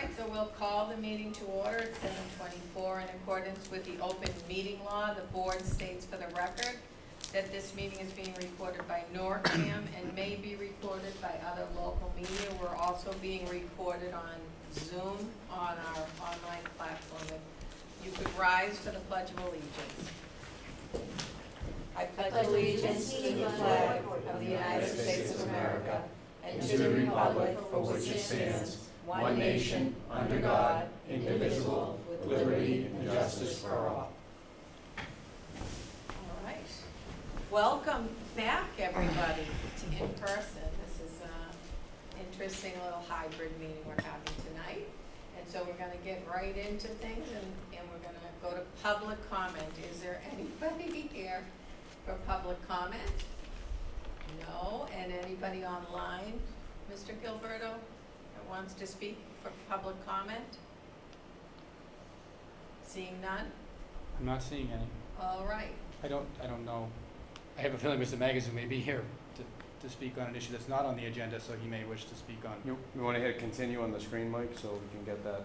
right, so we'll call the meeting to order at seven twenty-four in accordance with the open meeting law. The board states for the record that this meeting is being recorded by NORCAM and may be recorded by other local media. We're also being recorded on Zoom on our online platform. If you could rise for the Pledge of Allegiance. I pledge allegiance to the flag of the United States of America and to the republic for which it stands, one nation, under God, indivisible, with liberty and justice for all. All right. Welcome back, everybody, to in person. This is an interesting little hybrid meeting we're having tonight. And so we're gonna get right into things and, and we're gonna go to public comment. Is there anybody here for public comment? No, and anybody online, Mr. Gilleberto, wants to speak for public comment? Seeing none? I'm not seeing any. All right. I don't, I don't know. I have a feeling Mr. Magazine may be here to, to speak on an issue that's not on the agenda, so he may wish to speak on. You, you wanna hit continue on the screen, Mike, so we can get that,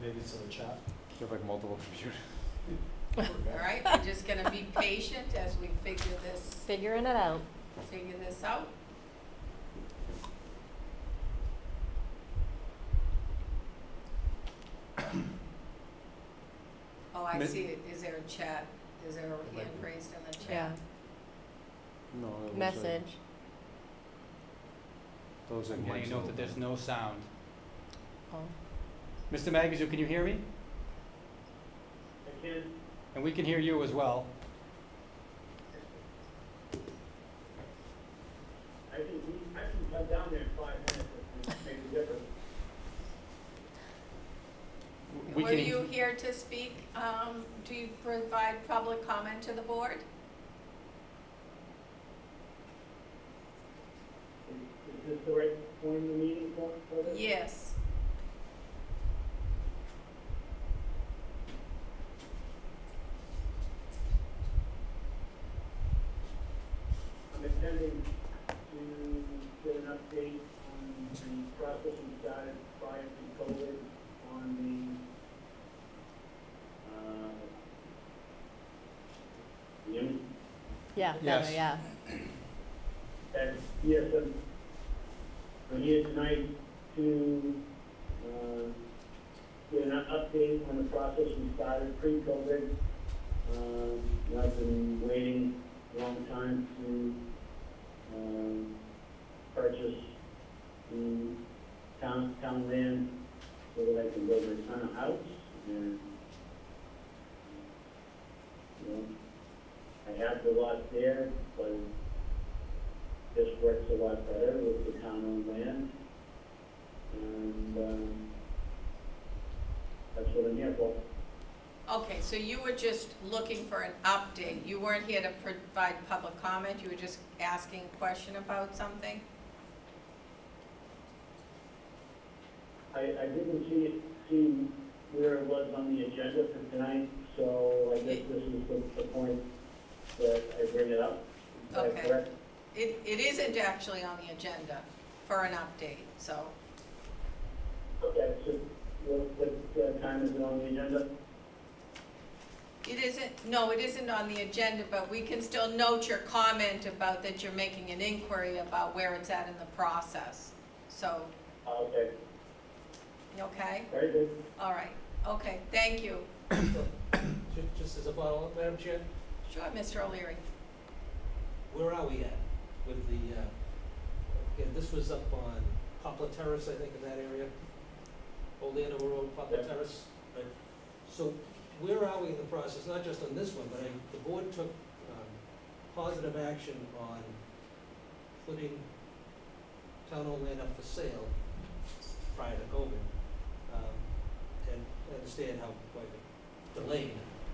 Maybe it's in the chat. we have like multiple computers. All right, we're just gonna be patient as we figure this, Figuring it out. figure this out. Oh, I Mi- see it. Is there a chat? Is there a hand raised in the chat? Yeah. No, it looks like Message. Those I'm getting a note that there's no sound. Oh. Mr. Magazine, can you hear me? I can, And we can hear you as well. I can, I can come down there in five minutes if it makes a difference. We Were can- you here to speak? Um, do you provide public comment to the board? Is, is this the right point in the meeting for, for this? Yes. I'm intending to get an update on the process we started prior to COVID on the, uh, the, im- Yeah, Yes. better, yeah. that, yes, I'm, I'm here tonight to, uh, get an update on the process we started pre-COVID. Um, I've been waiting a long time to, um, purchase the town, town land so that I can build my son a house and, you know, I have the lot there, but this works a lot better with the town-owned land. And, um, that's what I'm here for. Okay, so you were just looking for an update. You weren't here to provide public comment. You were just asking a question about something? I, I didn't see, see where it was on the agenda for tonight, so I guess this is the, the point that I bring it up. Is that Okay. correct? It, it isn't actually on the agenda for an update, so. Okay, so what, what uh, time is it on the agenda? It isn't, no, it isn't on the agenda, but we can still note your comment about that you're making an inquiry about where it's at in the process. So, Okay, okay? very good. All right, okay, thank you. Ju- Just as a follow-up, Madam Chair, Sure, Mr. O'Leary. where are we at with the, uh, yeah, this was up on Poplar Terrace, I think, in that area? Old Andover Road, Poplar Yeah. Terrace, right? So where are we in the process, not just on this one, but I, the board took, um, positive action on putting town-owned land up for sale prior to COVID. Um, and I understand how, quite delayed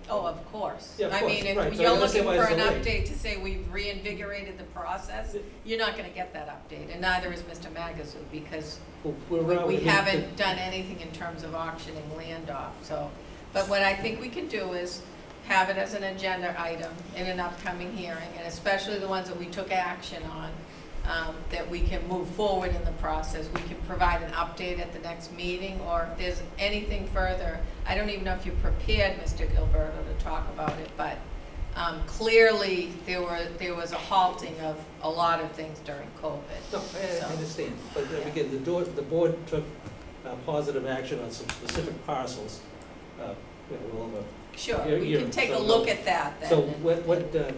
Oh, of course. Yeah, of I course, mean, right, if so you're looking why for an delayed. update to say we've reinvigorated the process, you're not gonna get that update, and neither is Mr. Magazoo, because Well, we, we the- haven't done anything in terms of auctioning land off, so. But what I think we can do is have it as an agenda item in an upcoming hearing, and especially the ones that we took action on, um, that we can move forward in the process. We can provide an update at the next meeting, or if there's anything further. I don't even know if you're prepared, Mr. Gilleberto, to talk about it, but um, clearly, there were, there was a halting of a lot of things during COVID. No, I- So- I understand, but Yeah. again, the door, the board took uh, positive action on some specific parcels. uh, you know, well, Sure, Yeah, we can take a look at that then. So what, what, um,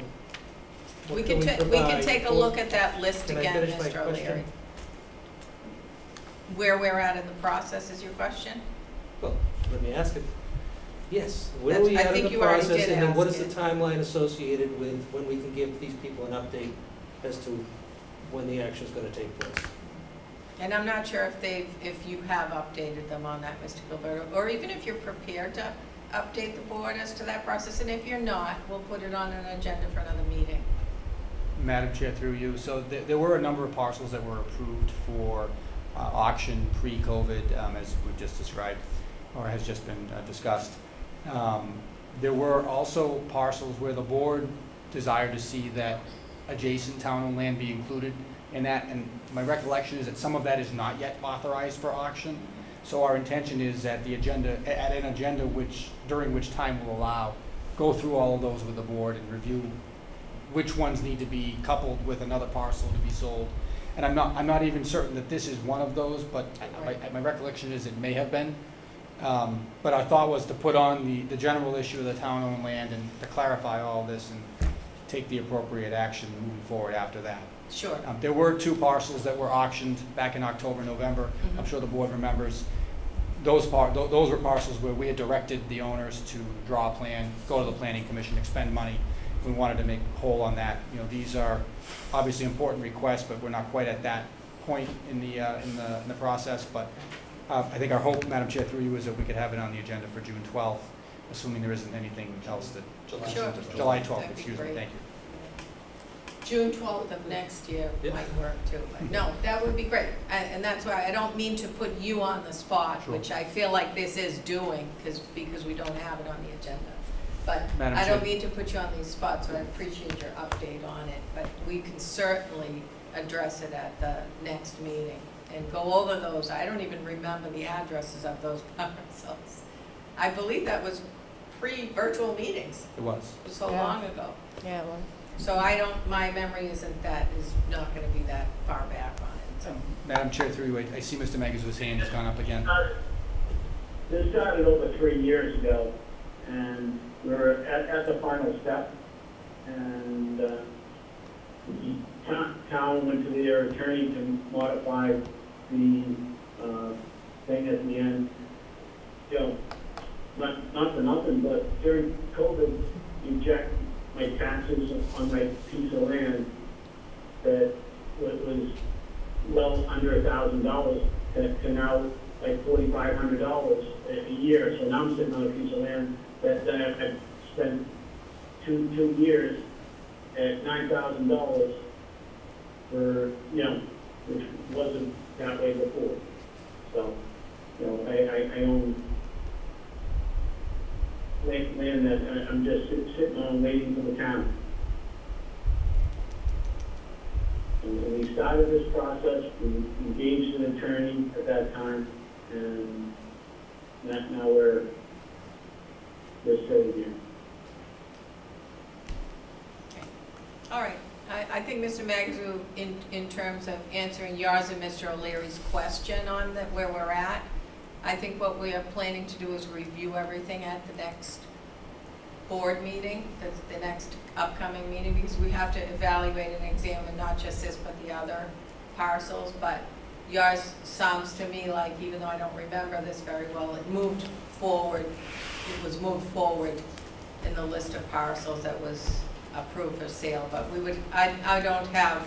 We can, we ta- we can take a look at that list Can I again, finish my Mr. question? O'Leary. Where we're at in the process is your question? Well, let me ask it. Yes, where are That's- we I at in think the you already process, did and then what is the it. timeline associated with when we can give these people an update as to when the action's gonna take place? And I'm not sure if they've, if you have updated them on that, Mr. Gilleberto, or even if you're prepared to update the board as to that process, and if you're not, we'll put it on an agenda for another meeting. Madam Chair, through you, so there, there were a number of parcels that were approved for uh, auction pre-COVID, um, as we've just described, or has just been uh, discussed. Um, There were also parcels where the board desired to see that adjacent town-owned land be included in that, and my recollection is that some of that is not yet authorized for auction. So our intention is that the agenda, at an agenda which, during which time will allow, go through all of those with the board and review which ones need to be coupled with another parcel to be sold. And I'm not, I'm not even certain that this is one of those, but I- my, my recollection is it may have been. Um, but our thought was to put on the, the general issue of the town-owned land and to clarify all this and take the appropriate action moving forward after that. Sure. Um, there were two parcels that were auctioned back in October, November. I'm Mhm. sure the board remembers. Those par, tho- those were parcels where we had directed the owners to draw a plan, go to the planning commission, expend money. We wanted to make a whole on that. You know, these are obviously important requests, but we're not quite at that point in the, uh, in the, in the process. But, uh, I think our hope, Madam Chair, through you, is that we could have it on the agenda for June twelfth, assuming there isn't anything else that, July Sure. July twelfth, That'd excuse me, thank you. June twelfth of next year Yeah. might work too, but no, that would be great. And, and that's why I don't mean to put you on the spot, Sure. which I feel like this is doing, because, because we don't have it on the agenda. But Madam I don't Chair. mean to put you on these spots, so I appreciate your update on it, but we can certainly address it at the next meeting and go over those. I don't even remember the addresses of those parcels. I believe that was pre-virtual meetings, It was. it was so Yeah. long ago. Yeah, well, So I don't, my memory isn't that, is not gonna be that far back on it, so. Madam Chair, through you, I- I see Mr. Magazoo's hand has gone up again. This started over three years ago, and we we're at, at the final step, and, uh, the town, went to their attorney to modify the, uh, thing at the end. You know, not, not for nothing, but during COVID, you my taxes on my piece of land that wa- was well under a thousand dollars, to, now like forty-five hundred dollars a year, so now I'm sitting on a piece of land that, that I've spent two, two years at nine thousand dollars for, you know, which wasn't that way before. So, you know, I, I, I own land, land that I- I'm just sit- sitting on waiting for the town. And we started this process, we engaged an attorney at that time, and now we're, we're sitting. All right, I, I think Mr. Magazoo, in, in terms of answering yours and Mr. O'Leary's question on the, where we're at, I think what we are planning to do is review everything at the next board meeting, the next upcoming meeting, because we have to evaluate and examine not just this, but the other parcels, but yours sounds to me like, even though I don't remember this very well, it moved forward, it was moved forward in the list of parcels that was approved for sale, but we would, I, I don't have,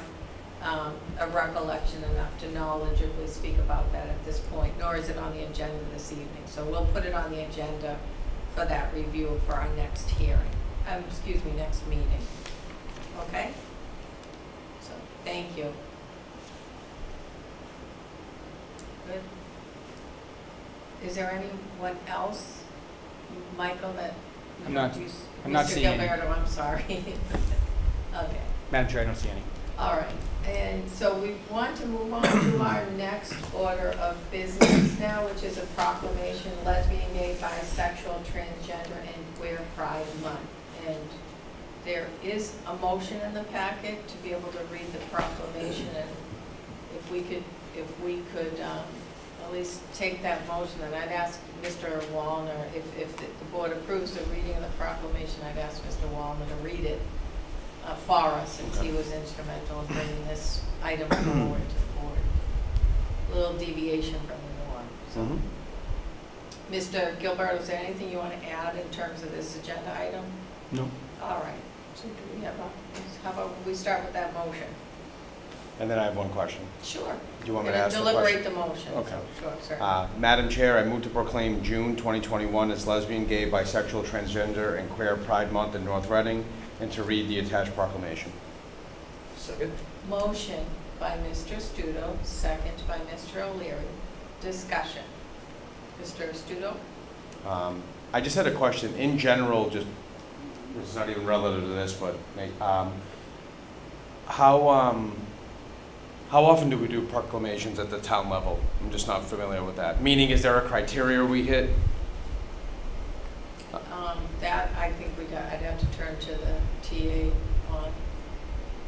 um, a recollection enough to knowledgeably speak about that at this point, nor is it on the agenda this evening, so we'll put it on the agenda for that review for our next hearing, um, excuse me, next meeting, okay? So, thank you. Good. Is there anyone else, Michael, that? I'm not- you I'm not seeing any. Mr. Gilleberto, I'm sorry. Okay, Madam Chair, I don't see any. all right. And so we want to move on to our next order of business now, which is a proclamation lesbian, gay, bisexual, transgender, and queer pride month. And there is a motion in the packet to be able to read the proclamation, and if we could, if we could, um, at least take that motion, and I'd ask Mr. Wallner, if, if the the board approves the reading of the proclamation, I'd ask Mr. Wallner to read it uh, for us, since he was instrumental in bringing this item forward to the board. A Little deviation from the norm, so. Mhm. Mr. Gilbert, is there anything you want to add in terms of this agenda item? No. All right, so do we have a, how about we start with that motion? And then I have one question. Sure. Do you want me to gonna ask the question? Deliberate the motion. Okay. Sure, sir. Uh, Madam Chair, I move to proclaim June 2021 as Lesbian, Gay, Bisexual, Transgender, and Queer Pride Month in North Reading, and to read the attached proclamation. Second? Motion by Mr. Studo, second by Mr. O'Leary. Discussion. Mr. Studo? Um, I just had a question, in general, just, this is not even relative to this, but, um, how, um, how often do we do proclamations at the town level? I'm just not familiar with that. Meaning, is there a criteria we hit? Um, that, I think we'd, I'd have to turn to the TA on,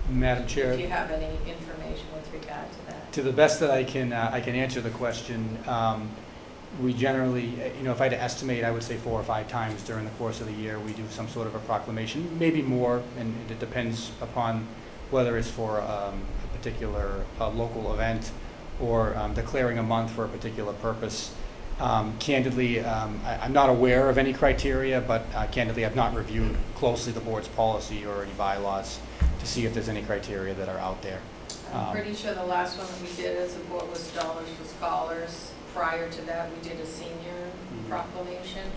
Madam Chair, if you have any information with regard to that. to the best that I can, uh, I can answer the question, um, we generally, uh, you know, if I had to estimate, I would say four or five times during the course of the year, we do some sort of a proclamation, maybe more, and it depends upon whether it's for um, a particular uh, local event or um, declaring a month for a particular purpose. Um, Candidly, um, I- I'm not aware of any criteria, but uh, candidly, I've not reviewed closely the board's policy or any bylaws to see if there's any criteria that are out there. I'm Um, pretty sure the last one that we did as a board was Dollars for Scholars. Prior to that, we did a senior Mhm. proclamation.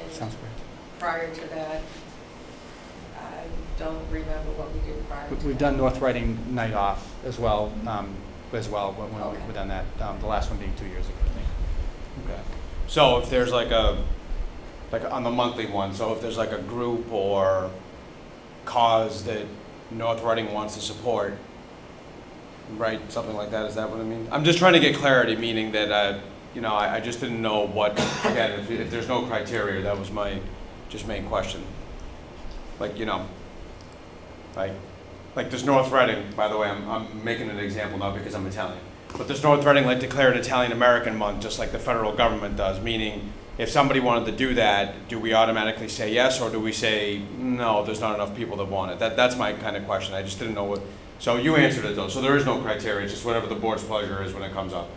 And Sounds great. prior to that, don't remember what we did prior to We- that. We've done North Reading Night Off as well, um, as well, when when Okay. we've done that, um, the last one being two years ago, I think. Okay. So if there's like a, like on the monthly one, so if there's like a group or cause that North Reading wants to support, right, something like that, is that what I mean? I'm just trying to get clarity, meaning that, uh, you know, I, I just didn't know what, again, if, if there's no criteria, that was my, just main question. Like, you know, like, like this North Reading, by the way, I'm, I'm making an example now because I'm Italian. But this North Reading like declared Italian American month, just like the federal government does, meaning if somebody wanted to do that, do we automatically say yes, or do we say, no, there's not enough people that want it? That, that's my kind of question, I just didn't know what, so you answered it though, so there is no criteria, it's just whatever the board's pleasure is when it comes up.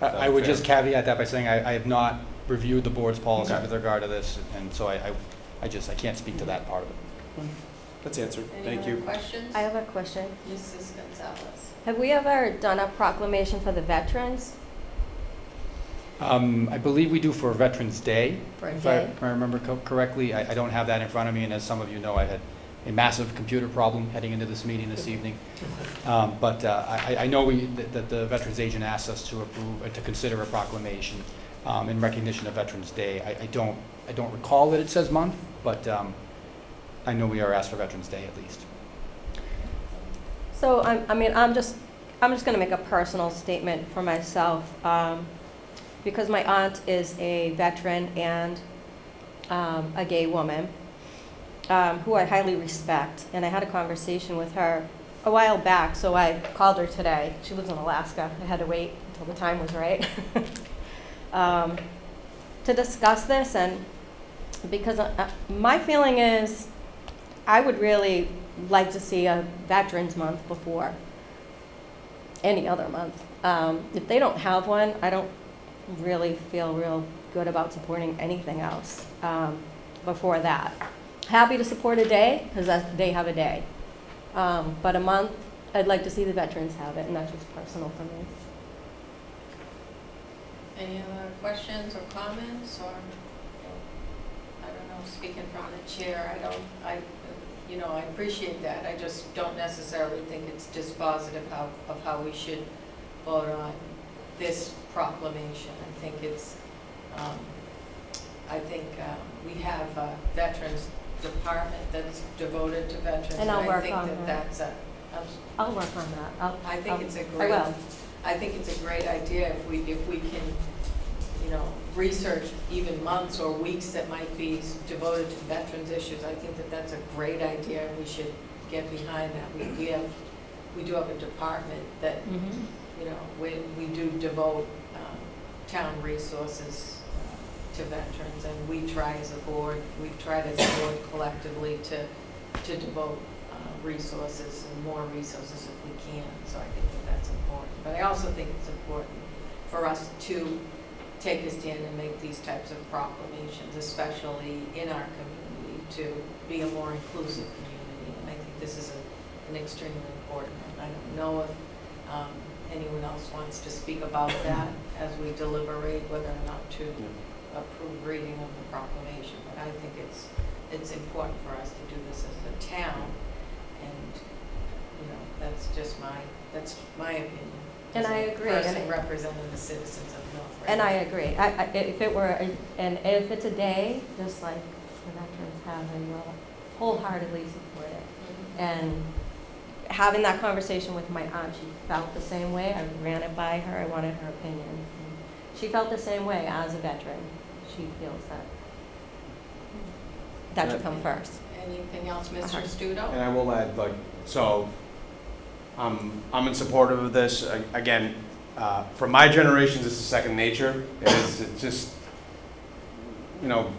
I- I would fair? just caveat that by saying I, I have not reviewed the board's policy Okay. with regard to this, and so I, I, I just, I can't speak to that part of it. That's answered, Any thank other you. questions? I have a question. Mrs. Gonzalez. Have we ever done a proclamation for the veterans? Um, I believe we do for Veterans Day, For a if I day? if I remember co- correctly. I, I don't have that in front of me, and as some of you know, I had a massive computer problem heading into this meeting this evening. Um, But uh, I, I know we, that- that the Veterans Agent asked us to approve, uh, to consider a proclamation um, in recognition of Veterans Day. I, I don't, I don't recall that it says month, but um, I know we are asked for Veterans Day at least. So, I, I mean, I'm just, I'm just gonna make a personal statement for myself. um, Because my aunt is a veteran and um, a gay woman, um, who I highly respect. And I had a conversation with her a while back, so I called her today. She lives in Alaska. I had to wait until the time was right. um, to discuss this and because uh, uh, my feeling is I would really like to see a Veterans Month before any other month. Um, if they don't have one, I don't really feel real good about supporting anything else um, before that. Happy to support a day because they have a day, um, but a month, I'd like to see the veterans have it, and that's just personal for me. Any other questions or comments, or, I don't know, speaking from the chair, I don't, I, you know, I appreciate that, I just don't necessarily think it's dispositive how, of how we should vote on this proclamation. I think it's, um, I think, um, we have a veterans department that's devoted to veterans. And I'll work on I think that that. that's a, I'll work on that. I'll, I think it's a I great, will. I think it's a great idea if we, if we can, you know, research even months or weeks that might be devoted to veterans issues. I think that that's a great idea, and we should get behind that. We, we have, we do have a department that Mhm. you know, we, we do devote um, town resources uh, to veterans, and we try as a board, we try as a board collectively to, to devote uh, resources and more resources if we can, so I think that that's important. But I also think it's important for us to take a stand and make these types of proclamations, especially in our community, to be a more inclusive community, and I think this is a- an extremely important one. I don't know if um, anyone else wants to speak about that as we deliberate whether or not to approve reading of the proclamation. But I think it's, it's important for us to do this as a town, and, you know, that's just my, that's my opinion. And as a I agree, and Person I- representing the citizens of North And I agree. I, I, if it were, a- and if it's a day, just like the veterans have, I will wholeheartedly support it. And having that conversation with my aunt, she felt the same way. I ran it by her. I wanted her opinion. And She felt the same way as a veteran. She feels that that should come first. Anything else, Mr. Uh-huh. Studo? And I will add, like, so, I'm, I'm in support of this. A- Again, uh, for my generation, this is second nature. It is, it's just, you know,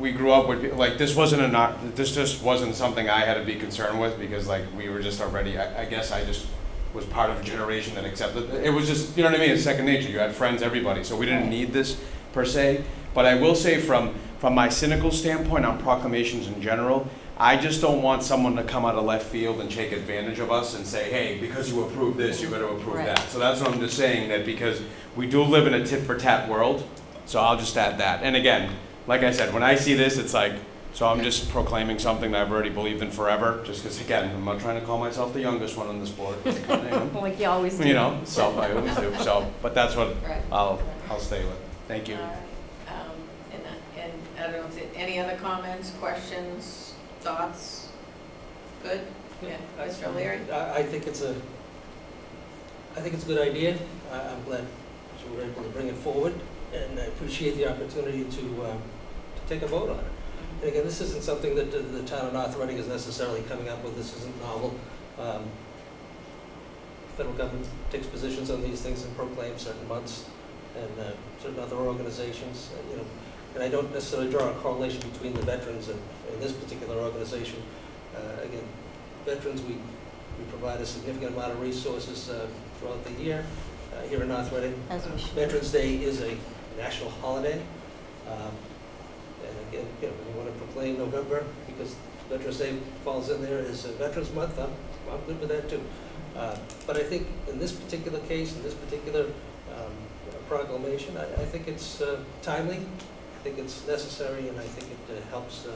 we grew up with, like, this wasn't a not, this just wasn't something I had to be concerned with because, like, we were just already, I, I guess I just was part of a generation that accepted, it was just, you know what I mean? It's second nature. You had friends, everybody. So we didn't need this per se. But I will say from, from my cynical standpoint on proclamations in general, I just don't want someone to come out of left field and take advantage of us and say, hey, because you approved this, you better approve Right. that. So that's what I'm just saying, that because we do live in a tit for tat world, so I'll just add that. And again, like I said, when I see this, it's like, so I'm just proclaiming something that I've already believed in forever, just because, again, I'm not trying to call myself the youngest one on this board. Like you always do. You know, so I always do, so, but that's what Right. I'll, I'll stay with. Thank you. All right. Um, And, I- and I don't know, if there- any other comments, questions, thoughts? Good? Yeah, Mr. O'Leary? I, I think it's a, I think it's a good idea. I, I'm glad you were able to bring it forward, and I appreciate the opportunity to, um, to take a vote on it. And again, this isn't something that the, the town of North Reading is necessarily coming up with, this isn't novel. Um, Federal government takes positions on these things and proclaims certain months, and uh, certain other organizations, uh, you know, and I don't necessarily draw a correlation between the veterans and, and this particular organization. Uh, Again, veterans, we, we provide a significant amount of resources uh, throughout the year uh, here in North Reading. As we should. Veterans Day is a national holiday. Um, And again, you know, we want to proclaim November because Veterans Day falls in there as a Veterans Month. I'm, I'm good with that too. Uh, But I think in this particular case, in this particular um, proclamation, I, I think it's uh, timely. I think it's necessary and I think it uh, helps uh,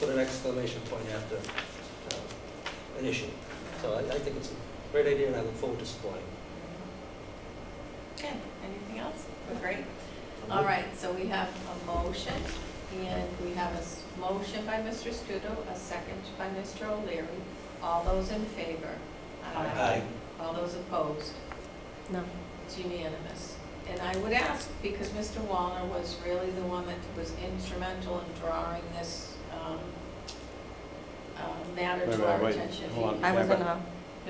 put an exclamation point after uh, an issue. So I, I think it's a great idea and I look forward to supporting it. Okay, anything else? We're great. All right, so we have a motion, and we have a motion by Mr. Studo, a second by Mr. O'Leary. All those in favor? Aye. All those opposed? No. It's unanimous. And I would ask, because Mr. Wallner was really the one that was instrumental in drawing this um, uh, matter Wait, to wait, our wait, attention. hold He- I Yeah, wasn't but- a,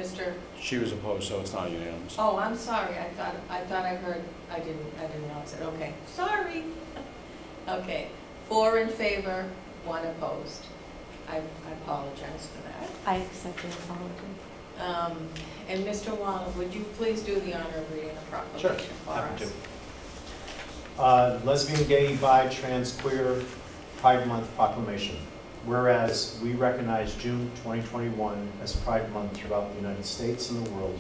Mr., She was opposed, so it's not unanimous. oh, I'm sorry, I thought, I thought I heard, I didn't, I didn't notice it, okay, sorry. Okay, four in favor, one opposed. I I apologize for that. I accept your apology. Um, And Mr. Wallner, would you please do the honor of reading the proclamation for us? happy to. Uh, Lesbian, gay, bi, trans, queer Pride Month proclamation. Whereas we recognize June 2021 as Pride Month throughout the United States and the world,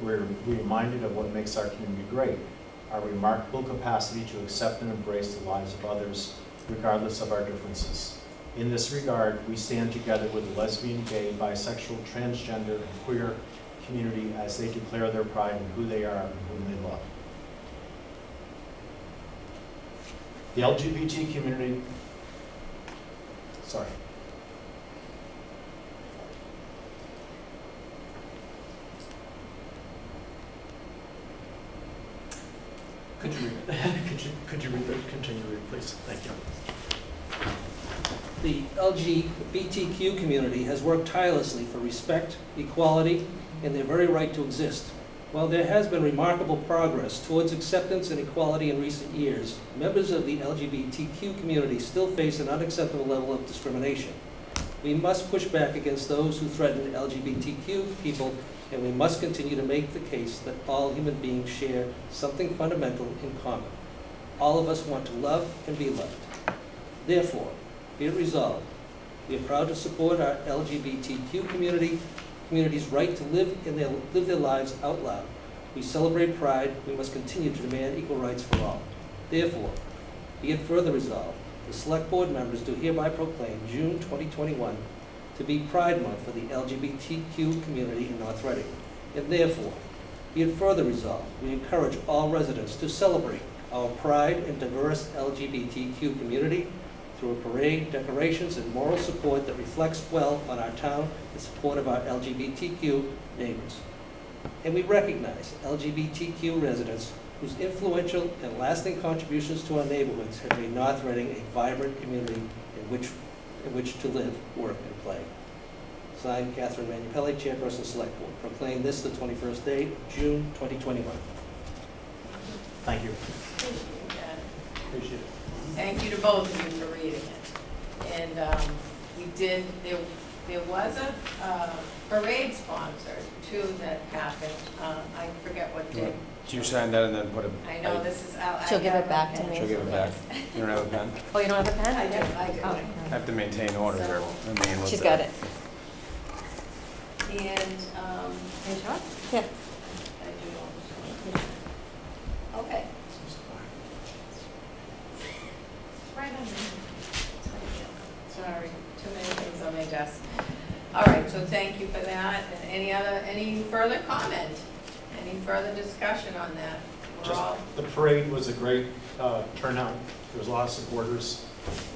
we're reminded of what makes our community great, our remarkable capacity to accept and embrace the lives of others regardless of our differences. In this regard, we stand together with the lesbian, gay, bisexual, transgender, and queer community as they declare their pride in who they are and whom they love. The LGBT community, sorry. Could you read it? could, you, could you read it? Continue please? Thank you. The LGBTQ community has worked tirelessly for respect, equality, and their very right to exist. While there has been remarkable progress towards acceptance and equality in recent years, members of the LGBTQ community still face an unacceptable level of discrimination. We must push back against those who threaten LGBTQ people, and we must continue to make the case that all human beings share something fundamental in common. All of us want to love and be loved. Therefore, be it resolved, we are proud to support our LGBTQ community, community's right to live in their, live their lives out loud. We celebrate pride, we must continue to demand equal rights for all. Therefore, be it further resolved, the select board members do hereby proclaim June 2021 to be Pride Month for the LGBTQ community in North Reading. And therefore, be it further resolved, we encourage all residents to celebrate our pride and diverse LGBTQ community through a parade, decorations, and moral support that reflects well on our town in support of our LGBTQ neighbors. And we recognize LGBTQ residents whose influential and lasting contributions to our neighborhoods have made North Reading a vibrant community in which, in which to live, work, and play. Signed, Kathryn Manupelli, Chairperson Select Board. Proclaim this the 21st day, June 2021. Thank you. And Appreciate it. Thank you to both of you for reading it. And um, we did, there, there was a uh, parade sponsor too that happened. Um, I forget what day. Do you sign that and then put a? I know this is. I'll- She'll give it back to me. She'll give it back. You don't have a pen? Oh, you don't have a pen? I do, I do. Oh, I have to maintain order here. I mean, what's She's that? got it. And, um, Are you sure? Yeah. I do. Okay. Right on Sorry, too many things on my desk. All right, so thank you for that. And any other, any further comment? Any further discussion on that? We're Just, all, the parade was a great uh, turnout. There was a lot of supporters.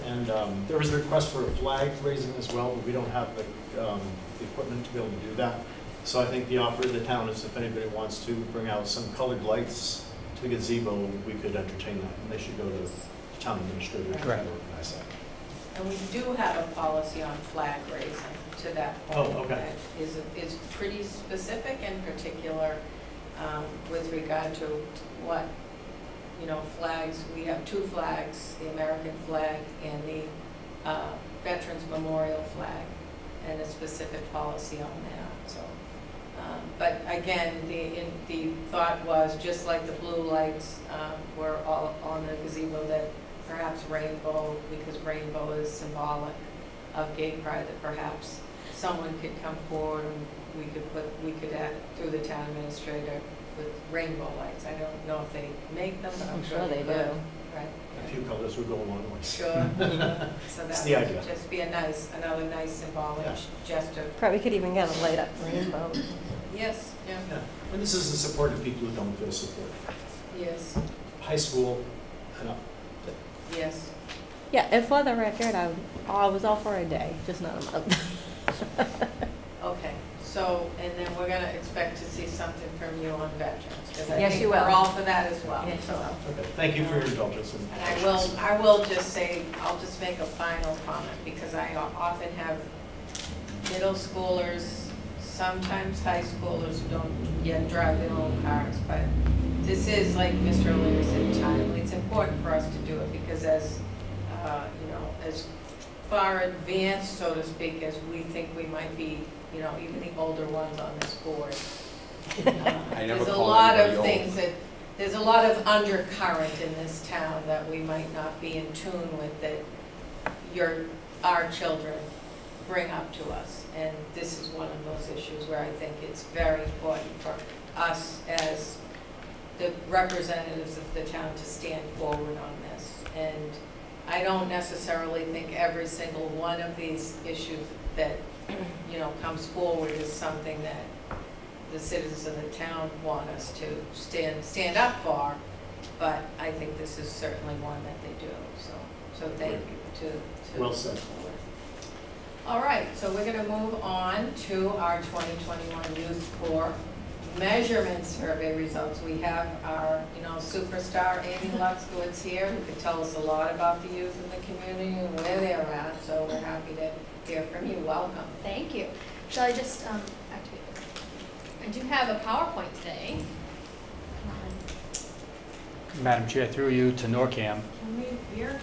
And um, there was a request for a flag raising as well, but we don't have the um, the equipment to be able to do that. So I think the offer of the town is if anybody wants to bring out some colored lights to the gazebo, we could entertain that. And they should go to the town administrator to Correct. organize that. and we do have a policy on flag raising to that Oh, point. okay. that Is, is pretty specific and particular um, with regard to what, you know, flags, we have two flags, the American flag and the uh, Veterans Memorial flag, and a specific policy on that, so. um, But again, the, in, the thought was, just like the blue lights um, were all on the gazebo, that perhaps rainbow, because rainbow is symbolic of gay pride, that perhaps someone could come forward and we could put, we could act through the town administrator with rainbow lights. I don't know if they make them, but I'm I'm sure sure they they do. Right. A few colors would go a long way. Sure. So It's that the would idea. just be a nice, another nice symbolic Yeah. gesture. Probably could even get a light up rainbow. Yes, yeah, Yeah. And this is in support of people who don't feel supported. yes, High school and up. Yes. Yeah, and for the record, I, I was all for a day, just not a month. Okay, so, and then we're gonna expect to see something from you on veterans. 'cause I Yes, think you We're will. all for that as well, Yes, you so. will. Okay, thank you for your indulgence. and And I will, I will just say, I'll just make a final comment, because I o- often have middle schoolers, sometimes high schoolers don't yet drive their own cars, but this is, like Mr. O'Leary said, timely. It's important for us to do it, because as, uh, you know, as far advanced, so to speak, as we think we might be, you know, even the older ones on this board. uh, I never There's a lot of anybody old. things that there's a lot of undercurrent in this town that we might not be in tune with that your, our children bring up to us. And this is one of those issues where I think it's very important for us as the representatives of the town to stand forward on this. And I don't necessarily think every single one of these issues that, you know, comes forward is something that the citizens of the town want us to stand, stand up for, but I think this is certainly one that they do, so, so thank you to, to. Well said. All right, so we're gonna move on to our 2021 Youth Core measurement survey results. We have our, you know, superstar Amy Lutzkowitz here, who could tell us a lot about the youth in the community and where they're at, so we're happy to hear from you. Welcome. Thank you. Shall I just um, activate this? I do have a PowerPoint today. Come on. Madam Chair, through you to NORCAM. Can we hear?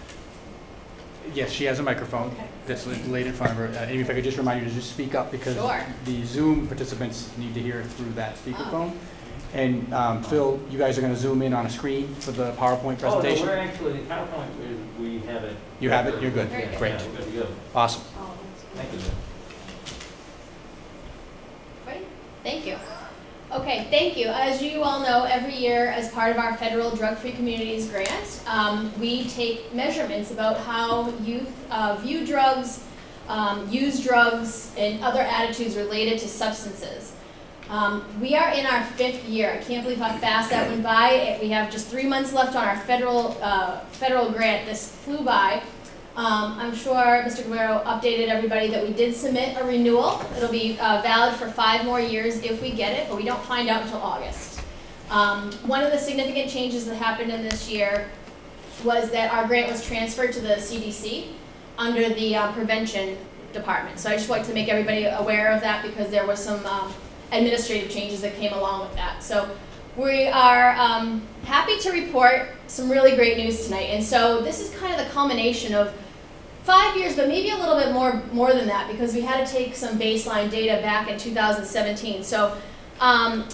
Yes, she has a microphone Okay. that's laid in front of her. Uh, Amy, if I could just remind you to just speak up because Sure. the Zoom participants need to hear through that Oh. speakerphone. And um, Phil, you guys are going to zoom in on a screen for the PowerPoint presentation. Oh, no, presentation? we're actually, PowerPoint, we, we have it. You have it? You're good. Very. Great. Yeah, we're good to go. Awesome. Oh, Thank good. you. Ready? Thank you. Okay, thank you. As you all know, every year, as part of our federal drug-free communities grant, um, we take measurements about how youth uh, view drugs, um, use drugs, and other attitudes related to substances. Um, we are in our fifth year. I can't believe how fast that went by. We have just three months left on our federal uh, federal grant. This flew by. Um, I'm sure Mr. Guerrero updated everybody that we did submit a renewal. It'll be uh, valid for five more years if we get it, but we don't find out until August. Um, one of the significant changes that happened in this year was that our grant was transferred to the CDC under the uh, prevention department. So I just wanted to make everybody aware of that because there were some um, administrative changes that came along with that. So we are um, happy to report some really great news tonight. And so this is kind of the culmination of five years, but maybe a little bit more, more than that because we had to take some baseline data back in 2017. So um,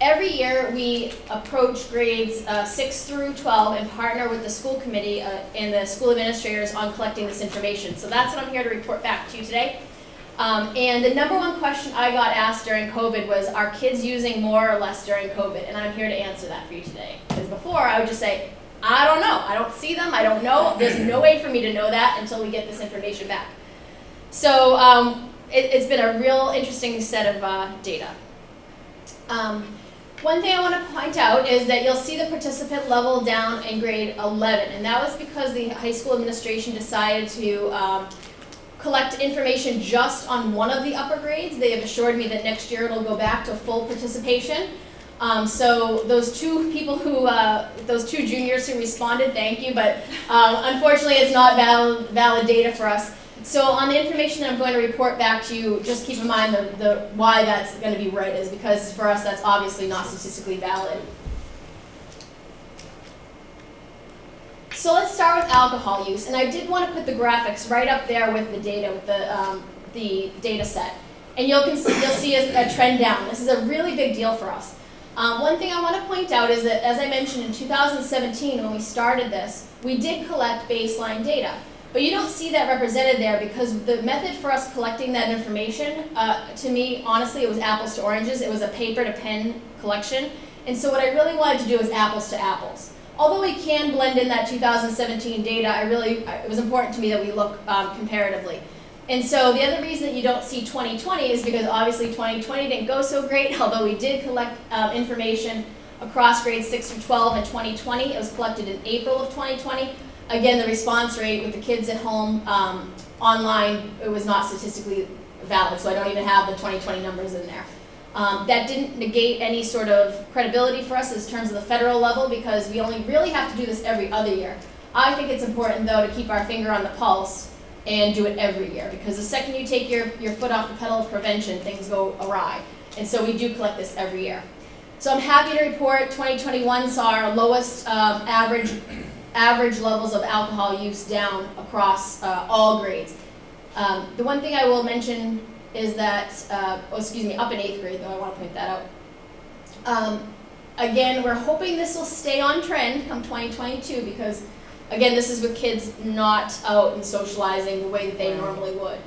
every year we approach grades uh, 6 through 12 and partner with the school committee uh, and the school administrators on collecting this information. So that's what I'm here to report back to you today. Um, and the number one question I got asked during COVID was, are kids using more or less during COVID? And I'm here to answer that for you today. Because before I would just say, I don't know. I don't see them. I don't know. There's no way for me to know that until we get this information back. So um, it, has been a real interesting set of uh, data. Um, one thing I want to point out is that you'll see the participant level down in grade 11, and that was because the high school administration decided to um, collect information just on one of the upper grades. They have assured me that next year it'll go back to full participation. Um, so those two people who, uh, those two juniors who responded, thank you, but um, unfortunately it's not valid, valid data for us. So on the information that I'm going to report back to you, just keep in mind the, the why that's going to be right is because for us that's obviously not statistically valid. So let's start with alcohol use, and I did want to put the graphics right up there with the data, with the, um, the data set. And you'll, see, you'll see a, a trend down. This is a really big deal for us. Um, one thing I want to point out is that, as I mentioned, in 2017, when we started this, we did collect baseline data. But you don't see that represented there because the method for us collecting that information, uh, to me, honestly, it was apples to oranges. It was a paper to pen collection. And so what I really wanted to do is apples to apples. Although we can blend in that 2017 data, I really, it was important to me that we look um, comparatively. And so the other reason that you don't see 2020 is because obviously 2020 didn't go so great, although we did collect um, information across grades 6 through 12 in 2020. It was collected in April of 2020. Again, the response rate with the kids at home um, online, it was not statistically valid, so I don't even have the 2020 numbers in there. Um, that didn't negate any sort of credibility for us in terms of the federal level because we only really have to do this every other year. I think it's important though to keep our finger on the pulse and do it every year because the second you take your, your foot off the pedal of prevention, things go awry. And so we do collect this every year. So I'm happy to report 2021 saw our lowest um, average, average levels of alcohol use down across uh, all grades. Um, the one thing I will mention is that, uh, oh, excuse me, up in eighth grade though, I want to point that out. Um, again, we're hoping this will stay on trend come 2022 because, again, this is with kids not out and socializing the way that they normally would.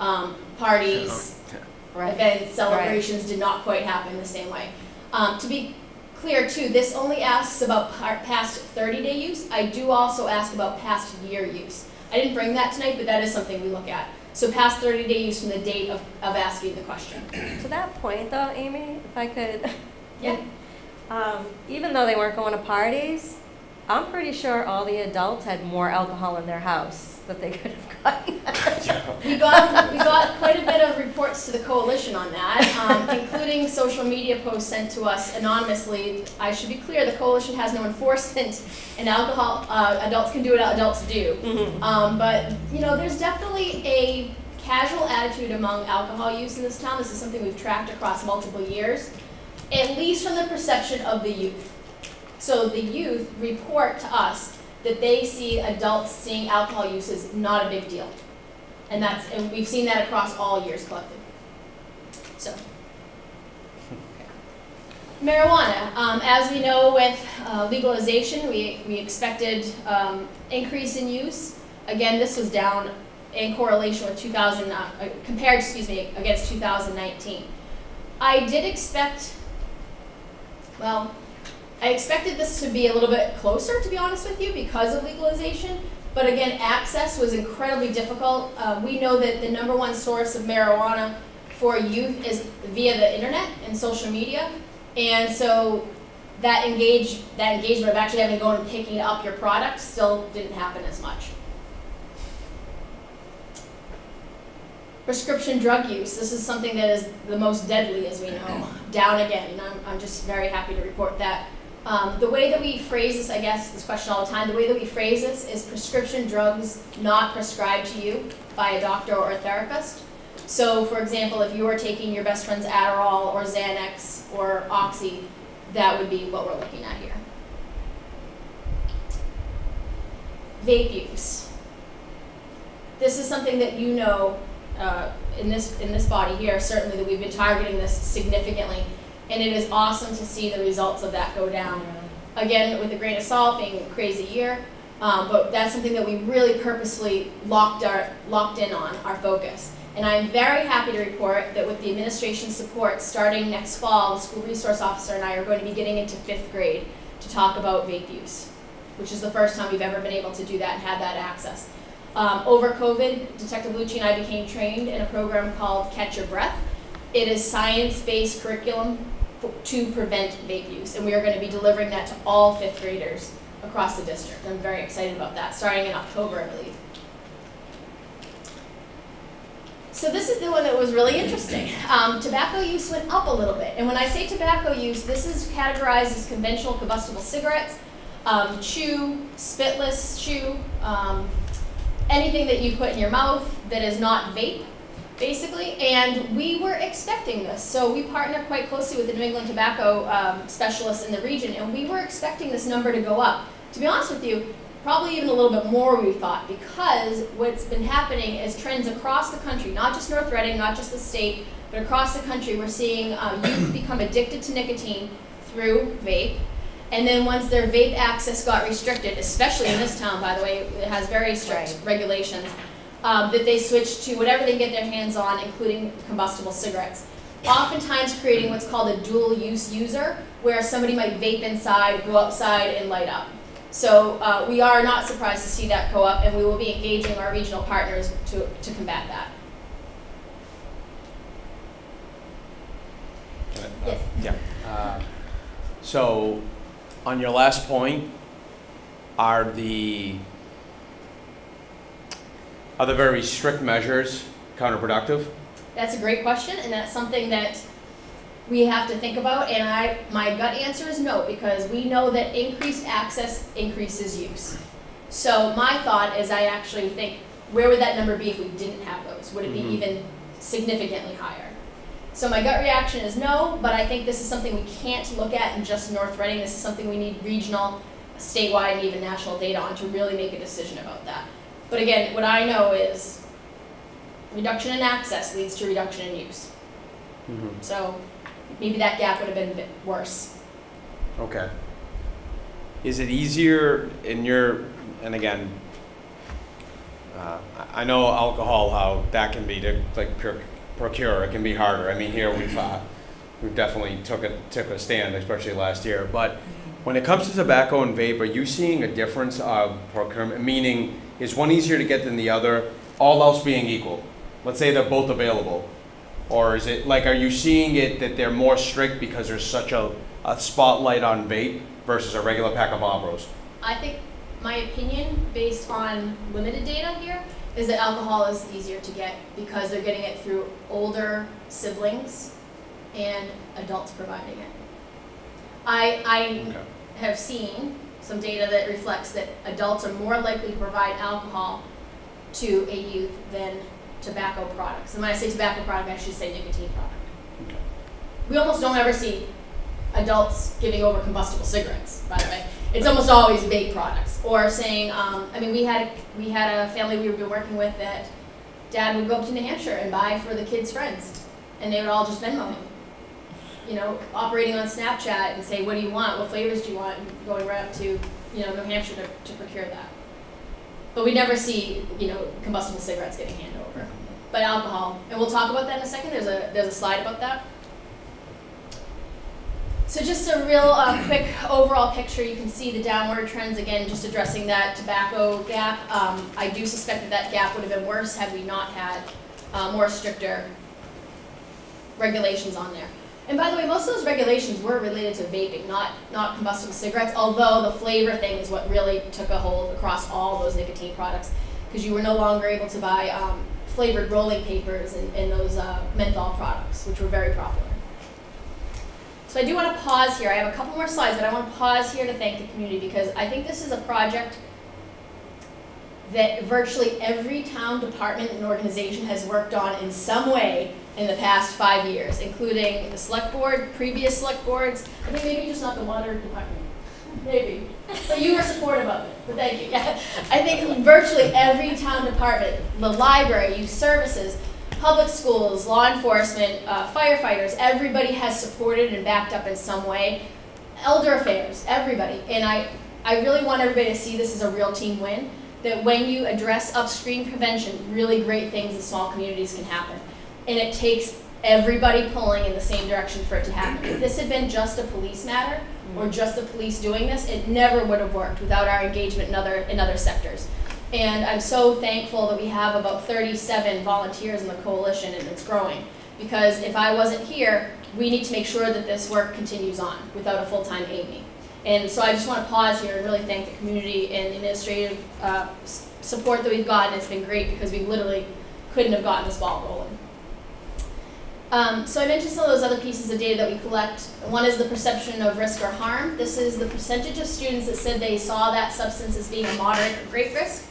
Um, parties, Right. events, celebrations did not quite happen the same way. Um, to be clear too, this only asks about par- past 30-day use. I do also ask about past year use. I didn't bring that tonight, but that is something we look at. So past 30-day use from the date of, of asking the question. To that point though, Amy, if I could. Yeah. Um, even though they weren't going to parties, I'm pretty sure all the adults had more alcohol in their house that they could have gotten. We got, we got quite a bit of reports to the coalition on that, um, including social media posts sent to us anonymously. I should be clear, the coalition has no enforcement, and alcohol, uh, adults can do what adults do. Um, but, you know, there's definitely a casual attitude among alcohol use in this town. This is something we've tracked across multiple years, at least from the perception of the youth. So the youth report to us that they see adults seeing alcohol use as not a big deal. And that's, and we've seen that across all years collected. So. Marijuana, um, as we know with uh, legalization, we, we expected um, increase in use. Again, this was down in correlation with 2000, uh, uh, compared, excuse me, against 2019. I did expect, well, I expected this to be a little bit closer, to be honest with you, because of legalization. But again, access was incredibly difficult. Uh, we know that the number one source of marijuana for youth is via the internet and social media. And so that engage that engagement of actually having to go and picking up your product still didn't happen as much. Prescription drug use. This is something that is the most deadly, as we know. Down again, and I'm, I'm just very happy to report that. Um, the way that we phrase this, I guess, this question all the time, the way that we phrase this is prescription drugs not prescribed to you by a doctor or a therapist. So, for example, if you are taking your best friend's Adderall or Xanax or Oxy, that would be what we're looking at here. Vape use. This is something that you know uh, in this in this body here, certainly that we've been targeting this significantly, and it is awesome to see the results of that go down. Again, with a grain of salt, being a crazy year, um, but that's something that we really purposely locked our locked in on our focus. And I'm very happy to report that with the administration's support, starting next fall, the school resource officer and I are going to be getting into fifth grade to talk about vape use, which is the first time we've ever been able to do that and have that access. Um, over COVID, Detective Lucci and I became trained in a program called Catch Your Breath. It is science-based curriculum to prevent vape use, and we are going to be delivering that to all fifth graders across the district. I'm very excited about that, starting in October, I believe. So this is the one that was really interesting. Um, tobacco use went up a little bit, and when I say tobacco use, this is categorized as conventional combustible cigarettes, um, chew, spitless chew, um, anything that you put in your mouth that is not vape, basically. And we were expecting this. So we partner quite closely with the New England tobacco um, specialists in the region, and we were expecting this number to go up. To be honest with you, probably even a little bit more we thought, because what's been happening is trends across the country, not just North Reading, not just the state, but across the country, we're seeing uh, youth become addicted to nicotine through vape. And then once their vape access got restricted, especially in this town, by the way, it has very strict Right. regulations, um, that they switch to whatever they can get their hands on, including combustible cigarettes. Oftentimes creating what's called a dual use user, where somebody might vape inside, go outside, and light up. So uh, we are not surprised to see that go up, and we will be engaging our regional partners to, to combat that. Uh, Yes. Yeah. Uh, So, on your last point, are the, are the very strict measures counterproductive? That's a great question, and that's something that we have to think about. And I, my gut answer is no, because we know that increased access increases use. So my thought is, I actually think, where would that number be if we didn't have those? Would it be Mhm. even significantly higher? So my gut reaction is no, but I think this is something we can't look at in just North Reading. This is something we need regional, statewide, and even national data on to really make a decision about that. But again, what I know is reduction in access leads to reduction in use. So maybe that gap would have been a bit worse. Okay. Is it easier in your, and again, uh, I I know alcohol, how that can be to like procure, it can be harder. I mean, here we've, uh, we've definitely took a, took a stand, especially last year. But when it comes to tobacco and vape, are you seeing a difference of procurement? Meaning, is one easier to get than the other, all else being equal? Let's say they're both available. Or is it, like, are you seeing it that they're more strict because there's such a, a spotlight on vape versus a regular pack of Marlboros? I think my opinion, based on limited data here, is that alcohol is easier to get because they're getting it through older siblings and adults providing it. I, I Okay. have seen some data that reflects that adults are more likely to provide alcohol to a youth than tobacco products. And when I say tobacco product, I should say nicotine product. Okay. We almost don't ever see adults giving over combustible cigarettes, by the way. It's almost always vape products. Or saying, um, I mean, we had, we had a family we were been working with that dad would go up to New Hampshire and buy for the kids' friends. And they would all just Venmo him. You know, operating on Snapchat and say, what do you want? What flavors do you want? And going right up to, you know, New Hampshire to, to procure that. But we never see, you know, combustible cigarettes getting handed over. But alcohol, and we'll talk about that in a second. There's a, there's a slide about that. So just a real uh, quick overall picture, you can see the downward trends again, just addressing that tobacco gap. Um, I do suspect that that gap would have been worse had we not had uh, more stricter regulations on there. And by the way, most of those regulations were related to vaping, not, not combustible cigarettes, although the flavor thing is what really took a hold across all those nicotine products, because you were no longer able to buy um, flavored rolling papers and, in those uh, menthol products, which were very popular. So I do want to pause here. I have a couple more slides, but I want to pause here to thank the community because I think this is a project that virtually every town department and organization has worked on in some way in the past five years, including the select board, previous select boards, I think maybe just not the water department, maybe. But you were supportive of it, but thank you. Yeah. I think virtually every town department, the library, youth services, public schools, law enforcement, uh, firefighters, everybody has supported and backed up in some way. Elder affairs, everybody. And I, I really want everybody to see this as a real team win, that when you address upstream prevention, really great things in small communities can happen. And it takes everybody pulling in the same direction for it to happen. If this had been just a police matter, or just the police doing this, it never would have worked without our engagement in other, in other sectors. And I'm so thankful that we have about 37 volunteers in the coalition and it's growing. Because if I wasn't here, we need to make sure that this work continues on without a full-time Amy. And so I just want to pause here and really thank the community and the administrative uh, support that we've gotten. It's been great because we literally couldn't have gotten this ball rolling. Um, so I mentioned some of those other pieces of data that we collect. One is the perception of risk or harm. This is the percentage of students that said they saw that substance as being a moderate or great risk.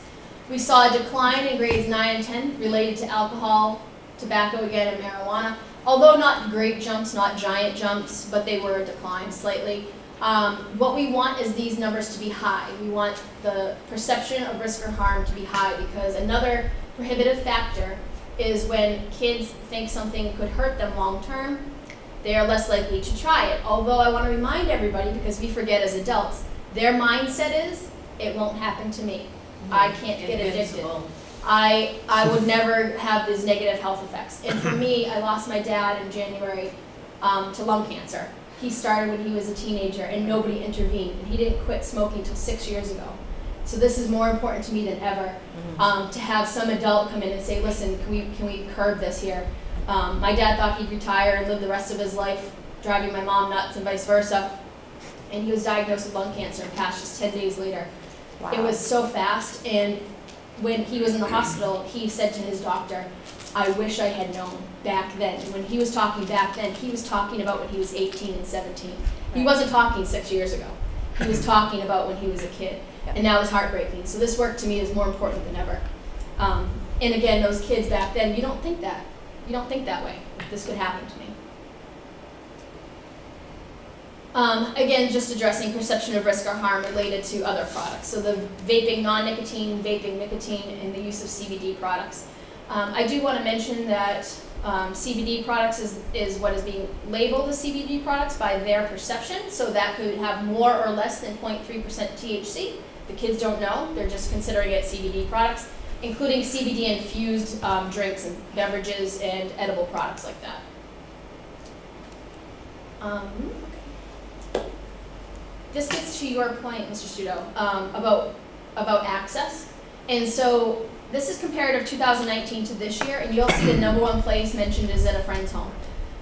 We saw a decline in grades 9 and 10 related to alcohol, tobacco again, and marijuana. Although not great jumps, not giant jumps, but they were a decline slightly. Um, what we want is these numbers to be high. We want the perception of risk or harm to be high because another prohibitive factor is when kids think something could hurt them long term, they are less likely to try it. Although I want to remind everybody, because we forget as adults, their mindset is, it won't happen to me. I can't get addicted. I, I would never have these negative health effects. And for me, I lost my dad in January um, to lung cancer. He started when he was a teenager and nobody intervened. And he didn't quit smoking until six years ago. So this is more important to me than ever um, to have some adult come in and say, listen, can we, can we curb this here? Um, my dad thought he'd retire and live the rest of his life driving my mom nuts and vice versa. And he was diagnosed with lung cancer and passed just 10 days later. It was so fast, and when he was in the hospital, he said to his doctor, I wish I had known back then. When he was talking back then, he was talking about when he was 18 and 17. He wasn't talking six years ago. He was talking about when he was a kid. And now it's heartbreaking. So this work to me is more important than ever. Um, and again, those kids back then, you don't think that. You don't think that way. This could happen to me. Um, again, just addressing perception of risk or harm related to other products. So the vaping non-nicotine, vaping nicotine, and the use of CBD products. Um, I do want to mention that um, CBD products is, is what is being labeled as CBD products by their perception. So that could have more or less than 0.3% THC. The kids don't know; they're just considering it CBD products, including CBD infused um, drinks and beverages and edible products like that. Um, this gets to your point, Mr. Stuto, um, about, about access. And so this is comparative 2019 to this year, and you'll see the number one place mentioned is at a friend's home.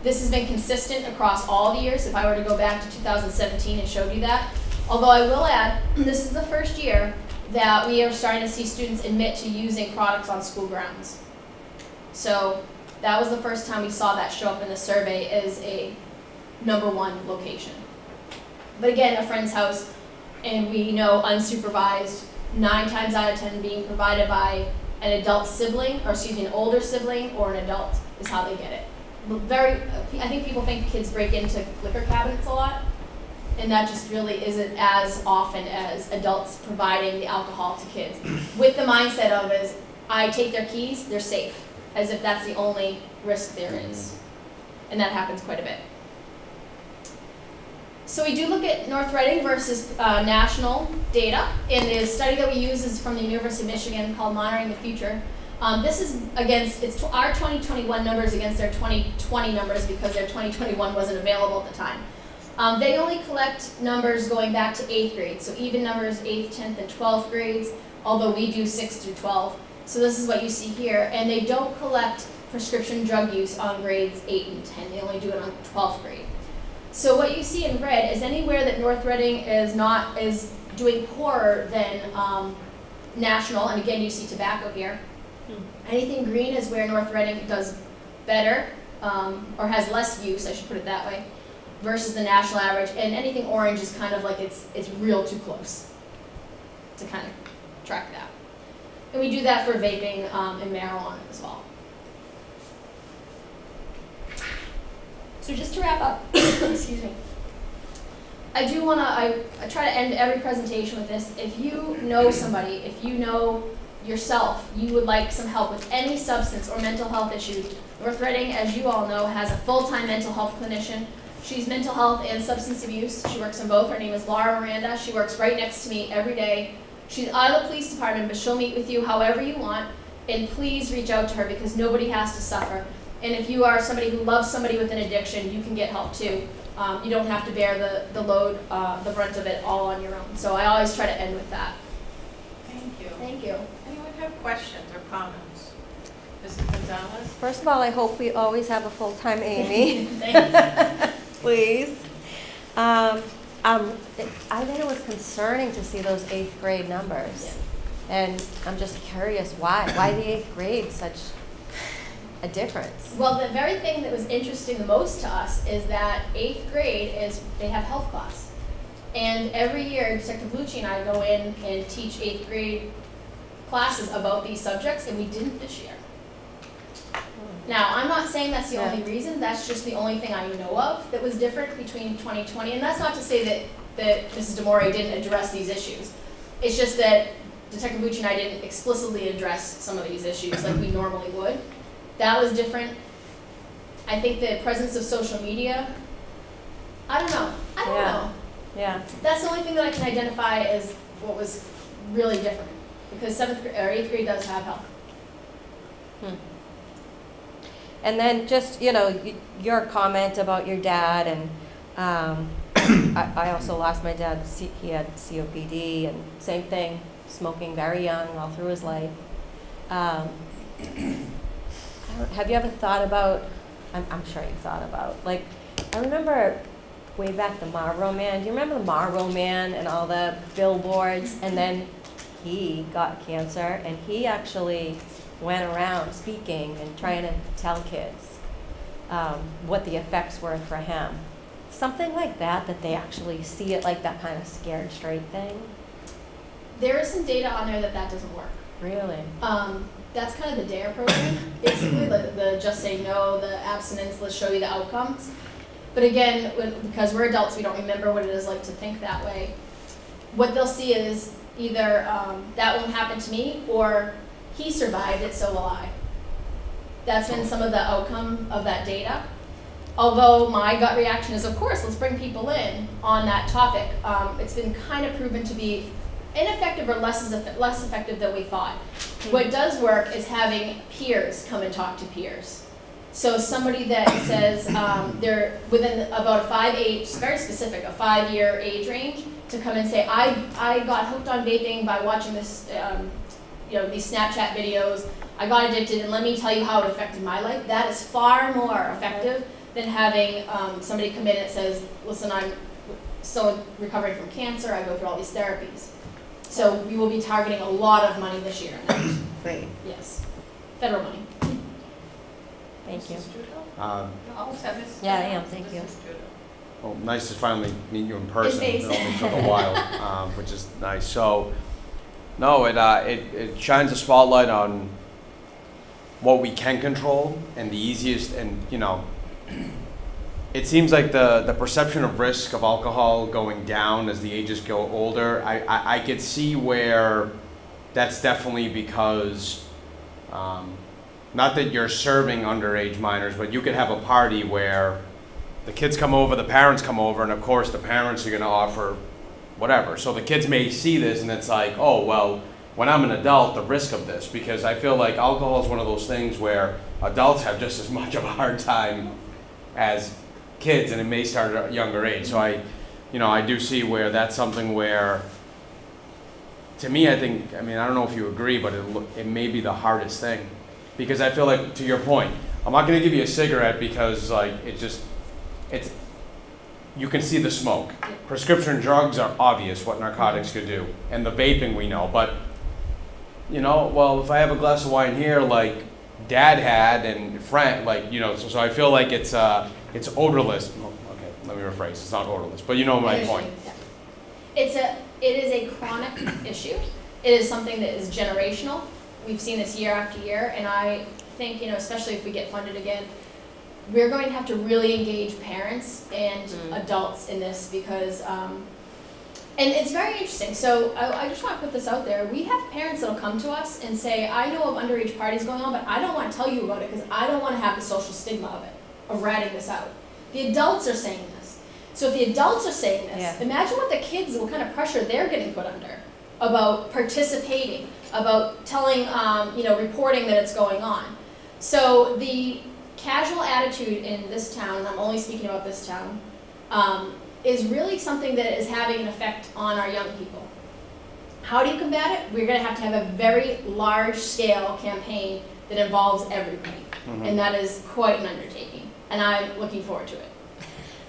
This has been consistent across all the years. If I were to go back to 2017 and showed you that, Although I will add, this is the first year that we are starting to see students admit to using products on school grounds. So that was the first time we saw that show up in the survey as a number one location. But again, a friend's house, and we know unsupervised, nine times out of ten being provided by an adult sibling, or excuse me, an older sibling or an adult is how they get it. Very, I think people think kids break into liquor cabinets a lot, and that just really isn't as often as adults providing the alcohol to kids. With the mindset of is, I take their keys, they're safe, as if that's the only risk there is. And that happens quite a bit. So we do look at North Reading versus uh, national data, and the study that we use is from the University of Michigan called Monitoring the Future. Um, this is against it's our 2021 numbers against their 2020 numbers because their 2021 wasn't available at the time. Um, they only collect numbers going back to eighth grade, so even numbers 8th, 10th, and 12th grades, although we do 6th through 12. So this is what you see here, and they don't collect prescription drug use on grades 8 and 10. They only do it on 12th grade. So what you see in red is anywhere that North Reading is not is doing poorer than um, national, and again you see tobacco here. Anything green is where North Reading does better um, or has less use, I should put it that way, versus the national average. And anything orange is kind of like it's it's real too close to kind of track that. And we do that for vaping um, and marijuana as well. So just to wrap up, excuse me. I do want to, I, I try to end every presentation with this. If you know somebody, if you know yourself, you would like some help with any substance or mental health issue, North Reading, as you all know, has a full-time mental health clinician. She's mental health and substance abuse. She works in both. Her name is Laura Miranda. She works right next to me every day. She's out of the police department, but she'll meet with you however you want. And please reach out to her because nobody has to suffer. And if you are somebody who loves somebody with an addiction, you can get help too. Um, you don't have to bear the, the load, uh, the brunt of it all on your own. So I always try to end with that. Thank you. Thank you. Anyone have questions or comments? Mrs. Gonzalez? First of all, I hope we always have a full-time Amy, Thanks. please. Um, um, it- I think it was concerning to see those eighth grade numbers. And I'm just curious, why? Why the eighth grade such a difference? Well, the very thing that was interesting the most to us is that eighth grade is they have health class. And every year, Detective Lucci and I go in and teach eighth grade classes about these subjects, and we didn't this year. Now, I'm not saying that's the Yeah. only reason, that's just the only thing I know of that was different between 2020, and that's not to say that, that Mrs. Demore didn't address these issues. It's just that Detective Lucci and I didn't explicitly address some of these issues like we normally would. That was different. I think the presence of social media, I don't know, I don't Yeah. know. Yeah, That's the only thing that I can identify as what was really different, because seventh, or eighth grade does have health. Hmm. And then just, you know, your comment about your dad and, um, I, I also lost my dad, he had COPD and same thing, smoking very young all through his life. Um, have you ever thought about, I'm, I'm sure you thought about, like, I remember way back the Marlboro Man, do you remember the Marlboro Man and all the billboards? And then he got cancer and he actually went around speaking and trying to tell kids um, what the effects were for him. Something like that, that they actually see it like that kind of scared straight thing. There is some data on there that that doesn't work. Really? Um, that's kind of the DARE program, basically, the, the just say no, the abstinence, let's show you the outcomes. But again, when, because we're adults, we don't remember what it is like to think that way. What they'll see is either um, that won't happen to me, or he survived it, so will I. That's been some of the outcome of that data. Although my gut reaction is, of course, let's bring people in on that topic. Um, it's been kind of proven to be ineffective or less, less effective than we thought. What does work is having peers come and talk to peers. So somebody that says um, they're within about a five age, very specific, a five year age range, to come and say, I, I got hooked on vaping by watching this, um, you know, these Snapchat videos. I got addicted, and let me tell you how it affected my life. That is far more effective than having um, somebody come in and says, listen, I'm, someone recovering from cancer, I go through all these therapies. So we will be targeting a lot of money this year, Great, yes, federal money. thank you. Um, is that Mrs. Yeah, I am, thank you. Well, nice to finally meet you in person. face. It only took a while, um, which is nice. So, no, it, uh, it, it shines a spotlight on what we can control and the easiest, and you know, it seems like the, the perception of risk of alcohol going down as the ages go older. I, I, I could see where that's definitely because, um, not that you're serving underage minors, but you could have a party where the kids come over, the parents come over, and of course the parents are going to offer whatever. So the kids may see this and it's like, oh, well, when I'm an adult, the risk of this, because I feel like alcohol is one of those things where adults have just as much of a hard time as kids, and it may start at a younger age. So I, you know, I do see where that's something where, to me, I think, I mean, I don't know if you agree, but it, it may be the hardest thing. Because I feel like, to your point, I'm not going to give you a cigarette because, like, it just, it's, you can see the smoke. Prescription drugs are obvious what narcotics could do, and the vaping we know. But, you know, well, if I have a glass of wine here, like Dad had, and friend, like you know, so, so I feel like it's uh, it's odorless. Oh, Okay, let me rephrase. It's not odorless, but you know my point. It's a, it is a chronic issue. It is something that is generational. We've seen this year after year, and I think, you know, especially if we get funded again, we're going to have to really engage parents and Mm. adults in this because, um, and it's very interesting. So I, I just want to put this out there. We have parents that'll come to us and say, I know of underage parties going on, but I don't want to tell you about it because I don't want to have the social stigma of it, of ratting this out. The adults are saying this. So if the adults are saying this, Yeah. imagine what the kids, what kind of pressure they're getting put under about participating, about telling, um, you know, reporting that it's going on. So the casual attitude in this town, and I'm only speaking about this town, um, is really something that is having an effect on our young people. How do you combat it? We're going to have to have a very large scale campaign that involves everybody, Mhm. and that is quite an undertaking, and I'm looking forward to it.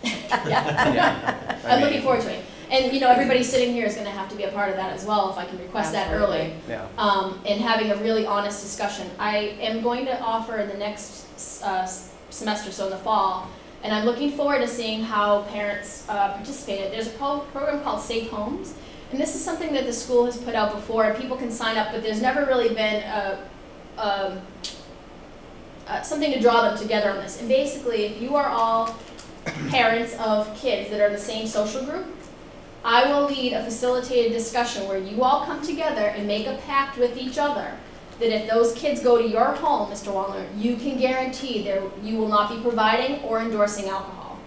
yeah. Yeah. I I'm looking forward to it. And, you know, everybody sitting here is gonna have to be a part of that as well, if I can request that early. Yeah. Um, and having a really honest discussion. I am going to offer the next, uh, semester, so in the fall, and I'm looking forward to seeing how parents, uh, participated. There's a pro- program called Safe Homes, and this is something that the school has put out before, and people can sign up, but there's never really been a, um, uh, something to draw them together on this. And basically, if you are all parents of kids that are in the same social group, I will lead a facilitated discussion where you all come together and make a pact with each other that if those kids go to your home, Mr. Wallner, you can guarantee there you will not be providing or endorsing alcohol.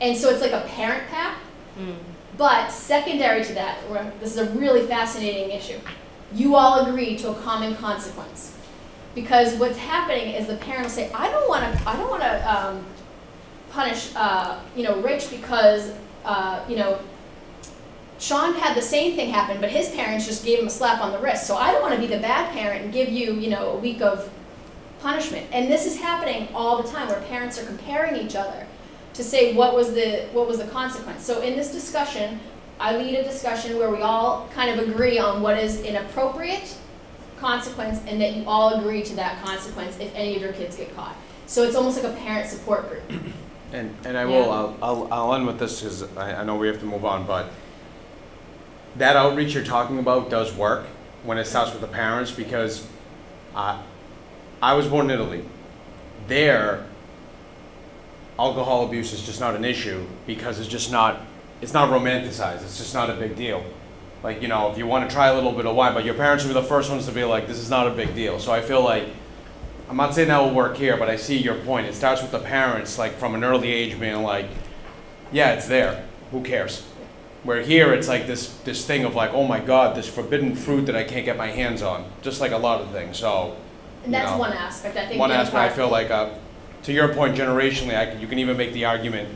And so it's like a parent pact, Mm. but secondary to that, this is a really fascinating issue, you all agree to a common consequence. Because what's happening is the parent will say, I don't want to, I don't want to um, punish, uh, you know, Rich because, uh, you know, Sean had the same thing happen, but his parents just gave him a slap on the wrist. So I don't want to be the bad parent and give you, you know, a week of punishment. And this is happening all the time, where parents are comparing each other to say what was the what was the consequence. So in this discussion, I lead a discussion where we all kind of agree on what is an appropriate consequence, and that you all agree to that consequence if any of your kids get caught. So it's almost like a parent support group. And, and I will, I'll, I'll, I'll end with this because I, I know we have to move on, but that outreach you're talking about does work when it starts with the parents because uh, I was born in Italy. There, alcohol abuse is just not an issue because it's just not, it's not romanticized. It's just not a big deal. Like, you know, if you want to try a little bit of wine, but your parents be the first ones to be like, this is not a big deal. So I feel like, I'm not saying that will work here, but I see your point. It starts with the parents, like from an early age, being like, yeah, it's there. Who cares? Where here, it's like this, this thing of like, oh my God, this forbidden fruit that I can't get my hands on. Just like a lot of things. So, And that's No. one aspect. I think one aspect, I feel like, uh, to your point, generationally, I, can- you can even make the argument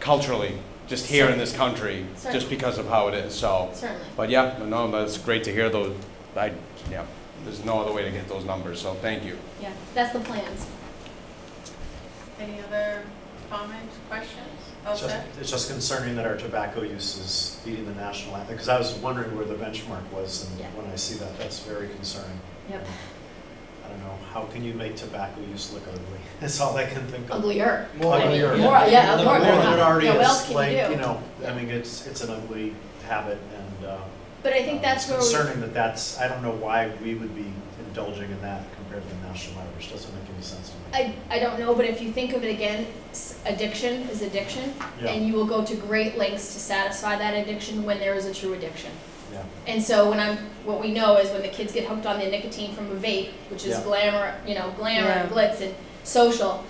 culturally, just here in this country, Certainly. just because of how it is. So, Certainly. but yeah, no, that's great to hear those. I, yeah, there's no other way to get those numbers. So, thank you. Yeah, that's the plans. Any other comments, questions? All It's just- It's just concerning that our tobacco use is beating the national average, because I was wondering where the benchmark was, and Yeah. when I see that, that's very concerning. Yep. I don't know, how can you make tobacco use look ugly? That's all I can think of. Uglier. More I mean, Uglier. More, yeah, more, More than it yeah, already what else is, can like, you do? you know, I mean, it's, it's an ugly habit, and, uh. But I think that's it's where we, Concerning that that's, I don't know why we would be indulging in that compared to the national average, doesn't make any sense to me. I, I don't know, but if you think of it again, s- addiction is addiction, Yeah, and you will go to great lengths to satisfy that addiction when there is a true addiction. yeah, And so when I'm, what we know is when the kids get hooked on the nicotine from a vape, which is Yeah. glamour, you know, glamour and Yeah. glitz and social,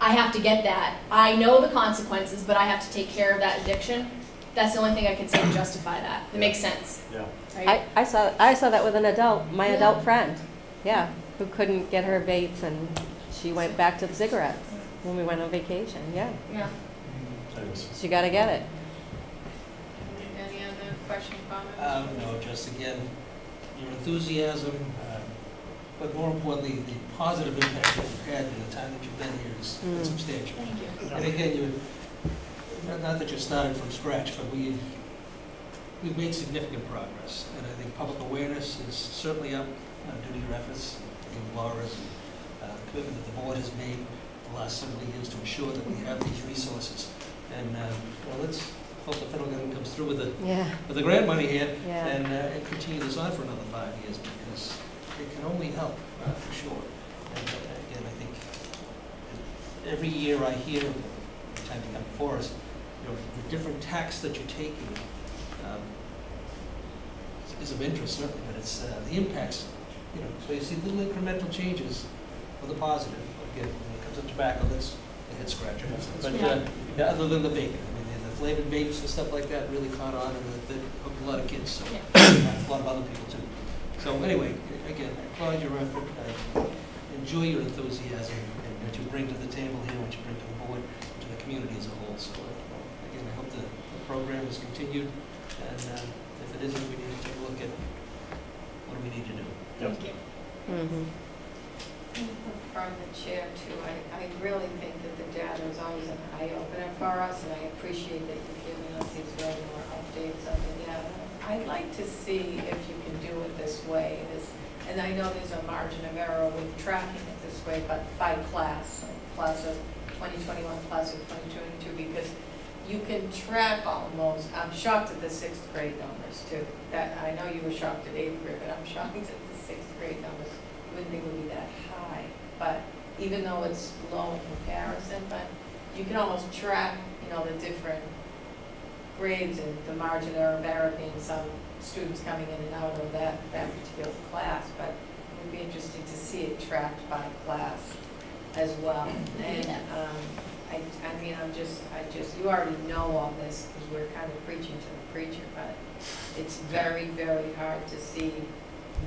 I have to get that. I know the consequences, but I have to take care of that addiction. That's the only thing I can say to justify that. It makes sense, yeah. right? I, I saw, I saw that with an adult, my Yeah. adult friend, yeah, who couldn't get her vapes and she went back to the cigarettes when we went on vacation, yeah. Yeah. So you gotta get it. Any other question, comment? Um, no, just again, your enthusiasm, uh, but more importantly, the positive impact that you've had in the time that you've been here is Mm. substantial. Thank you. And again, you, not- not that you started from scratch, but we've, we've made significant progress. And I think public awareness is certainly up uh, due to your efforts, and Laura's, uh, commitment that the board has made the last several years to ensure that we have these resources. And, uh, well, let's hope the federal government comes through with the, Yeah, with the grant money here yeah. and, uh, and continue this on for another five years because it can only help, uh, for sure. And uh, again, I think every year I hear, time to come before us, you know, the different tacks that you're taking, um, is- is of interest certainly, but it's, uh, the impacts, you know, so you see little incremental changes for the positive. Again, when it comes to tobacco, that's a head scratcher. But, uh, yeah, other than the vaping, I mean, the flavored vapes and stuff like that really caught on and that that hooked a lot of kids, so, a lot of other people too. So anyway, again, I applaud your effort, I enjoy your enthusiasm and what you bring to the table here, what you bring to the board, to the community as a whole. So uh, again, I hope the, the program is continued, and uh, if it isn't, we need to take a look at what do we need to do. Thank you. Mhm. From the chair too, I, I really think that the data is always an eye opener for us, and I appreciate that you're giving us these regular updates on the data. I'd like to see if you can do it this way, this, and I know there's a margin of error with tracking it this way, but by class, class of twenty twenty-one, class of twenty twenty-two, because you can track almost, I'm shocked at the sixth grade numbers too. That, I know you were shocked at eighth grade, but I'm shocked at the sixth grade numbers. You wouldn't think it would be that but even though it's low in comparison, but you can almost track, you know, the different grades and the margin of error being some students coming in and out of that, that particular class, but it would be interesting to see it tracked by class as well. And, um, I, I mean, I'm just, I just, you already know all this, because we're kind of preaching to the preacher, but it's very, very hard to see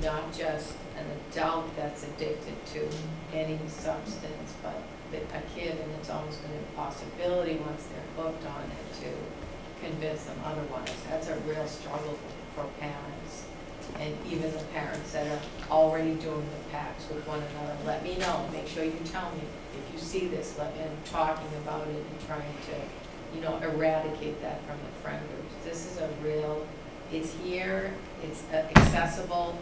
not just an adult that's addicted to any substance, but a kid, and it's almost an impossibility once they're hooked on it to convince them otherwise. That's a real struggle for parents, and even the parents that are already doing the packs with one another. Let me know, make sure you tell me if you see this, let me, talking about it and trying to, you know, eradicate that from the friend groups. This is a real, it's here, it's accessible.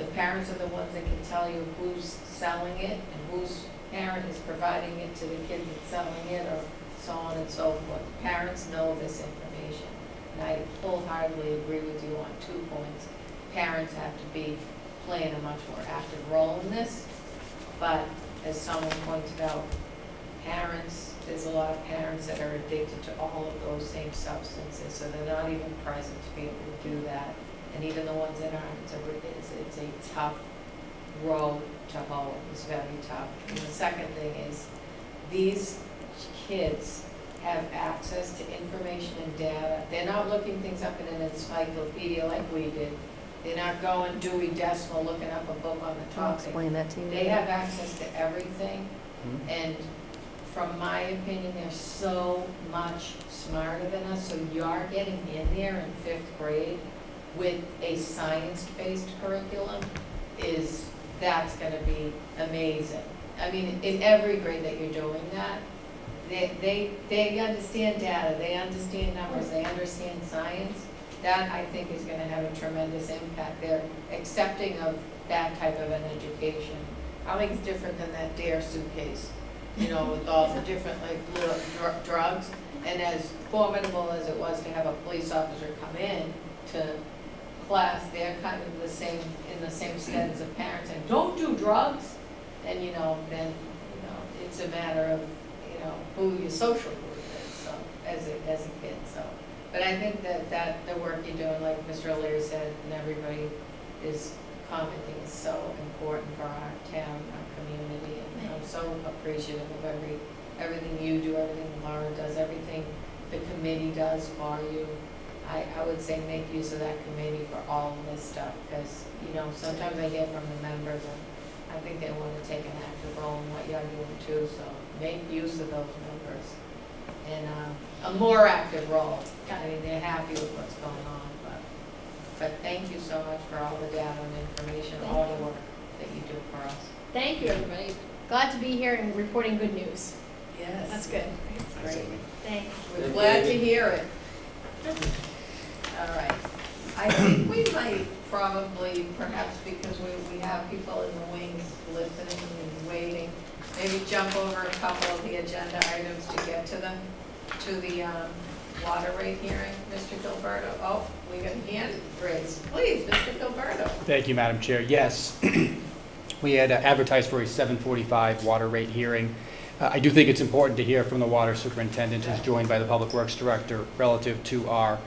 The parents are the ones that can tell you who's selling it and whose parent is providing it to the kid that's selling it, or so on and so forth. Parents know this information, and I wholeheartedly agree with you on two points. Parents have to be playing a much more active role in this, but as someone pointed out, parents, there's a lot of parents that are addicted to all of those same substances, so they're not even present to be able to do that. And even the ones that aren't, it's a, it's, it's a tough road to hoe, it's very tough. And the second thing is, these kids have access to information and data. They're not looking things up in an encyclopedia like we did. They're not going Dewey Decimal, looking up a book on the I'll topic. explain that to you. They have access to everything, hmm? and from my opinion, they're so much smarter than us, so you're getting in there in fifth grade with a science-based curriculum is, that's gonna be amazing. I mean, in every grade that you're doing that, they, they, they understand data, they understand numbers, they understand science. That, I think, is gonna have a tremendous impact. They're accepting of that type of an education. I think it's different than that dare suitcase, you know, with all the different, like, little dr- drugs. And as formidable as it was to have a police officer come in to class, they're kind of the same, in the same stead as a parent don't do drugs. And, you know, then, you know, it's a matter of, you know, who your social group is, so, as a, as a kid, so. But I think that, that the work you're doing, like Mr. O'Leary said, and everybody is commenting is so important for our town, our community. And I'm so appreciative of every, everything you do, everything Laura does, everything the committee does for you. I, I would say make use of that committee for all of this stuff, because, you know, sometimes I get from the members, and I think they want to take an active role in what you're doing too, so make use of those members. And, uh, a more active role, I mean, they're happy with what's going on, but, but thank you so much for all the data and information, all the work that you do for us. Thank you, everybody. Glad to be here and reporting good news. Yes. That's good. Great. Thanks. We're glad to hear it. All right. I think we might probably, perhaps because we, we have people in the wings listening and waiting, maybe jump over a couple of the agenda items to get to them, to the, um, water rate hearing, Mr. Gilleberto. Oh, we got a hand raised. Please, Mr. Gilleberto. Thank you, Madam Chair. Yes, we had uh, advertised for a 7:45 water rate hearing. Uh, I do think it's important to hear from the water superintendent, who's joined by the Public Works Director, relative to our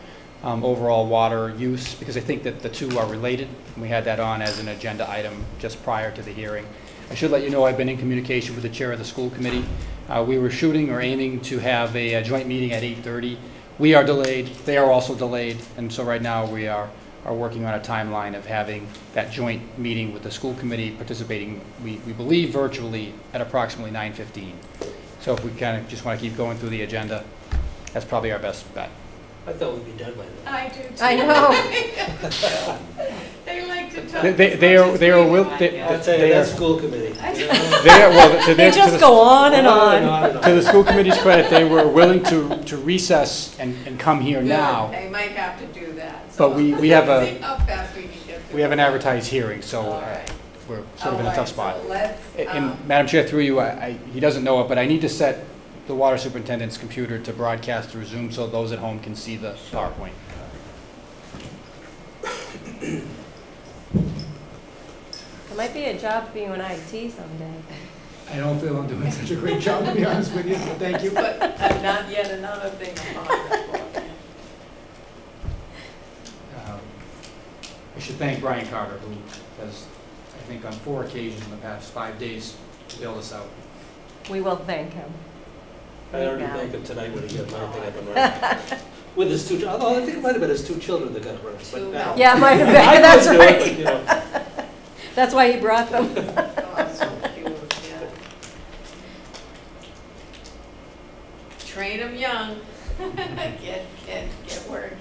um, overall water use, because I think that the two are related. We had that on as an agenda item just prior to the hearing. I should let you know I've been in communication with the chair of the school committee. Uh, We were shooting or aiming to have a uh, joint meeting at 8:30. We are delayed, they are also delayed, and so right now we are, are working on a timeline of having that joint meeting with the school committee participating, we, we believe virtually at approximately 9:15. So if we kind of just want to keep going through the agenda, that's probably our best bet. I thought we'd be done by now. I do too. I know. They like to talk They- They, they are, they are, will- they, know. I'll tell you, they are, school committee. they are, well, to They their, to just the, go on and On and on. on to the school committee's credit, they were willing to, to recess and, and come here Good. now. They might have to do that. so But we- we have a- See how fast we can get through. We have an advertised hearing, so All uh, right. we're sort of in a tough right, spot. so let's, And- um, And Madam Chair, through you, I, I- he doesn't know it, but I need to set the water superintendent's computer to broadcast through Zoom so those at home can see the PowerPoint. It might be a job for you in IT someday. I don't feel I'm doing such a great job, to be honest with you, but thank you. but uh, not yet another thing upon report. Um, I should thank Brian Carter, who has, I think on four occasions in the past five days, bailed us out. We will thank him. I already Yeah. thanked him tonight when he got my thing up and running. With his two, although I think it might have been his two children that got it running, but Two now. Yeah, it might have I been, that's couldn't it, right. you know, That's why he brought them. Oh, so cute, yeah. Train them young. Get, get, get working.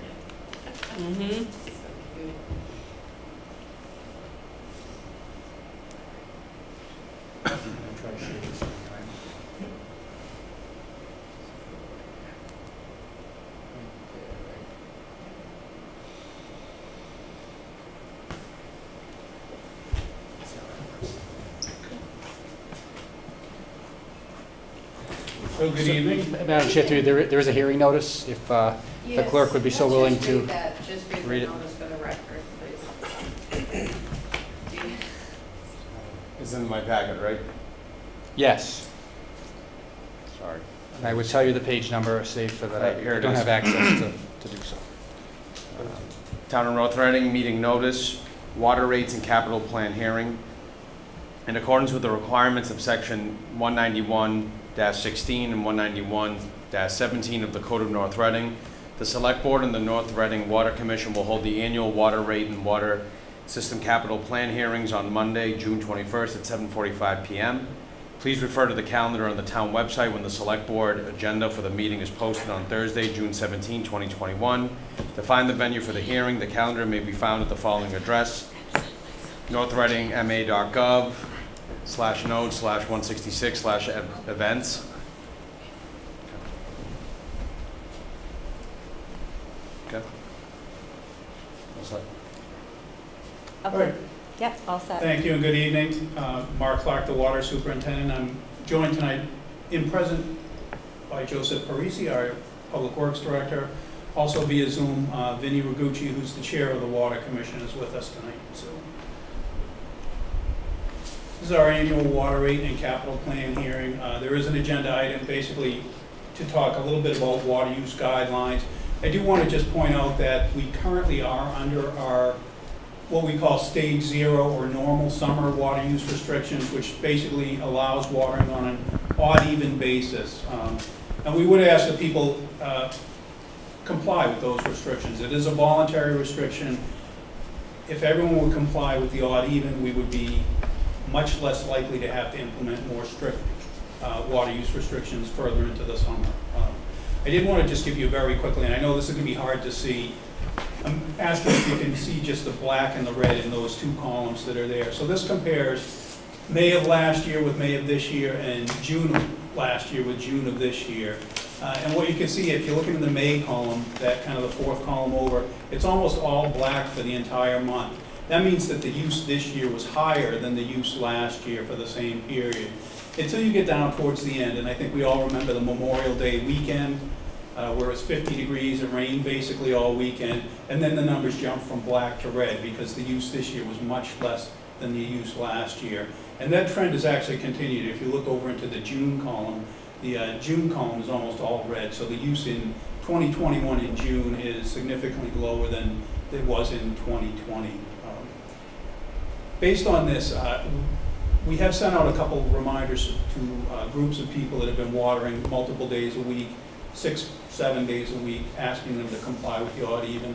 Mm-hmm. So cute. I'm gonna try to share this sometime. So evening. Madam Chair, through there, there is a hearing notice, if, uh, the clerk would be so Yes, willing just to read that, just read read the it. notice for the record, please. It's in my packet, right? Yes. Sorry. And I would tell you the page number, save for that Right, I don't have access to, to do so. Town and North Reading meeting notice, water rates and capital plan hearing. In accordance with the requirements of section one ninety-one sixteen and one ninety-one seventeen of the Code of North Reading, the Select Board and the North Reading Water Commission will hold the annual water rate and water system capital plan hearings on Monday, June twenty-first at seven forty-five PM. Please refer to the calendar on the town website when the Select Board agenda for the meeting is posted on Thursday, June 17, 2021. To find the venue for the hearing, the calendar may be found at the following address, northreadingma.gov slash node slash 166 slash events. Okay. All set. Okay. All right. Yep, all set. Thank you and good evening. Uh, Mark Clark, the water superintendent. I'm joined tonight in present by Joseph Parisi, our public works director. Also via Zoom, uh, Vinny Rigucci, who's the chair of the water commission, is with us tonight. This is our annual water rate and capital plan hearing. Uh, There is an agenda item basically to talk a little bit about water use guidelines. I do want to just point out that we currently are under our what we call stage zero or normal summer water use restrictions, which basically allows watering on an odd even basis. Um, And we would ask that people uh, comply with those restrictions. It is a voluntary restriction. If everyone would comply with the odd even, we would be much less likely to have to implement more strict uh, water use restrictions further into the summer. Um, I did want to just give you very quickly, and I know this is going to be hard to see, I'm asking if you can see just the black and the red in those two columns that are there. So this compares May of last year with May of this year and June of last year with June of this year. Uh, And what you can see, if you're looking in the May column, that kind of the fourth column over, it's almost all black for the entire month. That means that the use this year was higher than the use last year for the same period. Until you get down towards the end, and I think we all remember the Memorial Day weekend, uh, where it's 50 degrees and rain basically all weekend, and then the numbers jump from black to red because the use this year was much less than the use last year. And that trend has actually continued. If you look over into the June column, the uh, June column is almost all red, so the use in 2021 in June is significantly lower than it was in 2020. Based on this, uh, we have sent out a couple of reminders to uh, groups of people that have been watering multiple days a week, six, seven days a week, asking them to comply with the odd even.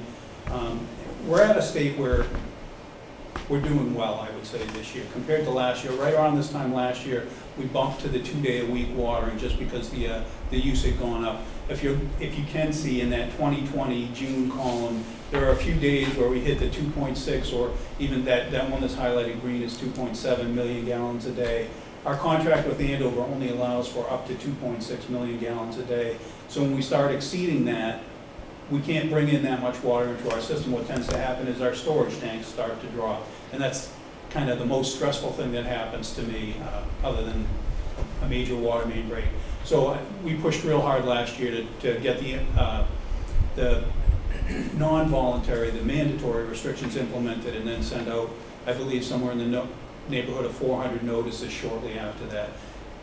Um, We're at a state where we're doing well, I would say, this year. Compared to last year, right around this time last year, we bumped to the two-day-a-week watering just because the, uh, the use had gone up. If you, if you can see in that 2020 June column, there are a few days where we hit the 2.6, or even that, that one that's highlighted green is 2.7 million gallons a day. Our contract with Andover only allows for up to 2.6 million gallons a day. So when we start exceeding that, we can't bring in that much water into our system. What tends to happen is our storage tanks start to drop. And that's kind of the most stressful thing that happens to me, uh, other than a major water main break. So we pushed real hard last year to, to get the, uh, the non-voluntary, the mandatory restrictions implemented and then send out, I believe, somewhere in the no- neighborhood of 400 notices shortly after that.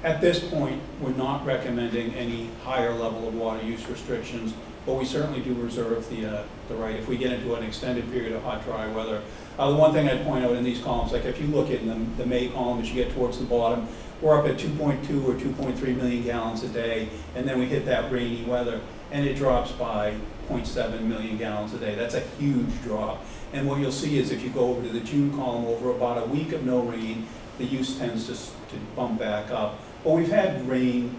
At this point, we're not recommending any higher level of water use restrictions, but we certainly do reserve the, uh, the right if we get into an extended period of hot, dry weather. Uh, the one thing I'd point out in these columns, like if you look in the, the May column, as you get towards the bottom, we're up at 2.2 or 2.3 million gallons a day, and then we hit that rainy weather, and it drops by 0.7 million gallons a day. That's a huge drop. And what you'll see is if you go over to the June column, over about a week of no rain, the use tends to, to bump back up. But we've had rain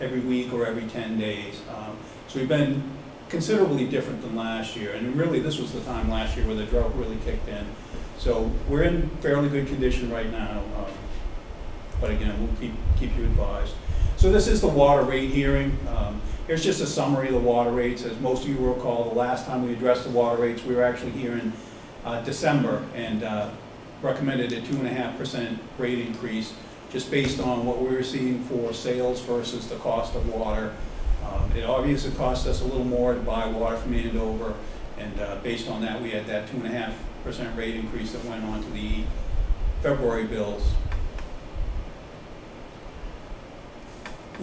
every week or every 10 days. Um, So we've been considerably different than last year. And really, this was the time last year where the drought really kicked in. So we're in fairly good condition right now. um, But again, we'll keep, keep you advised. So this is the water rate hearing. Um, Here's just a summary of the water rates. As most of you recall, the last time we addressed the water rates, we were actually here in uh, December and uh, recommended a two and a half percent rate increase, just based on what we were seeing for sales versus the cost of water. Um, It obviously cost us a little more to buy water from Andover, and uh, based on that, we had that two and a half percent rate increase that went on to the February bills.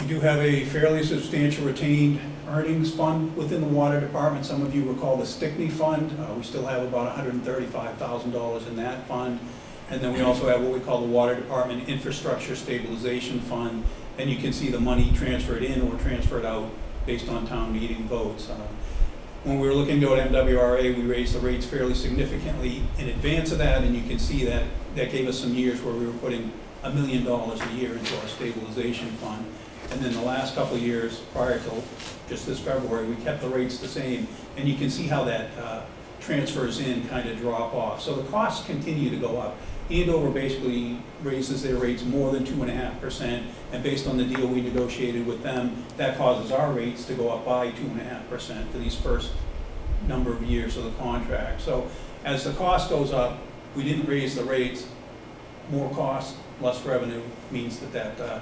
We do have a fairly substantial retained earnings fund within the water department. Some of you recall the Stickney Fund. Uh, We still have about $135,000 in that fund. And then we also have what we call the Water Department Infrastructure Stabilization Fund. And you can see the money transferred in or transferred out based on town meeting votes. Uh, When we were looking to go to MWRA, we raised the rates fairly significantly in advance of that, and you can see that that gave us some years where we were putting a million dollars a year into our stabilization fund. And then the last couple of years, prior to just this February, we kept the rates the same, and you can see how that uh, transfers in kind of drop off. So the costs continue to go up. Andover basically raises their rates more than two and a half percent, and based on the deal we negotiated with them, that causes our rates to go up by two and a half percent for these first number of years of the contract. So as the cost goes up, We didn't raise the rates, more cost, less revenue means that that, uh,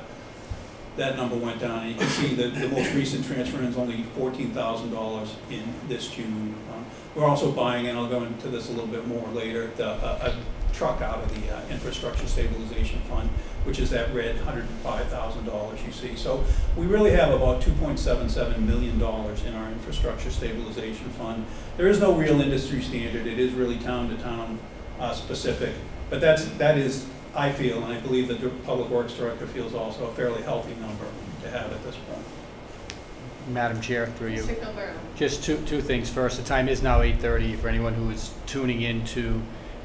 that number went down. And you can see that the most recent transfer is only fourteen thousand dollars in this June. Um, We're also buying, and I'll go into this a little bit more later, the, a, a truck out of the uh, infrastructure stabilization fund, which is that red hundred and five thousand dollars you see. So we really have about two point seven seven million dollars in our infrastructure stabilization fund. There is no real industry standard, it is really town to town uh, specific. But that's, that is, I feel, and I believe that the Public Works Director feels also a fairly healthy number to have at this point. Madam Chair, through you. Mr. Just two, two things. First, the time is now 8:30. For anyone who is tuning in to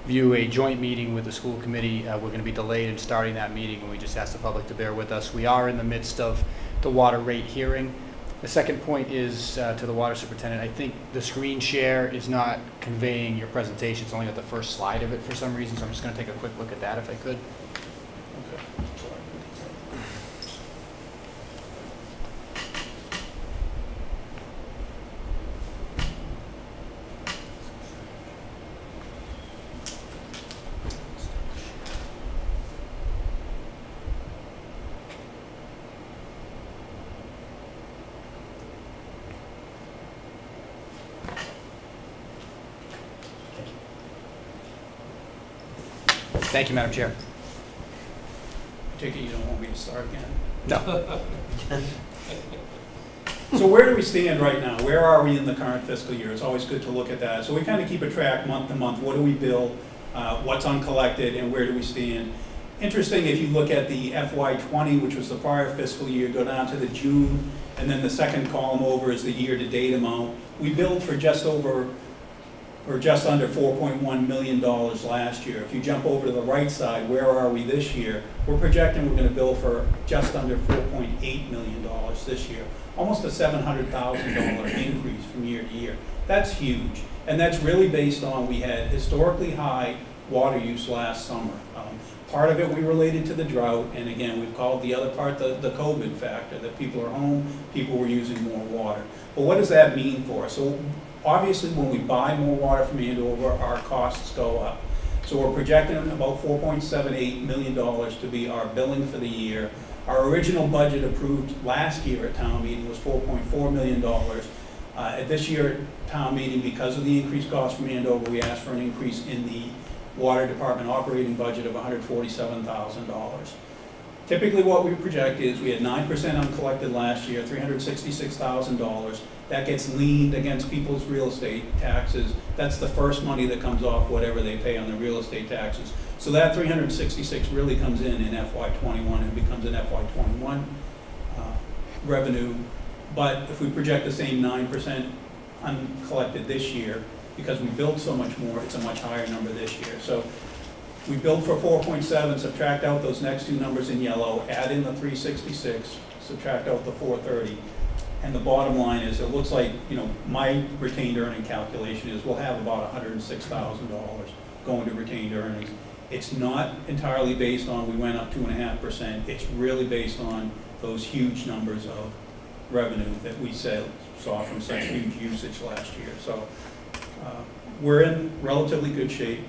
view a joint meeting with the school committee, uh, we're going to be delayed in starting that meeting, and we just ask the public to bear with us. We are in the midst of the water rate hearing. The second point is uh, to the water superintendent. I think the screen share is not conveying your presentation. It's only got the first slide of it for some reason, so I'm just going to take a quick look at that if I could. Okay. Thank you, Madam Chair. I take it you don't want me to start again? No. So where do we stand right now? Where are we in the current fiscal year? It's always good to look at that. So we kind of keep a track month to month. What do we bill? Uh, What's uncollected and where do we stand? Interesting, if you look at the FY '20, which was the prior fiscal year, go down to the June, and then the second column over is the year-to-date amount. We billed for just over, or just under $4.1 million last year. If you jump over to the right side, where are we this year? We're projecting we're going to bill for just under $4.8 million this year almost a $700,000 increase from year to year. That's huge. And that's really based on, we had historically high water use last summer. Um, Part of it we related to the drought, and again, we've called the other part the, the COVID factor, that people are home, people were using more water. But what does that mean for us? So obviously, when we buy more water from Andover, our costs go up. So we're projecting about $4.78 million to be our billing for the year. Our original budget approved last year at town meeting was $4.4 million. Uh, At this year at town meeting, because of the increased cost from Andover, we asked for an increase in the water department operating budget of $147,000. Typically, what we project is, we had 9% uncollected last year, $366,000. That gets leaned against people's real estate taxes. That's the first money that comes off whatever they pay on the real estate taxes. So that 366 really comes in in FY '21 and becomes an FY '21 uh, revenue. But if we project the same 9% uncollected this year, because we built so much more, it's a much higher number this year. So we built for 4.7, subtract out those next two numbers in yellow, add in the 366, subtract out the 430. And the bottom line is, it looks like, you know, my retained earning calculation is we'll have about $106,000 going to retained earnings. It's not entirely based on, we went up two and a half percent, it's really based on those huge numbers of revenue that we saw from such huge usage last year. So, uh, we're in relatively good shape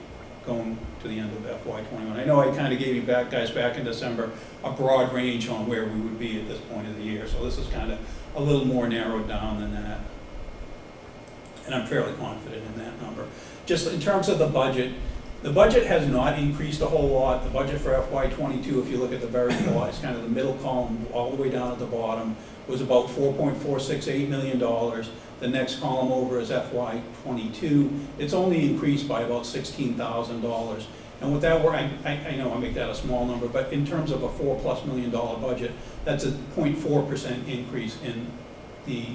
going to the end of FY '21. I know I kind of gave you back, guys, back in December, a broad range on where we would be at this point of the year, so this is kind of a little more narrowed down than that. And I'm fairly confident in that number. Just in terms of the budget, the budget has not increased a whole lot. The budget for FY '22, if you look at the very bottom, it's kind of the middle column, all the way down at the bottom, was about $4.468 million. The next column over is FY '22. It's only increased by about $16,000. And with that, I, I I know I make that a small number, but in terms of a four-plus million dollar budget, that's a 0.4 percent increase in the,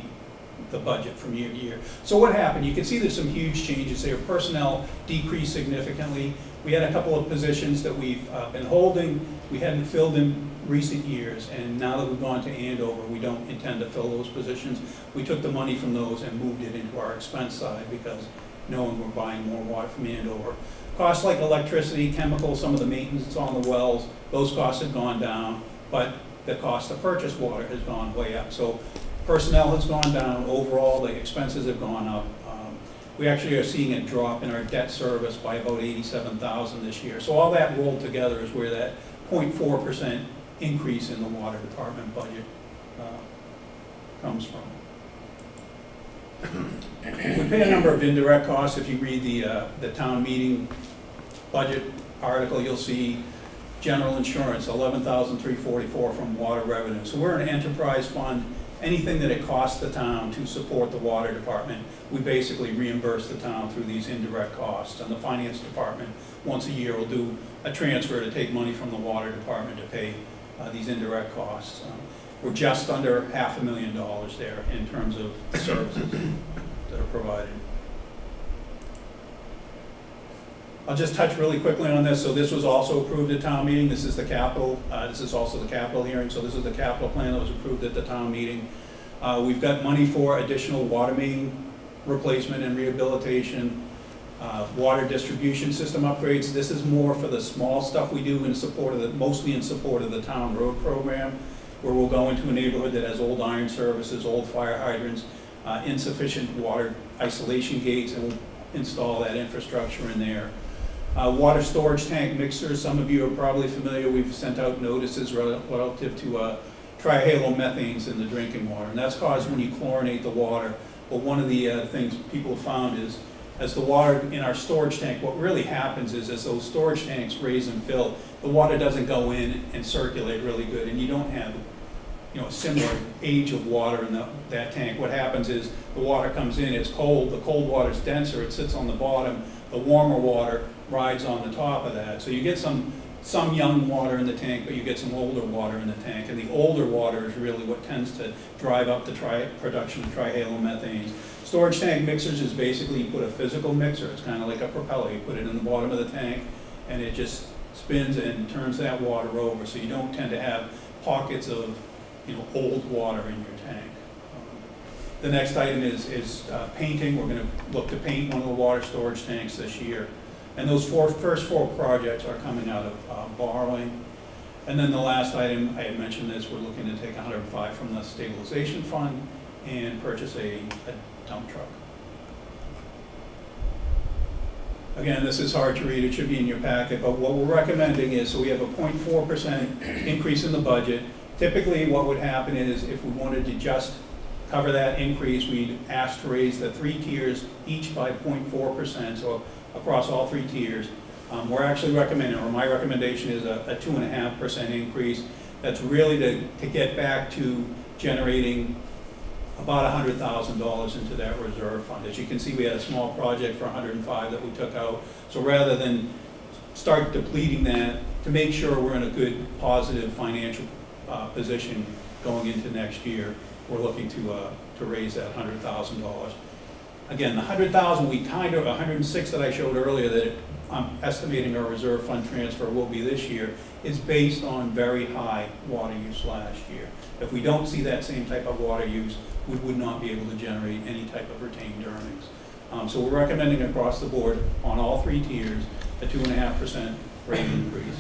the budget from year to year. So what happened? You can see there's some huge changes there. Personnel decreased significantly. We had a couple of positions that we've uh, been holding, we hadn't filled in recent years, and now that we've gone to Andover, we don't intend to fill those positions. We took the money from those and moved it into our expense side because knowing we're buying more water from Andover. Costs like electricity, chemicals, some of the maintenance on the wells, those costs have gone down, but the cost to purchase water has gone way up. So personnel has gone down, overall, the expenses have gone up. Um, We actually are seeing a drop in our debt service by about eighty-seven thousand this year. So all that rolled together is where that 0.4 percent increase in the water department budget uh, comes from. We pay a number of indirect costs. If you read the, uh, the town meeting budget article, you'll see general insurance, eleven thousand three forty-four from water revenue. So we're an enterprise fund. Anything that it costs the town to support the water department, we basically reimburse the town through these indirect costs. And the finance department, once a year, will do a transfer to take money from the water department to pay uh, these indirect costs. Um, We're just under half a million dollars there in terms of the services that are provided. I'll just touch really quickly on this. So this was also approved at town meeting. This is the capital, uh, this is also the capital hearing. So this is the capital plan that was approved at the town meeting. Uh, we've got money for additional water main replacement and rehabilitation, uh, water distribution system upgrades. This is more for the small stuff we do in support of the, mostly in support of the town road program, where we'll go into a neighborhood that has old iron services, old fire hydrants, uh, insufficient water isolation gates, and we'll install that infrastructure in there. Uh, water storage tank mixers, some of you are probably familiar, we've sent out notices rel- relative to, uh, trihalomethanes in the drinking water, and that's caused when you chlorinate the water. But one of the, uh, things people found is, as the water in our storage tank, what really happens is as those storage tanks raise and fill, the water doesn't go in and circulate really good, and you don't have, you know, a similar age of water in the, that tank. What happens is the water comes in, it's cold, the cold water's denser, it sits on the bottom, the warmer water rides on the top of that. So you get some, some young water in the tank, but you get some older water in the tank. And the older water is really what tends to drive up the production of trihalomethanes. Storage tank mixers is basically you put a physical mixer, it's kind of like a propeller. You put it in the bottom of the tank and it just spins and turns that water over. So you don't tend to have pockets of, you know, old water in your tank. The next item is, is uh, painting. We're gonna look to paint one of the water storage tanks this year. And those four, first four projects are coming out of uh, borrowing. And then the last item, I had mentioned this, we're looking to take 105 from the stabilization fund and purchase a, a dump truck. Again, this is hard to read, it should be in your packet, but what we're recommending is, so we have a 0.4% increase in the budget. Typically, what would happen is, if we wanted to just cover that increase, we'd ask to raise the three tiers each by 0.4%, so across all three tiers. Um, we're actually recommending, or my recommendation is a, a two and a half percent increase. That's really to, to get back to generating about hundred thousand dollars into that reserve fund. As you can see, we had a small project for hundred and five that we took out. So rather than start depleting that, to make sure we're in a good, positive financial, uh, position going into next year, we're looking to, uh, to raise that hundred thousand dollars. Again, the hundred thousand, we kind of, hundred and six that I showed earlier that I'm estimating our reserve fund transfer will be this year, is based on very high water use last year. If we don't see that same type of water use, we would not be able to generate any type of retained earnings. Um, so we're recommending across the board, on all three tiers, a two and a half percent rate increase.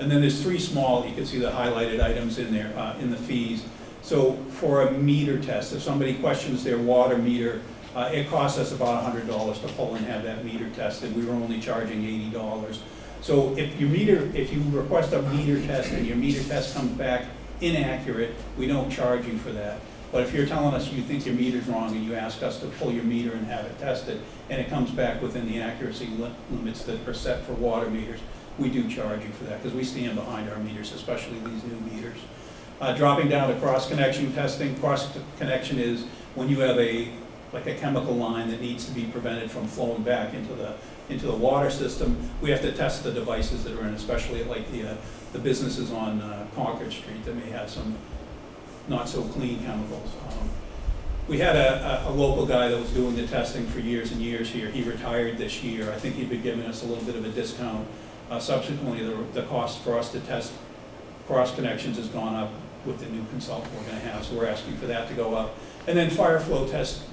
And then there's three small, you can see the highlighted items in there, uh, in the fees. So for a meter test, if somebody questions their water meter, uh, it cost us about hundred dollars to pull and have that meter tested. We were only charging eighty dollars. So if your meter, if you request a meter test and your meter test comes back inaccurate, we don't charge you for that. But if you're telling us you think your meter's wrong and you ask us to pull your meter and have it tested, and it comes back within the accuracy li- limits that are set for water meters, we do charge you for that, because we stand behind our meters, especially these new meters. Uh, dropping down to cross-connection testing, cross-connection is when you have a, like a chemical line that needs to be prevented from flowing back into the, into the water system, we have to test the devices that are in, especially like the, uh, the businesses on uh, Concord Street that may have some not so clean chemicals. Um, We had a, a, a local guy that was doing the testing for years and years here. He retired this year. I think he'd been giving us a little bit of a discount. Uh, subsequently, the, the cost for us to test cross connections has gone up with the new consultant we're gonna have, so we're asking for that to go up. And then fire flow tests, a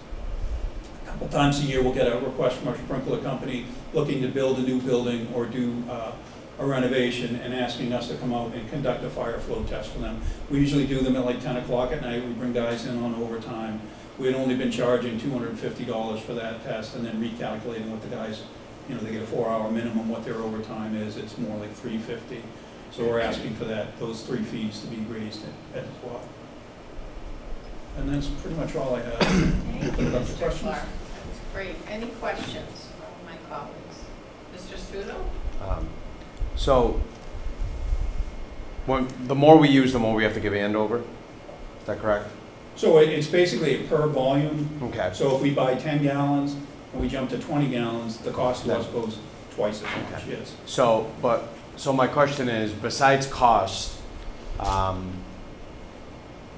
couple times a year, we'll get a request from our sprinkler company looking to build a new building or do, uh, a renovation and asking us to come out and conduct a fire flow test for them. We usually do them at like ten o'clock at night, we bring guys in on overtime. we had only been charging two hundred and fifty dollars for that test, and then recalculating what the guys, you know, they get a four-hour minimum, what their overtime is, it's more like three fifty. So we're asking for that, those three fees to be raised at as well. And that's pretty much all I have. Thank you, it up to Mr. questions. Clark. That's great. Any questions from my colleagues? Mr. Stuto? Um, So, when, the more we use, the more we have to give Andover? Is that correct? So it- it's basically a per volume, Okay. so if we buy ten gallons and we jump to twenty gallons, the cost to us goes twice as much, Okay. yes. So, but, so my question is, besides cost, um,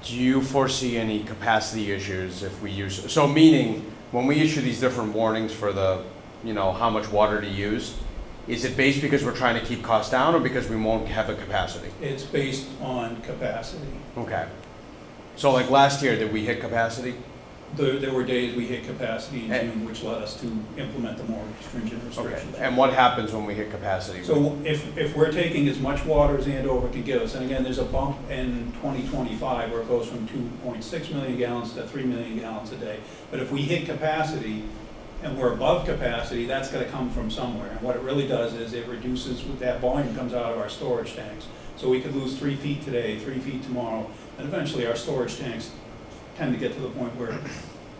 do you foresee any capacity issues if we use, so meaning, when we issue these different warnings for the, you know, how much water to use, is it based because we're trying to keep costs down or because we won't have the capacity? It's based on capacity. Okay. So like last year, did we hit capacity? There, there were days we hit capacity in Eh. June, which led us to implement the more stringent Okay. restrictions. And what happens when we hit capacity? So if, if we're taking as much water as Andover can give us, and again, there's a bump in 2025 where it goes from 2.6 million gallons to 3 million gallons a day. But if we hit capacity and we're above capacity, that's gonna come from somewhere. And what it really does is it reduces, with that volume comes out of our storage tanks. So we could lose three feet today, three feet tomorrow, and eventually our storage tanks tend to get to the point where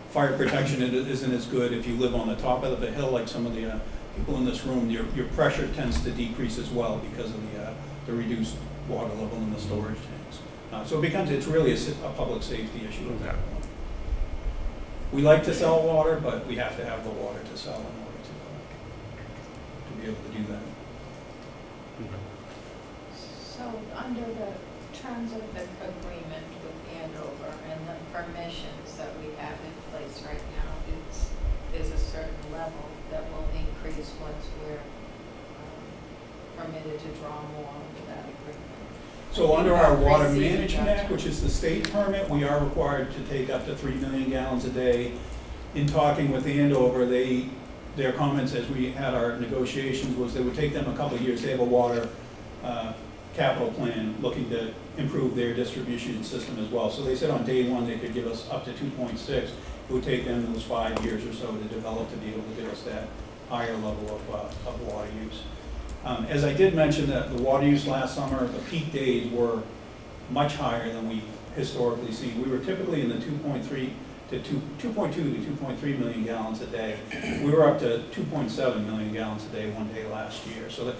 fire protection isn't as good if you live on the top of the hill like some of the uh, people in this room, your, your pressure tends to decrease as well because of the, uh, the reduced water level in the storage tanks. Uh, so it becomes, it's really a, a public safety issue at that point. We like to sell water, but we have to have the water to sell in order to, uh, to be able to do that. So under the terms of the agreement with Andover and the permissions that we have in place right now, it's, there's a certain level that will increase once we're um, permitted to draw more under that agreement. So under our Water Management Act, which is the state permit, we are required to take up to three million gallons a day. In talking with Andover, they, their comments as we had our negotiations was they would take them a couple of years. They have a water uh, capital plan looking to improve their distribution system as well. So they said on day one, they could give us up to two point six. It would take them those five years or so to develop to be able to give us that higher level of, uh, of water use. Um, As I did mention, that the water use last summer, the peak days were much higher than we historically see. We were typically in the 2.3 to 2, 2.2 to 2.3 million gallons a day. We were up to 2.7 million gallons a day one day last year. So that,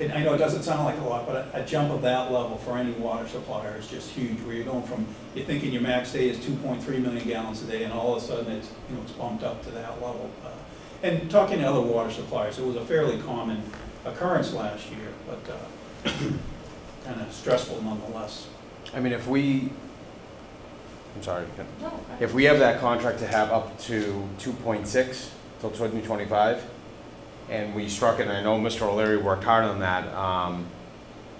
and I know it doesn't sound like a lot, but a, a jump of that level for any water supplier is just huge, where you're going from, you're thinking your max day is 2.3 million gallons a day, and all of a sudden it's, you know, it's bumped up to that level. Uh, And talking to other water suppliers, it was a fairly common occurrence last year, but uh, kind of stressful nonetheless. I mean, if we, I'm sorry, if we have that contract to have up to two point six till twenty twenty-five, and we struck it, and I know Mr. O'Leary worked hard on that, um,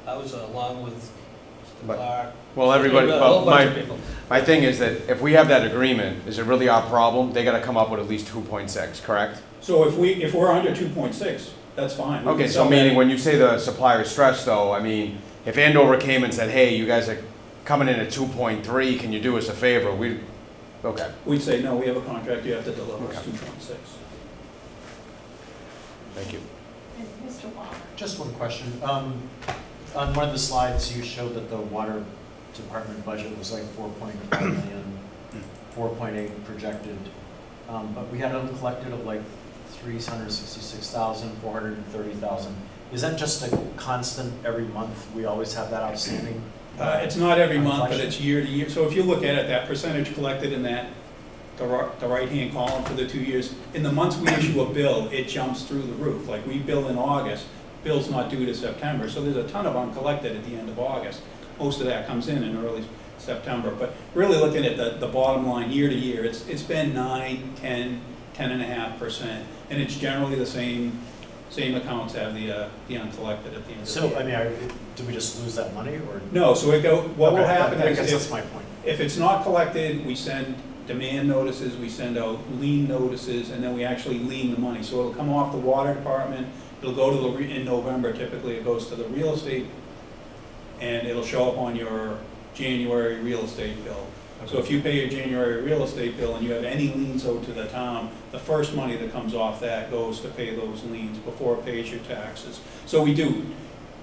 I was along with Mr. But- Clark. well, everybody, A whole but bunch of my, people. my thing is that if we have that agreement, is it really our problem? They gotta come up with at least two point six, correct? So if we, if we're under 2.6, that's fine. We Okay, so sell that. meaning when you say the supplier is stressed though, I mean, if Andover came and said, hey, you guys are coming in at two point three, can you do us a favor? We, okay. We'd say, no, we have a contract, you have to deliver us 2.6. Thank you. And Mr. Waller? Just one question. Um, On one of the slides, you showed that the water department budget was like 4.5 million, 4.8 projected. Um, But we had uncollected of like 366,000, 430,000. Is that just a constant every month? We always have that outstanding? Uh, It's not every month, but it's year to year. So if you look at it, that percentage collected in that, the the right-hand column for the two years, in the months we issue a bill, it jumps through the roof. Like we bill in August, bill's not due to September, so there's a ton of uncollected at the end of August. Most of that comes in in early September. But really looking at the, the bottom line, year to year, it's, it's been 9, 10, 10.5%. And it's generally the same, same accounts have the, uh, the uncollected at the end of the So. I mean, did we just lose that money or? No, so it go, what will Okay, that- happen I is guess if, that's my point. if it's not collected, we send demand notices, we send out lien notices, and then we actually lien the money. So it'll come off the water department, it'll go to the, in November, typically it goes to the real estate, and it'll show up on your January real estate bill. So if you pay your January real estate bill and you have any liens owed to the town, the first money that comes off that goes to pay those liens before it pays your taxes. So we do,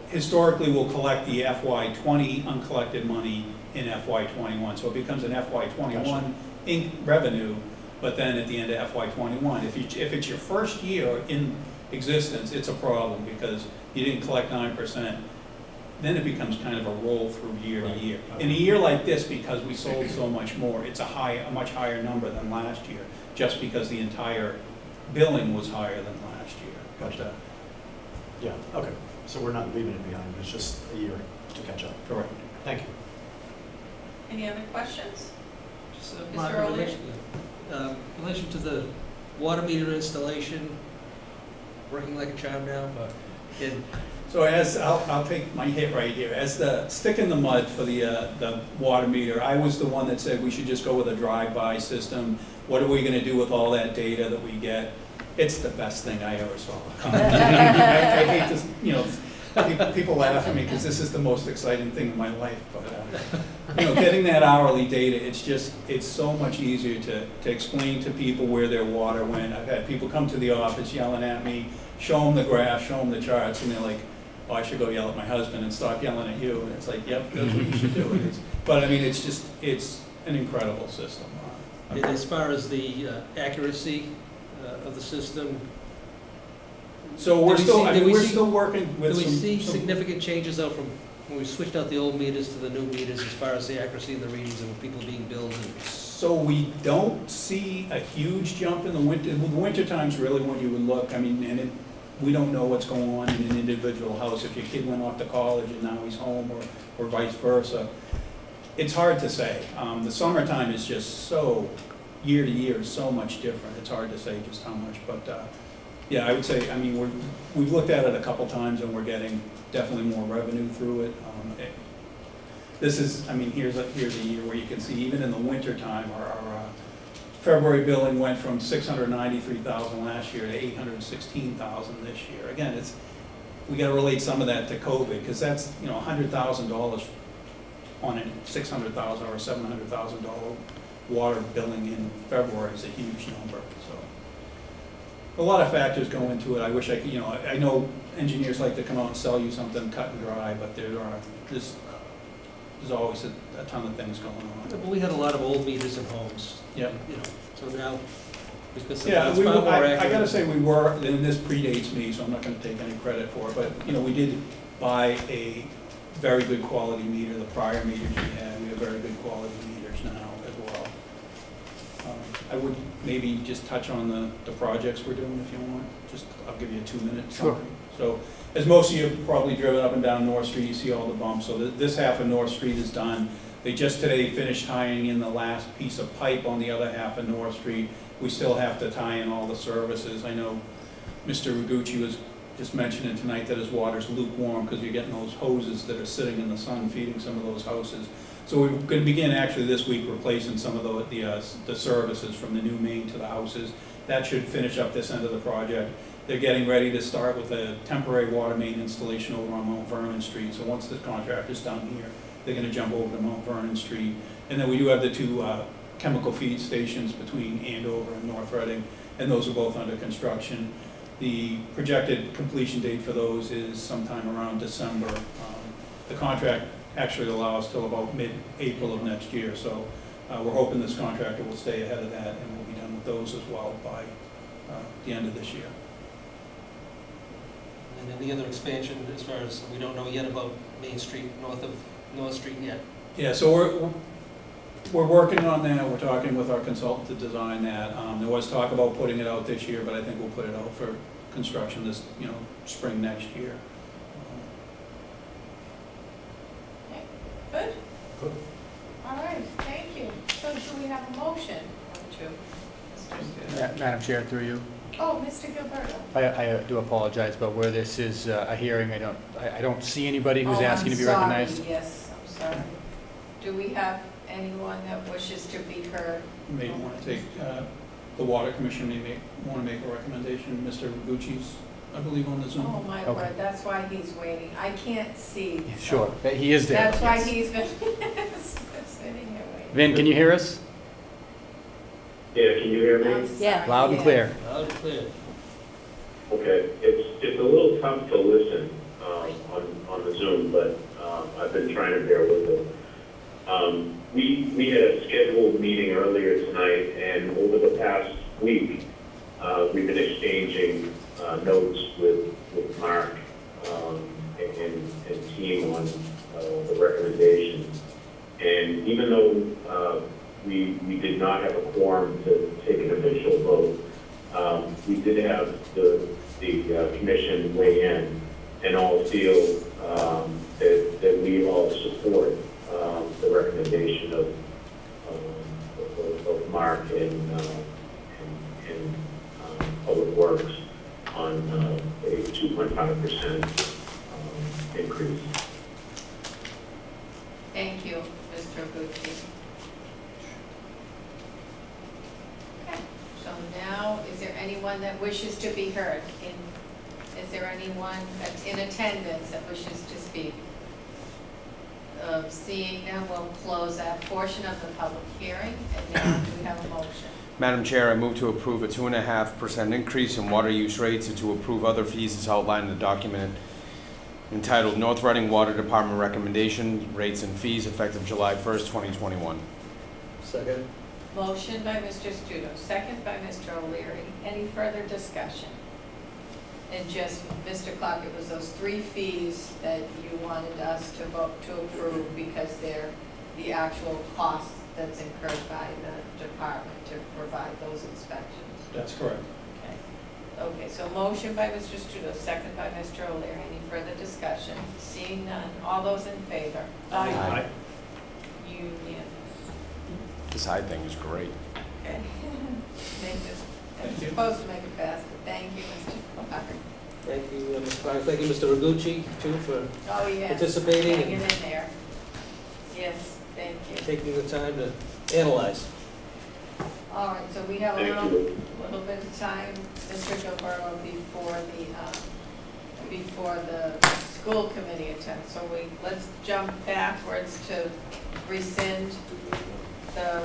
historically, we'll collect the FY twenty uncollected money in FY twenty-one. So it becomes an FY twenty-one inc revenue, but then at the end of FY twenty-one, if you, if it's your first year in existence, it's a problem because you didn't collect nine percent. Then it becomes kind of a roll through year to year. In a year like this, because we sold so much more, it's a high, a much higher number than last year, just because the entire billing was higher than last year. But, Gotcha. uh, Yeah, okay, so we're not leaving it behind, it's just a year to catch up. correct. Thank you. Any other questions? Just, uh, Mr. Mark, in O'Leary? relation, um, in relation to the water meter installation, working like a charm now, but in, So as, I'll, I'll take my hit right here, as the stick in the mud for the, uh, the water meter, I was the one that said we should just go with a drive-by system. What are we gonna do with all that data that we get? It's the best thing I ever saw. I, I hate this, you know, pe- people laugh at me because this is the most exciting thing in my life, but, uh, you know, getting that hourly data, it's just, it's so much easier to, to explain to people where their water went. I've had people come to the office yelling at me, show them the graph, show them the charts, and they're like, oh, I should go yell at my husband and stop yelling at you, and it's like, yep, that's what you should do. It's- But I mean, it's just, it's an incredible system. As far as the uh, accuracy uh, of the system, So we're Did we still, see- I did mean, we we're see- still working do with we some. see some- significant changes though from when we switched out the old meters to the new meters as far as the accuracy of the readings and people being billed and So we don't see a huge jump in the winter, well, the winter time's really when you would look, I mean, and it, we don't know what's going on in an individual house, if your kid went off to college and now he's home, or, or vice versa. It's hard to say, um, the summertime is just so, year to year, so much different, it's hard to say just how much, but, uh, yeah, I would say, I mean, we're, we've looked at it a couple times and we're getting definitely more revenue through it. Um, it- This is, I mean, here's a, here's a year where you can see, even in the winter time, our, our, uh, February billing went from six hundred ninety-three thousand last year to eight hundred sixteen thousand this year. Again, it's, we gotta relate some of that to COVID, because that's, you know, hundred thousand dollars on a six hundred thousand or seven hundred thousand dollar water billing in February is a huge number. A lot of factors go into it. I wish I could, you know, I know engineers like to come out and sell you something cut and dry, but there are, there's, there's always a, a ton of things going on. But we had a lot of old meters in homes, Yep. you know, so now, because Yeah, we, far were- more I. I gotta say, we were, and this predates me, so I'm not gonna take any credit for it, but, you know, we did buy a very good quality meter, the prior meters we had, we have very good quality meters now as well. Um, I would maybe just touch on the, the projects we're doing if you want, just, I'll give you a two-minute Sure. summary. So, as most of you have probably driven up and down North Street, you see all the bumps, so th- this half of North Street is done. They just today finished tying in the last piece of pipe on the other half of North Street. We still have to tie in all the services. I know Mr. Ragucci was just mentioning tonight that his water's lukewarm because you're getting those hoses that are sitting in the sun feeding some of those houses. So we're gonna begin actually this week replacing some of the, the, uh, the services from the new main to the houses. That should finish up this end of the project. They're getting ready to start with a temporary water main installation over on Mount Vernon Street. So once the contract is done here, they're gonna jump over to Mount Vernon Street. And then we do have the two, uh, chemical feed stations between Andover and North Reading, and those are both under construction. The projected completion date for those is sometime around December. Um, The contract actually allows till about mid-April of next year, so uh, we're hoping this contractor will stay ahead of that, and we'll be done with those as well by uh, the end of this year. And then the other expansion, as far as, we don't know yet about Main Street, north of North Street yet. Yeah, so we're, we're working on that, we're talking with our consultant to design that. Um, There was talk about putting it out this year, but I think we'll put it out for construction this, you know, spring next year. Good? Good. All right, thank you. So do we have a motion? To, Ma- Madam Chair, through you. Oh, Mr. Gilleberto. I, I do apologize, but where this is uh, a hearing, I don't, I I don't see anybody who's Oh, asking to be sorry. recognized. Yes, I'm sorry. Do we have anyone that wishes to be heard? You may want to take, uh, the water commission may make, want to make a recommendation. Mr. Gucci's, I believe, on the Zoom. Oh, my Okay. word, that's why he's waiting. I can't see. so Sure, that he is there. That's why yes. he's been sitting here waiting. Vin, can you hear us? Yeah, can you hear me? Yeah. Loud and clear. Loud and clear. Okay, it's, it's a little tough to listen um, on, on the Zoom, but um, I've been trying to bear with it. Um, We, we had a scheduled meeting earlier tonight, and over the past week, uh, we've been exchanging uh, notes with, with Mark um, and, and team on uh, the recommendations. And even though uh, we, we did not have a quorum to take an official vote, um, we did have the, the uh, commission weigh in and all feel um, that, that we all support um, the recommendation of, of- of Mark and, uh, and, and um, Public Works on uh, a 2.5% um, increase. Thank you, Mr. Gucci. Okay, so now, is there anyone that wishes to be heard? In, is there anyone that's in attendance that wishes to speak? Uh, Seeing none, we'll close that portion of the public hearing, and now do we have a motion? Madam Chair, I move to approve a two and a half percent increase in water use rates and to approve other fees as outlined in the document entitled North Reading Water Department Recommendation, Rates and Fees effective July first, twenty twenty-one. Second? Motion by Mr. Stuto, second by Mr. O'Leary. Any further discussion? And just, Mr. Clark, it was those three fees that you wanted us to vote to approve because they're the actual cost that's incurred by the department to provide those inspections. That's correct. Okay. Okay, so motion by Mr. Stuto, second by Mr. O'Leary. Any further discussion? Seeing none. All those in favor? Aye. Unanimous. This high thing is great. Okay. Make this, I'm supposed to make it faster. Thank you, Mr. Clark. Thank you, uh, Ms. Clark. Thank you, Mr. Ragucci, too, for Oh, yes. Participating Hanging and- in there. Yes, thank you. taking the time to analyze. All right, so we have a little, you. little bit of time, Mr. Gilleberto, before the, um, before the school committee attends. So we, let's jump backwards to rescind the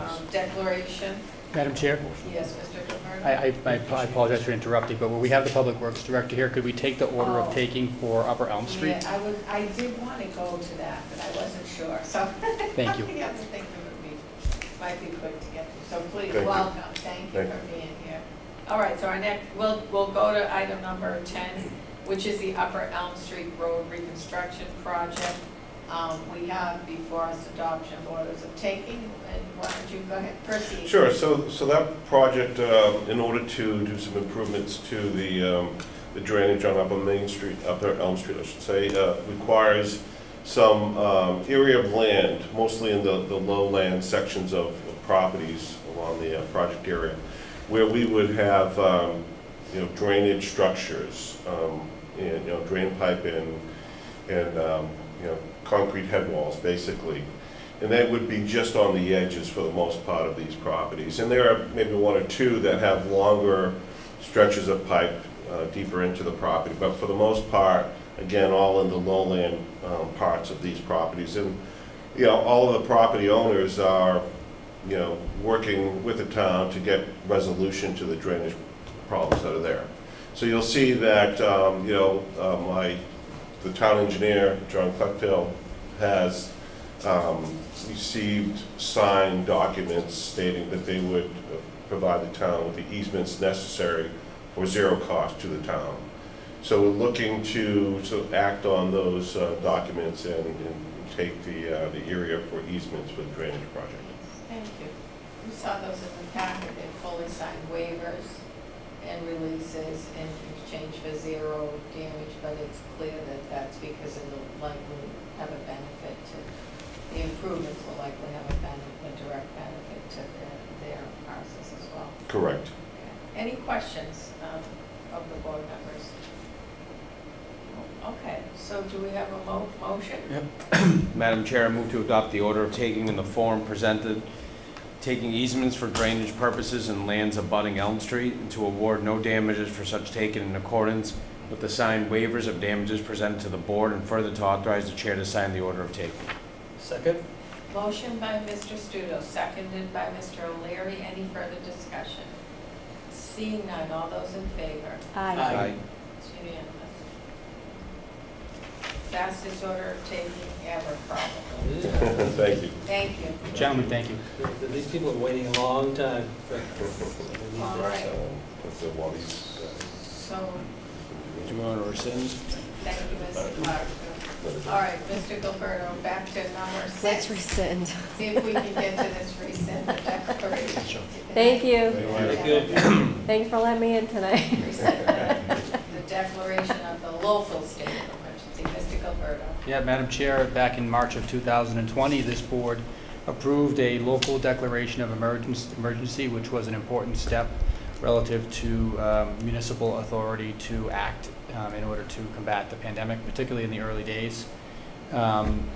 um, declaration. Madam Chair? Yes, Mr. Gilleberto? I, I- I apologize for interrupting, but when we have the Public Works Director here, could we take the order Oh. of taking for Upper Elm Street? Yeah, I was, I did want to go to that, but I wasn't sure, so. Thank you. The other thing that would be, might be quick to get to, so please, Thank you. welcome, thank you Thank for being here. All right, so our next, we'll, we'll go to item number ten, which is the Upper Elm Street Road Reconstruction Project. Um, we have before us adoption of orders of taking, and why don't you go ahead, proceed? Sure, so, so that project, uh, in order to do some improvements to the um, the drainage on Upper Main Street, Upper Elm Street, I should say, uh, requires some um, area of land, mostly in the, the lowland sections of of properties along the uh, project area, where we would have, um, you know, drainage structures, um, and, you know, drain pipe and, and, you know, concrete head walls, basically. And that would be just on the edges for the most part of these properties. And there are maybe one or two that have longer stretches of pipe uh, deeper into the property. But for the most part, again, all in the lowland um, parts of these properties. And, you know, all of the property owners are, you know, working with the town to get resolution to the drainage problems that are there. So you'll see that, um, you know, uh, my, the town engineer, John Cleffield, has um, received signed documents stating that they would provide the town with the easements necessary for zero cost to the town. So we're looking to, to act on those uh, documents and, and take the, uh, the area for easements for the drainage project. Thank you. We saw those in the packet, they fully signed waivers and releases in exchange for zero damage, but it's clear that that's because it'll likely have a benefit to, the improvements will likely have a benefit, a direct benefit to their, their parcels as well. Correct. Okay. Any questions um, of the board members? Okay, so do we have a mo- motion? Madam Chair, I move to adopt the order of taking in the form presented, taking easements for drainage purposes and lands abutting Elm Street, and to award no damages for such taken in accordance with the signed waivers of damages presented to the board, and further to authorize the chair to sign the order of taking. Second? Motion by Mr. Stuto, seconded by Mr. O'Leary. Any further discussion? Seeing none, all those in favor? Aye. Aye. It's unanimous. Fastest order of taking ever, probably. Thank you. Thank you. Gentlemen, thank you. These people are waiting a long time. All right. That's the Wally's. So, Do you want to rescind? thank you, Mr. Clark. All right, Mr. Gilleberto, back to number Let's six. rescind. See if we can get to this rescind the declaration. Thank you. Thank you. Thanks for letting me in tonight. The the declaration of the local state of emergency. Mr. Gilleberto. Yeah, Madam Chair, back in March of 2020, this board approved a local declaration of emergency, which was an important step relative to um, municipal authority to act um, in order to combat the pandemic, particularly in the early days. Um,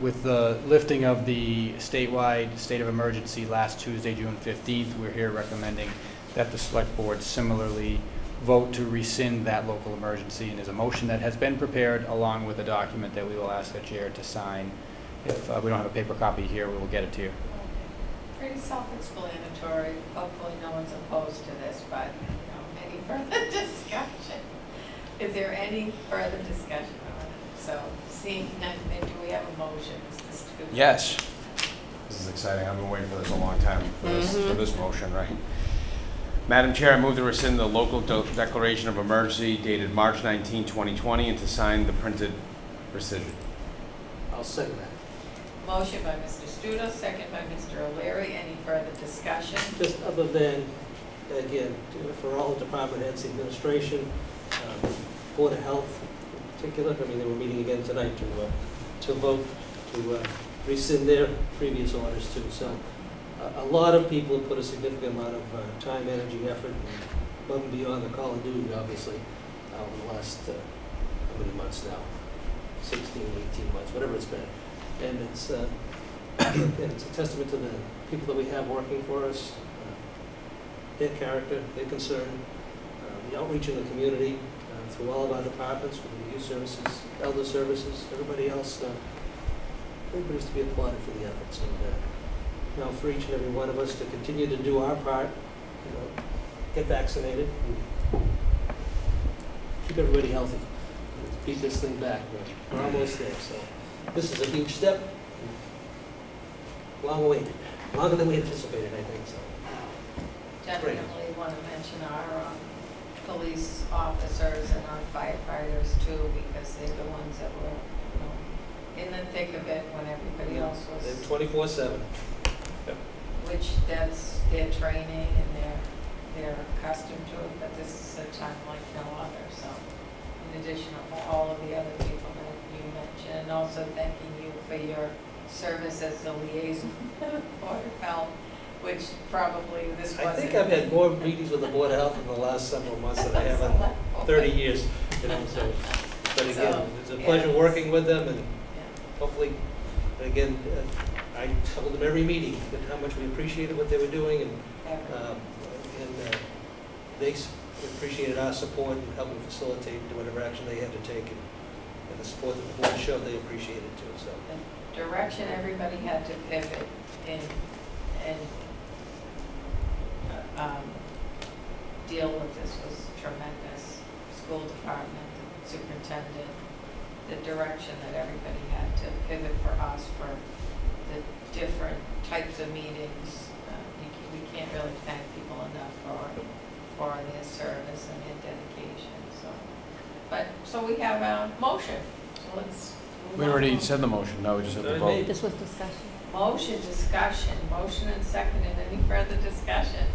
With the lifting of the statewide state of emergency last Tuesday, June 15th, we're here recommending that the select board similarly vote to rescind that local emergency. And is a motion that has been prepared along with a document that we will ask the chair to sign. If uh, we don't have a paper copy here, we will get it to you. Pretty self-explanatory. Hopefully, no one's opposed to this, but, you know, any further discussion? Is there any further discussion on it? So, seeing none, do we have a motion, Mr. Stuto? Yes. This is exciting. I've been waiting for this a long time, for this, for this motion, right? Madam Chair, I move to rescind the local de- declaration of emergency dated March 19, 2020, and to sign the printed rescission. I'll second that. Motion by Mr. Stuto, second by Mr. O'Leary. Any further discussion? Just other than, again, for all the department heads, administration, um, Board of Health in particular, I mean, they were meeting again tonight to, uh, to vote to uh, rescind their previous orders too. So a, lot of people have put a significant amount of uh, time, energy, effort, above and beyond the call of duty, obviously, uh, over the last, uh, how many months now? 16, 18 months, whatever it's been. And it's, uh, and it's a testament to the people that we have working for us, uh, their character, their concern, uh, the outreach in the community, through all of our departments, with the youth services, elder services, everybody else, everybody's to be applauded for the efforts. And, you know, for each and every one of us to continue to do our part, you know, get vaccinated, and keep everybody healthy, beat this thing back. We're- We're almost there, so this is a huge step. Long awaited, longer than we anticipated, I think, so. Definitely want to mention our um, police officers and our firefighters too, because they're the ones that were, you know, in the thick of it when everybody else was, twenty-four seven. Which that's their training and they're, they're accustomed to it, but this is a time like no other, so. In addition to all of the other people that you mentioned, and also thanking you for your service as the liaison with the Board of Health, which probably this wasn't. I think I've had more meetings with the Board of Health in the last several months than I have in thirty years, you know, so. But again, So, it's a yeah. pleasure working with them and Yeah. hopefully, again, uh, I told them every meeting that how much we appreciated what they were doing and, um, and uh, they appreciated our support and helping facilitate whatever action they had to take and and the support that the board showed, they appreciated too, so. the direction everybody had to pivot in and uh, um, deal with this was tremendous. School department, superintendent, the direction that everybody had to pivot for us for different types of meetings. Uh, you We can't really thank people enough for, for their service and their dedication, so. But, so we have a motion, so let's. move We on. already said the motion, now we just have to Already vote. This was discussion. Motion, discussion, motion and second, and any further discussion?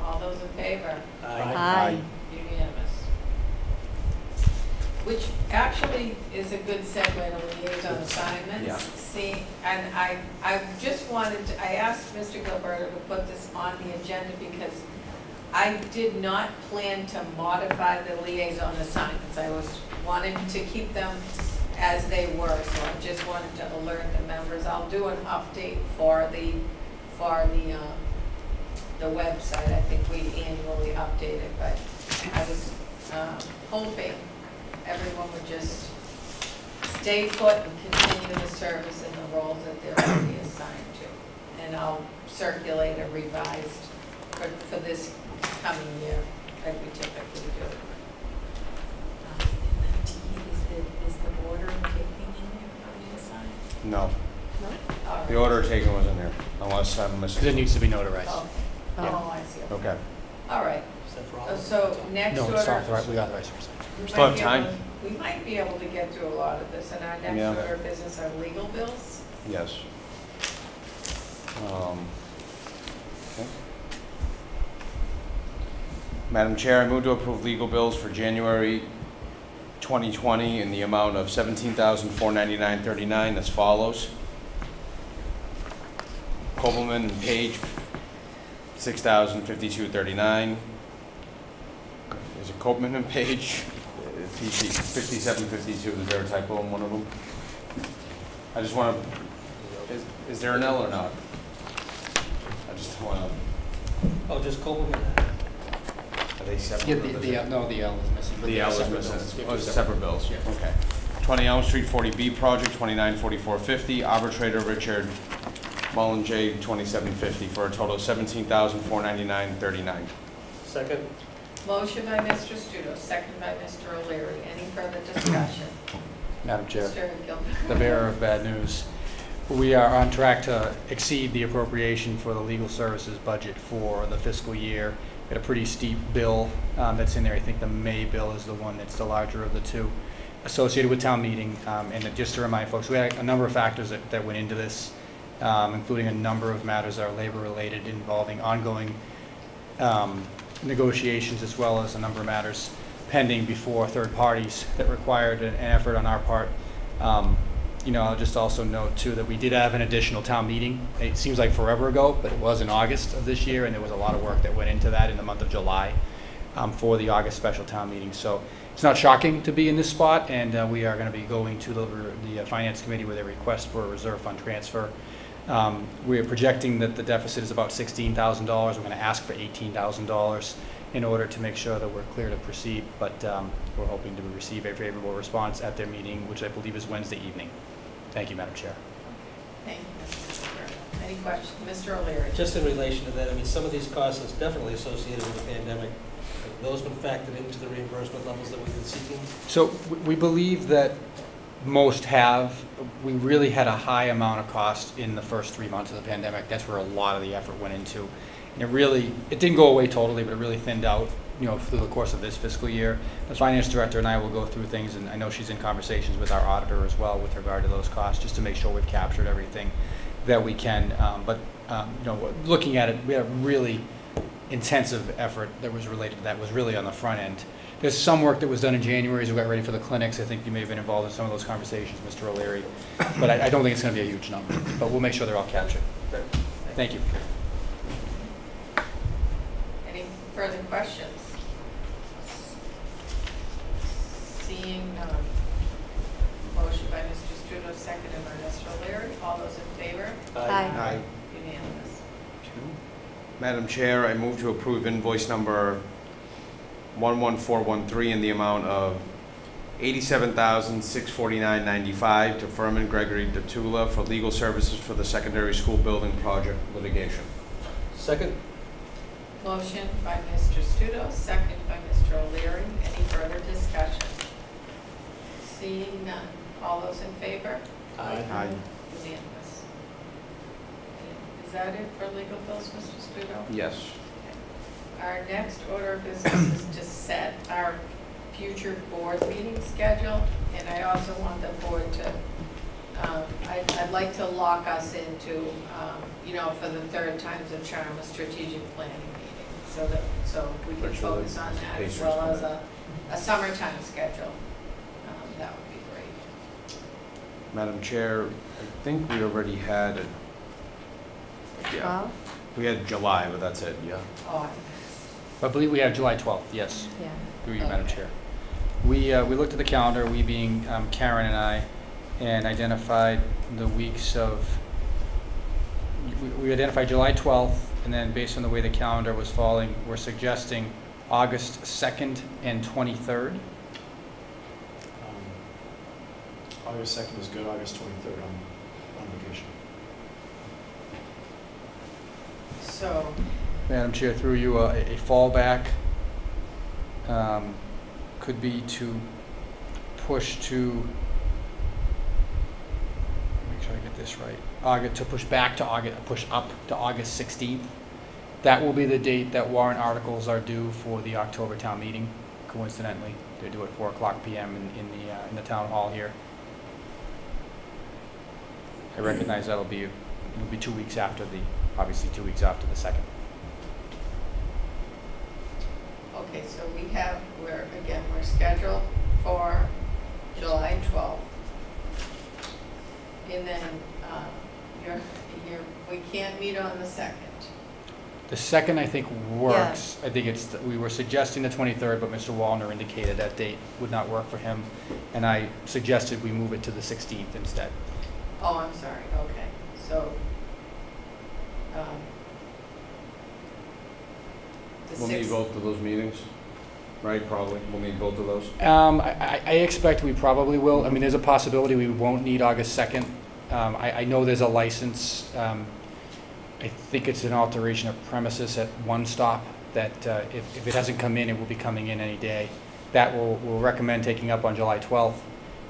All those in favor? Aye. Unanimous. Which actually is a good segue to liaison assignments. Yeah. See, and I, I just wanted, to I asked Mr. Gilleberto to put this on the agenda because I did not plan to modify the liaison assignments. I was wanting to keep them as they were, so I just wanted to alert the members. I'll do an update for the, for the, um, the website. I think we annually update it, but I was um, hoping everyone would just stay put and continue the service in the roles that they're already assigned to. And I'll circulate a revised for, for this coming year, like we typically do. Um, and then DE, is the, is the order taking in there already assigned? No, All the order taken wasn't there, unless I'm Because it needs to be notarized. Oh, oh, I see. Okay. All right, Is for all Uh, so next No, order. it's not, right, we authorized for we Still have might be time. able- We might be able to get through a lot of this, and our next Yeah. order of business are legal bills. Yes. Um, okay. Madam Chair, I move to approve legal bills for January 2020 in the amount of $17,499.39 as follows. Copeland and Page, $6,052.39. Is it Copeland and Page? Uh, PC 5752, is there a typo in one of them? I just want to is, is there an L or not? I just want to, Oh, just Copeland? are they separate? Yeah, or the, the, it- no, the L is missing. but The they are L is separate missing, bills. Yeah, oh, two it's separate bills, Yeah. okay. 20 Elm Street, 40B project, 294450, arbitrator Richard Mullen J, 2750, for a total of 17499 Second? Motion by Mr. Stuto, second by Mr. O'Leary. Any further discussion? Madam Chair. Mr. The bearer of bad news. We are on track to exceed the appropriation for the legal services budget for the fiscal year. Had a pretty steep bill um, that's in there. I think the May bill is the one that's the larger of the two associated with town meeting. Um, And just to remind folks, we had a number of factors that, that went into this, um, including a number of matters that are labor-related involving ongoing um, negotiations as well as a number of matters pending before third parties that required an effort on our part. Um, You know, I'll just also note too that we did have an additional town meeting. It seems like forever ago, but it was in August of this year, and there was a lot of work that went into that in the month of July um, for the August special town meeting. So it's not shocking to be in this spot, and uh, we are going to be going to the, the uh, Finance Committee with a request for a reserve fund transfer. Um, We are projecting that the deficit is about $16,000. We're going to ask for $18,000 in order to make sure that we're clear to proceed, but um, we're hoping to receive a favorable response at their meeting, which I believe is Wednesday evening. Thank you, Madam Chair. Thank you, Mr. Any questions? Mr. O'Leary? Just in relation to that, I mean, some of these costs are definitely associated with the pandemic. Have those been factored into the reimbursement levels that we've been seeking? So we believe that most have. We really had a high amount of cost in the first three months of the pandemic. That's where a lot of the effort went into. And it really, it didn't go away totally, but it really thinned out, you know, through the course of this fiscal year. The finance director and I will go through things, and I know she's in conversations with our auditor as well with regard to those costs, just to make sure we've captured everything that we can. Um, But, um, you know, looking at it, we had a really intensive effort that was related to that, was really on the front end. There's some work that was done in January as we got ready for the clinics. I think you may have been involved in some of those conversations, Mr. O'Leary. But I, I don't think it's gonna be a huge number, but we'll make sure they're all captured. Thank you. Any further questions? Seeing none. Motion by Mr. Stuto, seconded by Mr. O'Leary. All those in favor? Aye. Aye. Unanimous. Madam Chair, I move to approve invoice number 11413 in the amount of $87,649.95 to Furman Gregory Datula for legal services for the secondary school building project litigation. Second? Motion by Mr. Stuto, second by Mr. O'Leary. Any further discussion? Seeing none. All those in favor? Aye. Unanimous. Is that it for legal bills, Mr. Stuto? Yes. Our next order of business is to set our future board meeting schedule, and I also want the board to, um, I'd, I'd like to lock us into, um, you know, for the third time's a charm, a strategic planning meeting, so that, so we can Virtually, focus on that as well as a, a summertime schedule. Um, That would be great. Madam Chair, I think we already had, it. yeah, Twelve? we had July, but that's it, yeah. Oh, I believe we have July 12th, yes, Yeah. through you, Madam Okay. Chair. We, uh, we looked at the calendar, we being um, Karen and I, and identified the weeks of, we- we identified July 12th, and then based on the way the calendar was falling, we're suggesting August 2nd and 23rd. Um, August 2nd is good, August 23rd, I'm on vacation. So, Madam Chair, through you, uh, a a fallback um, could be to push to, make sure I get this right, August, to push back to August, push up to August 16th. That will be the date that warrant articles are due for the October town meeting, coincidentally. They're due at 4 o'clock PM in in the, uh, in the town hall here. I recognize that'll be, it'll be two weeks after the, obviously two weeks after the second. Okay, so we have, we're, again, we're scheduled for July twelfth. And then, uh, you're, you're, we can't meet on the second. The second, I think, works. I think it's, we were suggesting the 23rd, but Mr. Wallner indicated that date would not work for him, and I suggested we move it to the 16th instead. Oh, I'm sorry, okay, so, um, the We'll need sixth, both of those meetings, right, probably, we'll need both of those. Um, I, I- I expect we probably will. I mean, there's a possibility we won't need August 2nd. Um, I, I know there's a license, um, I think it's an alteration of premises at One Stop, that uh, if, if it hasn't come in, it will be coming in any day. That will, we'll recommend taking up on July 12th.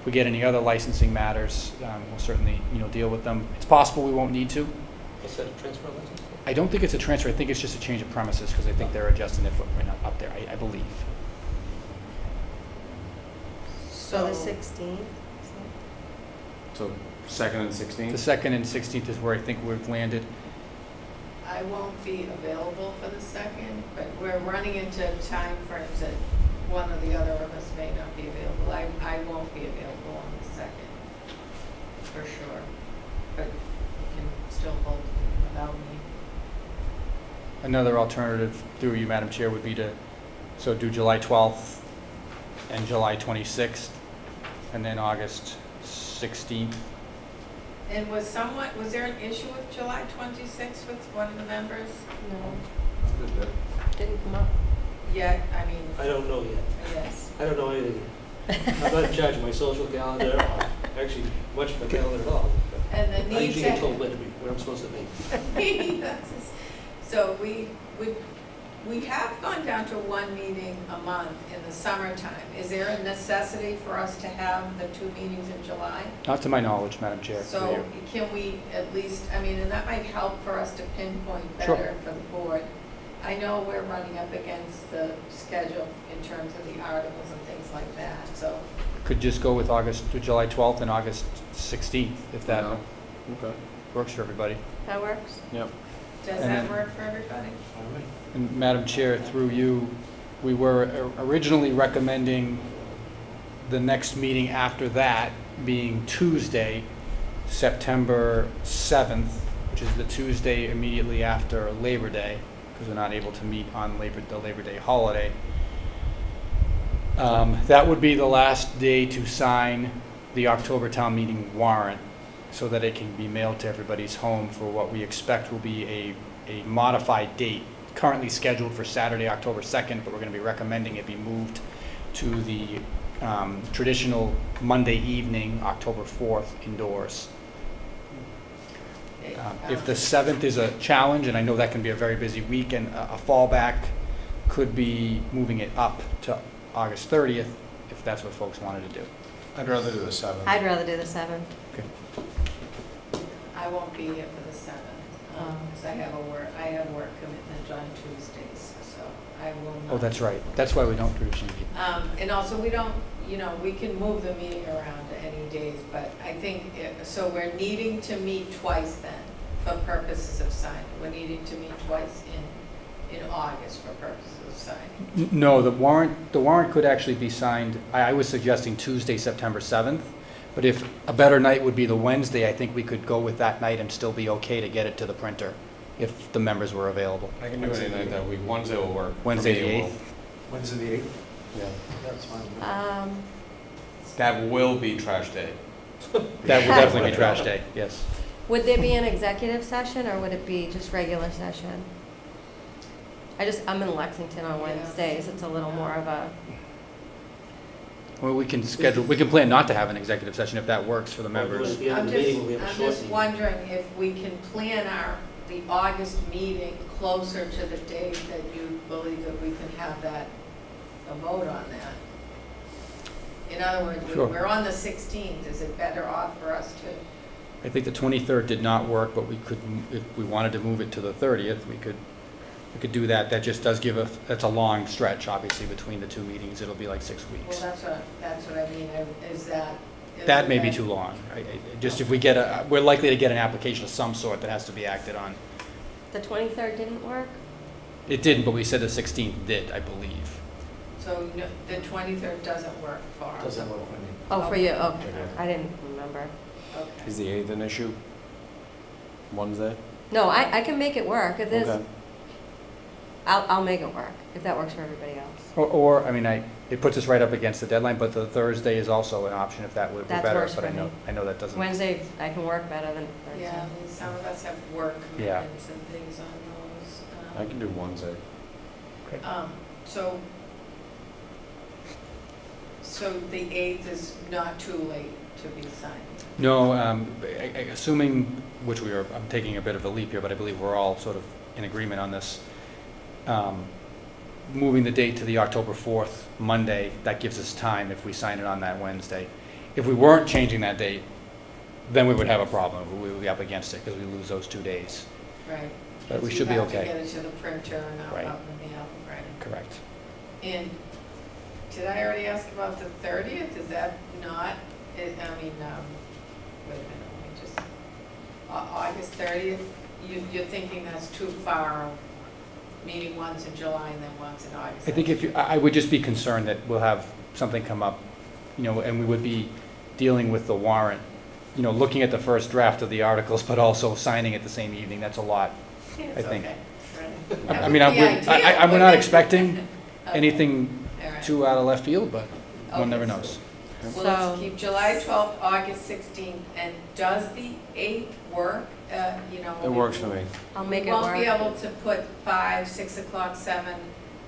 If we get any other licensing matters, um, we'll certainly, you know, deal with them. It's possible we won't need to. What's that, a transfer license? I don't think it's a transfer, I think it's just a change of premises, because I think they're adjusting their footprint up- up there, I, I believe. So the so, 16th? So, second and 16th. The sixteenth? second and 16th is where I think we've landed. I won't be available for the second, but we're running into timeframes that one or the other of us may not be available. I, I won't be available on the second, for sure, but you can still hold without me. Another alternative through you, Madam Chair, would be to, so do July 12th and July 26th, and then August 16th. And was someone, was there an issue with July twenty-sixth with one of the members? No, didn't come up. Yet, I mean, I don't know yet. yes. I don't know anything. I'm not in charge of my social calendar, or actually much of my calendar at all. And the I need usually to. get told when to be, where I'm supposed to be. So we, we, we have gone down to one meeting a month in the summertime. Is there a necessity for us to have the two meetings in July? Not to my knowledge, Madam Chair. So can we at least, I mean, and that might help for us to pinpoint Sure. better for the board. I know we're running up against the schedule in terms of the articles and things like that, so. Could just go with August, to July 12th and August 16th, if that No. Okay. works for everybody. That works? Yep. Does And that then- work for everybody? All right. And Madam Chair, through you, we were o- originally recommending the next meeting after that being Tuesday, September 7th, which is the Tuesday immediately after Labor Day, because we're not able to meet on Labor, the Labor Day holiday. Um, That would be the last day to sign the October town meeting warrant, so that it can be mailed to everybody's home for what we expect will be a, a modified date, currently scheduled for Saturday, October 2nd, but we're going to be recommending it be moved to the um, traditional Monday evening, October 4th indoors. Um, If the 7th is a challenge, and I know that can be a very busy week, and a a fallback could be moving it up to August 30th, if that's what folks wanted to do. I'd rather do the seventh. I'd rather do the 7th. I won't be here for the seventh, because I have a work, I have work commitment on Tuesdays, so I will not. Oh, that's right. That's why we don't traditionally meet. Um, and also, we don't, you know, we can move the meeting around to any days, but I think, it- so we're needing to meet twice then, for purposes of signing. We're needing to meet twice in, in August for purposes of signing. N- No, the warrant, the warrant could actually be signed, I, I was suggesting Tuesday, September 7th, but if a better night would be the Wednesday, I think we could go with that night and still be okay to get it to the printer, if the members were available. I can do any night that week, Wednesday will work. Wednesday the 8th? Wednesday, the 8th? Yeah. That's fine. Um, That will be trash day. That would definitely be trash day, yes. Would there be an executive session, or would it be just regular session? I just, I'm in Lexington on Yeah. Wednesdays, it's a little more of a, Well, we can schedule, we can plan not to have an executive session if that works for the Or do it members. At the end I'm of the meeting, just, have a I'm short just meeting. wondering if we can plan our, the August meeting closer to the date that you believe that we can have that, a vote on that. In other words, we- Sure. we're on the sixteenth, is it better off for us to, I think the 23rd did not work, but we could, m- if we wanted to move it to the 30th, we could, we could do that. That just does give a, that's a long stretch, obviously, between the two meetings. It'll be like six well, weeks. that's what, that's what I mean, I- is that? is That may be too long. I- I- Just if we get a, we're likely to get an application of some sort that has to be acted on. The 23rd didn't work? It didn't, but we said the 16th did, I believe. So no- the twenty-third doesn't work for us? Does that work for me? Oh, for you, oh, okay. Okay. I didn't remember. Okay. Is the eighth an issue? Wednesday? No, I, I can make it work. If there's, Okay. I'll, I'll make it work, if that works for everybody else. Or, or, I mean, I, it puts us right up against the deadline, but the Thursday is also an option if that would be That's better. worse But I for know, me. I know that doesn't. Wednesday, I can work better than Thursday. Yeah, I mean, some of us have work Yeah. commitments and things on those. um, I can do Wednesday. Um, so, so the eighth is not too late to be signed? No, um, I- I- assuming, which we are, I'm taking a bit of a leap here, but I believe we're all sort of in agreement on this. Um, Moving the date to the October 4th, Monday, that gives us time if we sign it on that Wednesday. If we weren't changing that date, then we would have a problem. We would be up against it because we lose those two days. Right. But we should be You have to get it to the printer and out Right. out in the mail, right? Correct. And did I already ask about the thirtieth? Is that not, I I mean, um, wait a minute, let me just, August thirtieth? You, you're thinking that's too far, meeting once in July and then once in August? I think if you, I I would just be concerned that we'll have something come up, you know, and we would be dealing with the warrant, you know, looking at the first draft of the articles, but also signing it the same evening, that's a lot. I think. I I mean, I be would, ideal, I, I- we're wouldn't expecting anything all right. too out of left field, but one never knows. Well, So- let's keep July twelfth, August sixteenth, and does the eighth work, uh, you know? It works for me. I'll make it We won't be able to put five, six o'clock, seven.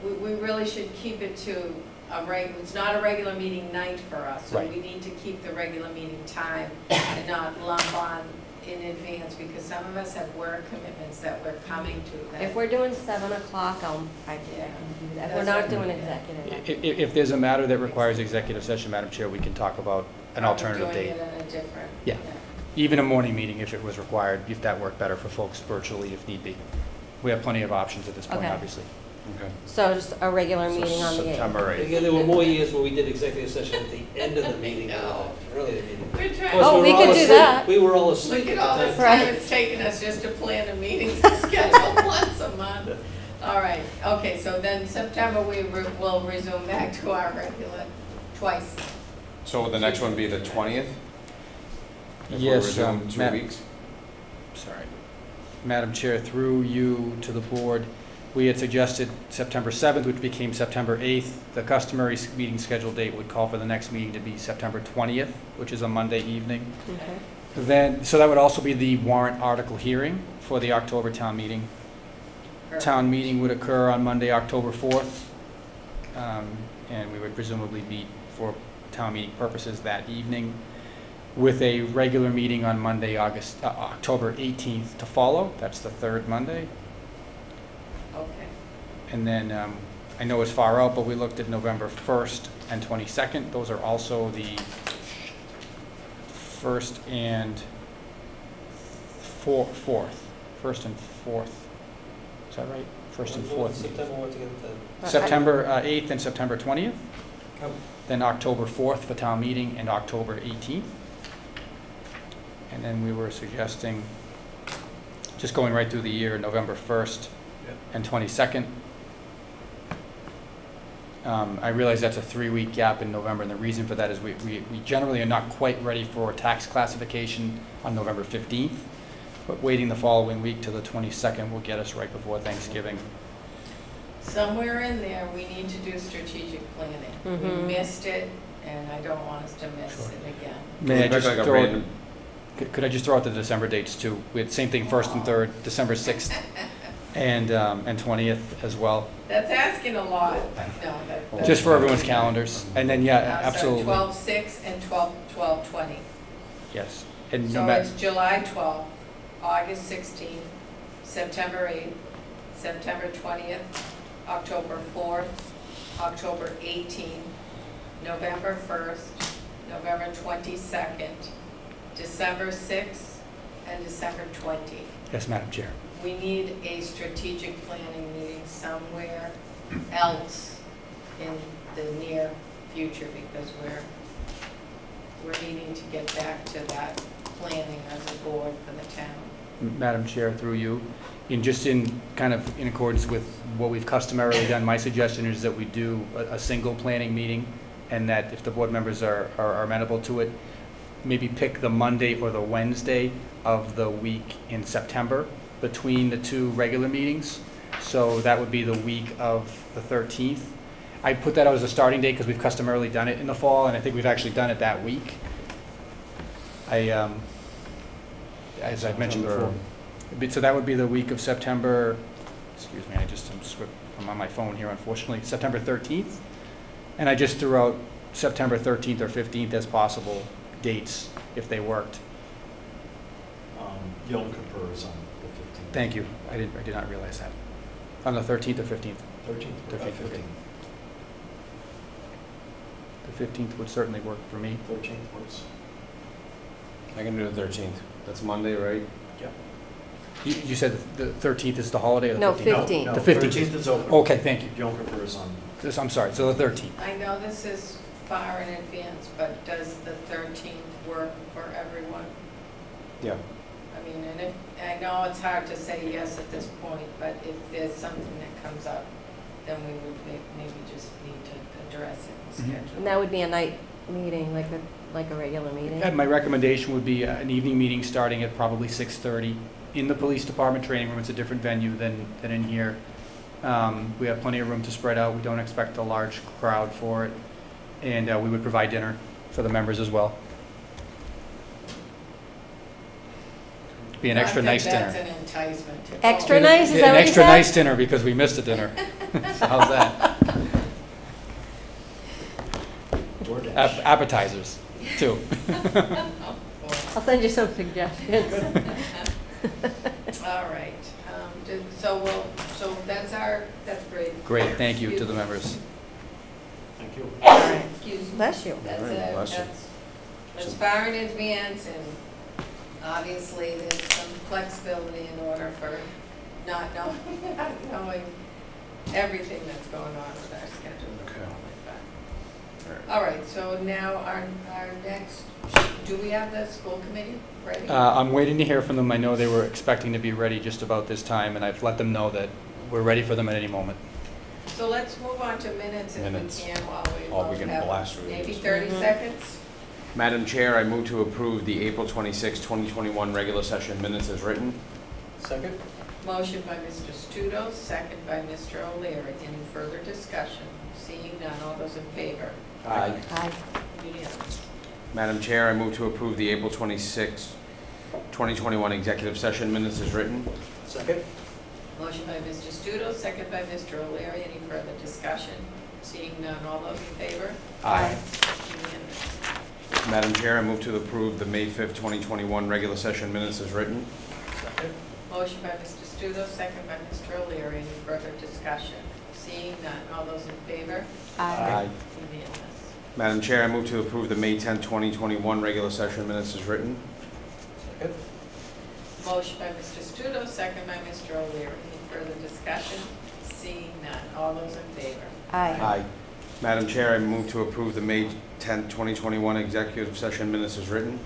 We, we really should keep it to a reg, it's not a regular meeting night for us. So Right. we need to keep the regular meeting time and not lump on in advance, because some of us have work commitments that we're coming to. that- If we're doing 7 o'clock, I'll, I can I can do that. If we're not doing executive. I- i- if there's a matter that requires executive session, Madam Chair, we can talk about an Or alternative date. Doing it in a different. Yeah. Even a morning meeting if it was required, if that worked better for folks virtually if need be. We have plenty of options at this point, Okay. obviously. Okay. So just a regular So meeting on the 8th. September eighth. Again, there were more years where we did executive session at the end of the meeting than No. the early meeting. We're trying. course, Oh, were we all could do asleep- that. We were all asleep at at all the this time. time Right. it's taken us just to plan a meeting schedule once a month. All right, okay, so then September, we re- will resume back to our regular, twice. So would the next one be the twentieth? If we Yes, resume um, two Matt- weeks? Sorry. Madam Chair, through you to the board, we had suggested September 7th, which became September 8th. The customary s- meeting schedule date would call for the next meeting to be September 20th, which is a Monday evening. Okay. Then, so that would also be the warrant article hearing for the October town meeting. Town meeting would occur on Monday, October 4th, um, and we would presumably meet for town meeting purposes that evening, with a regular meeting on Monday, August, uh, October 18th to follow. That's the third Monday. Okay, And then, um, I know it's far out, but we looked at November 1st and 22nd. Those are also the first and four- fourth, first and fourth. Is that right? First and fourth. September, once again, the. But I- September uh, 8th and September 20th, Oh. then October 4th for town meeting and October 18th. And then we were suggesting, just going right through the year, November 1st Yep. and 22nd. Um, I realize that's a three-week gap in November, and the reason for that is we we we generally are not quite ready for tax classification on November 15th, but waiting the following week to the 22nd will get us right before Thanksgiving. somewhere in there, we need to do strategic planning. We Mhm. missed it, and I don't want us to miss Sure. it again. May I Pick just like a throw, random- could could I just throw out the December dates too? We had same thing, first and third, December 6th and, um, and 20th as well, That's asking a lot. No, that. just for everyone's calendars. And then, yeah, Uh, So absolutely, twelve six and twelve, twelve twenty. yes. And no So matter, it's July twelfth, August sixteenth, September eighth, September twentieth, October fourth, October eighteenth, November first, November twenty-second, December sixth, and December twentieth. yes, Madam Chair. We need a strategic planning meeting somewhere else in the near future because we're, we're needing to get back to that planning as a board for the town. Madam Chair, through you, in just in, kind of in accordance with what we've customarily done, my suggestion is that we do a, a single planning meeting, and that if the board members are, are amenable to it, maybe pick the Monday or the Wednesday of the week in September between the two regular meetings. So that would be the week of the 13th. I put that out as a starting date because we've customarily done it in the fall, and I think we've actually done it that week. I, um, as I've mentioned before. So that would be the week of September, excuse me, I just, I'm I'm on my phone here unfortunately, September 13th. And I just threw out September 13th or 15th as possible dates if they worked. Um, Yom Kippur is on the fifteenth. Thank you, I didn't, I did not realize that. On the 13th or 15th? Thirteenth, Thirteenth, okay. fifteenth. The 15th would certainly work for me. Thirteenth works. I can do the thirteenth. That's Monday, right? You, you said the 13th is the holiday or the 15th? No, No, 15th. no, The 15th. Thirteenth is open. Okay, thank you. Yom Kippur is on. This- I'm sorry, so the 13th. I know this is far in advance, but does the thirteenth work for everyone? Yeah. I mean, and if, I know it's hard to say yes at this point, but if there's something that comes up, then we would maybe just need to address it and And that would be a night meeting, like a, like a regular meeting? Uh, My recommendation would be uh, an evening meeting starting at probably 6:30 in the police department training room. It's a different venue than, than in here. Um, We have plenty of room to spread out. We don't expect a large crowd for it. And uh, we would provide dinner for the members as well. Be an extra nice I dinner. think that's an enticement to go. Extra nice, is that An what you extra said? nice dinner because we missed a dinner. So How's that? DoorDash. Appetizers, too. I'll send you some suggestions. All right, um, do- so we'll, so that's our, that's great. Great, thank you to the members. Thank you. All right, excuse me. Bless you. That's All right, it, bless you. that's, that's far in advance, and obviously, there's some flexibility in order for not knowing, not knowing everything that's going on with our schedule at the Okay. moment, but. Alright. All right, so now our, our next, do we have the school committee ready? Uh, I'm waiting to hear from them. I know they were expecting to be ready just about this time, and I've let them know that we're ready for them at any moment. So let's move on to minutes if we Minutes. can while we Oh, we both can have blast through maybe these. thirty Mhm. seconds. Madam Chair, I move to approve the April 26, 2021 regular session minutes as written. Second? Motion by Mr. Stuto, second by Mr. O'Leary. Any further discussion? Seeing none, all those in favor? Aye. Aye. Unanimous. Madam Chair, I move to approve the April 26, 2021 executive session minutes as written. Second? Motion by Mr. Stuto, second by Mr. O'Leary. Any further discussion? Seeing none, all those in favor? Aye. Unanimous. Madam Chair, I move to approve the May 5, 2021 regular session minutes as written. Second? Motion by Mr. Stuto, second by Mr. O'Leary. Any further discussion? Seeing none, all those in favor? Aye. Unanimous. Madam Chair, I move to approve the May 10, 2021 regular session minutes as written. Second? Motion by Mr. Studo, second by Mr. O'Leary. Any further discussion? Seeing none, all those in favor? Aye. Madam Chair, I move to approve the May 10, 2021 executive session minutes as written.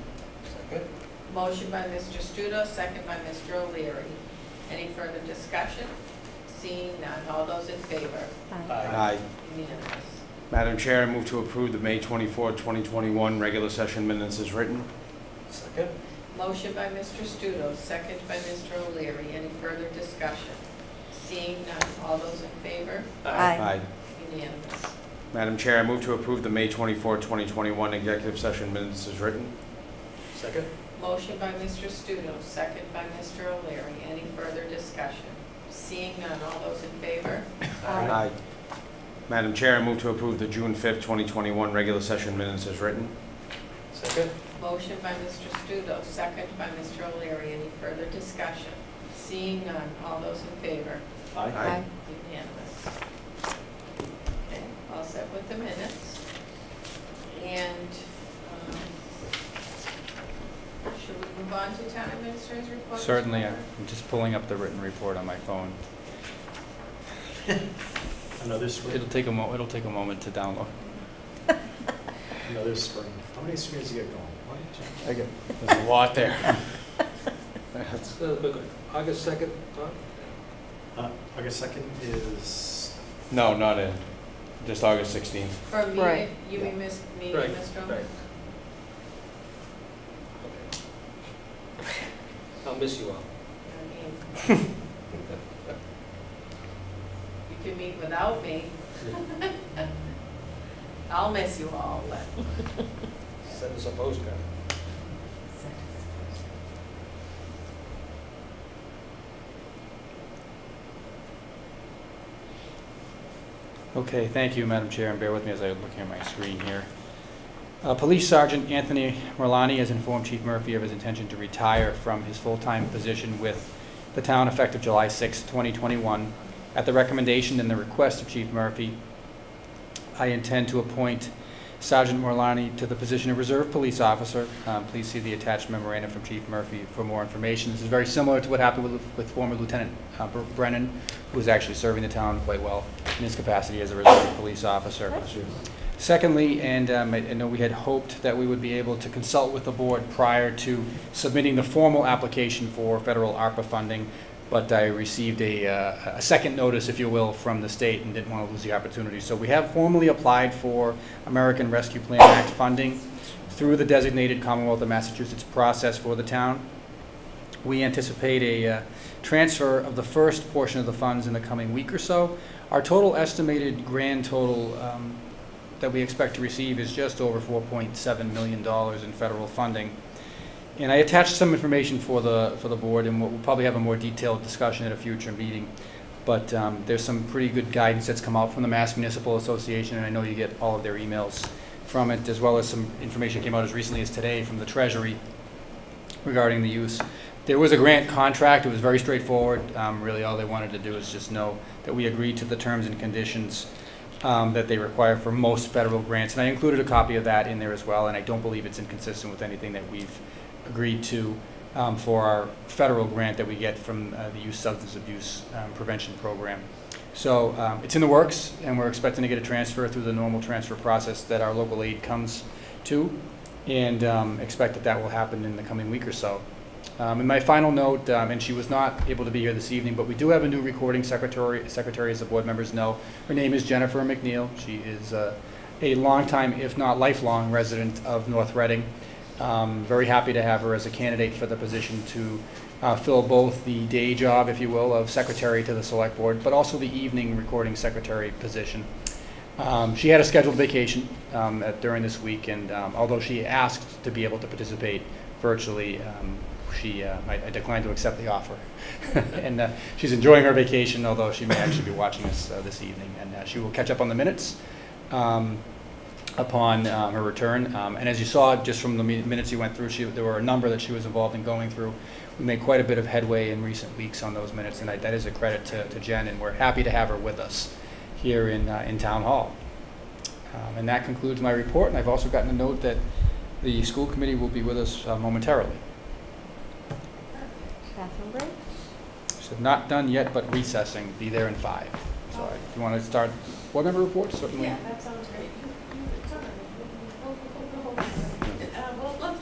Second? Motion by Mr. Stuto, second by Mr. O'Leary. Any further discussion? Seeing none, all those in favor? Aye. Aye. Unanimous. Madam Chair, I move to approve the May 24, 2021 regular session minutes as written. Second? Motion by Mr. Stuto, second by Mr. O'Leary. Any further discussion? Seeing none, all those in favor? Aye. Unanimous. Madam Chair, I move to approve the May 24, 2021 executive session minutes as written. Second? Motion by Mr. Stuto, second by Mr. O'Leary. Any further discussion? Seeing none, all those in favor? Aye. Madam Chair, I move to approve the June 5th, 2021 regular session minutes as written. Second? Motion by Mr. Stuto, second by Mr. O'Leary. Any further discussion? Seeing none, all those in favor? Aye. Unanimous. Okay, all set with the minutes. And, um, should we move on to town administrator's report? Certainly, I'm just pulling up the written report on my phone. Another spring, It'll take a mo, it'll take a moment to download. another spring. How many springs you get going? One, two? I get, There's a lot there. Let's, uh, August second, Tom? Uh, August second is, No, not in, just August 16th. For me, Right. you mean Miss, me, Right, Mr. O'Leary? right. Okay. I'll miss you all. I mean, You can meet without me. I'll miss you all, but. Send us a postcard. Okay, thank you, Madam Chair, and bear with me as I look at my screen here. Uh, Police Sergeant Anthony Merlani has informed Chief Murphy of his intention to retire from his full-time position with the town effective July 6, 2021. At the recommendation and the request of Chief Murphy, I intend to appoint Sergeant Morlani to the position of Reserve Police Officer. Um, Please see the attached memorandum from Chief Murphy for more information. This is very similar to what happened with with former Lieutenant uh, Br- Brennan, who is actually serving the town quite well in his capacity as a Reserve Police Officer. Secondly, and um, I I know we had hoped that we would be able to consult with the board prior to submitting the formal application for federal ARPA funding, but I received a, uh, a second notice, if you will, from the state and didn't want to lose the opportunity. So we have formally applied for American Rescue Plan Act funding through the designated Commonwealth of Massachusetts process for the town. We anticipate a uh, transfer of the first portion of the funds in the coming week or so. Our total estimated grand total um, that we expect to receive is just over $4.7 million in federal funding. And I attached some information for the, for the board, and we'll probably have a more detailed discussion at a future meeting. But um, there's some pretty good guidance that's come out from the Mass Municipal Association, and I know you get all of their emails from it, as well as some information came out as recently as today from the Treasury regarding the use. There was a grant contract, it was very straightforward. Um, Really, all they wanted to do is just know that we agreed to the terms and conditions um, that they require for most federal grants. And I included a copy of that in there as well, and I don't believe it's inconsistent with anything that we've agreed to um, for our federal grant that we get from uh, the Youth Substance Abuse um, Prevention Program. So um, it's in the works, and we're expecting to get a transfer through the normal transfer process that our local aid comes to, and um, expect that that will happen in the coming week or so. Um, And my final note, um, and she was not able to be here this evening, but we do have a new recording secretary, secretary, as the board members know. Her name is Jennifer McNeil. She is uh, a longtime, if not lifelong, resident of North Reading. Um, Very happy to have her as a candidate for the position to uh, fill both the day job, if you will, of secretary to the select board, but also the evening recording secretary position. Um, She had a scheduled vacation um, at- during this week, and um, although she asked to be able to participate virtually, um, she, uh, I I declined to accept the offer. And uh, she's enjoying her vacation, although she may actually be watching us uh, this evening, and uh, she will catch up on the minutes um, upon uh, her return. Um, And as you saw, just from the minutes you went through, she, there were a number that she was involved in going through. We made quite a bit of headway in recent weeks on those minutes, and I- that is a credit to to Jen, and we're happy to have her with us here in, uh, in Town Hall. Um, And that concludes my report, and I've also gotten a note that the school committee will be with us uh, momentarily. Bathroom break? So not done yet, but recessing, be there in five. So if you want to start board member reports, certainly. Yeah, that sounds great. You- you- it's all right. Go, go, go, go, go. Uh,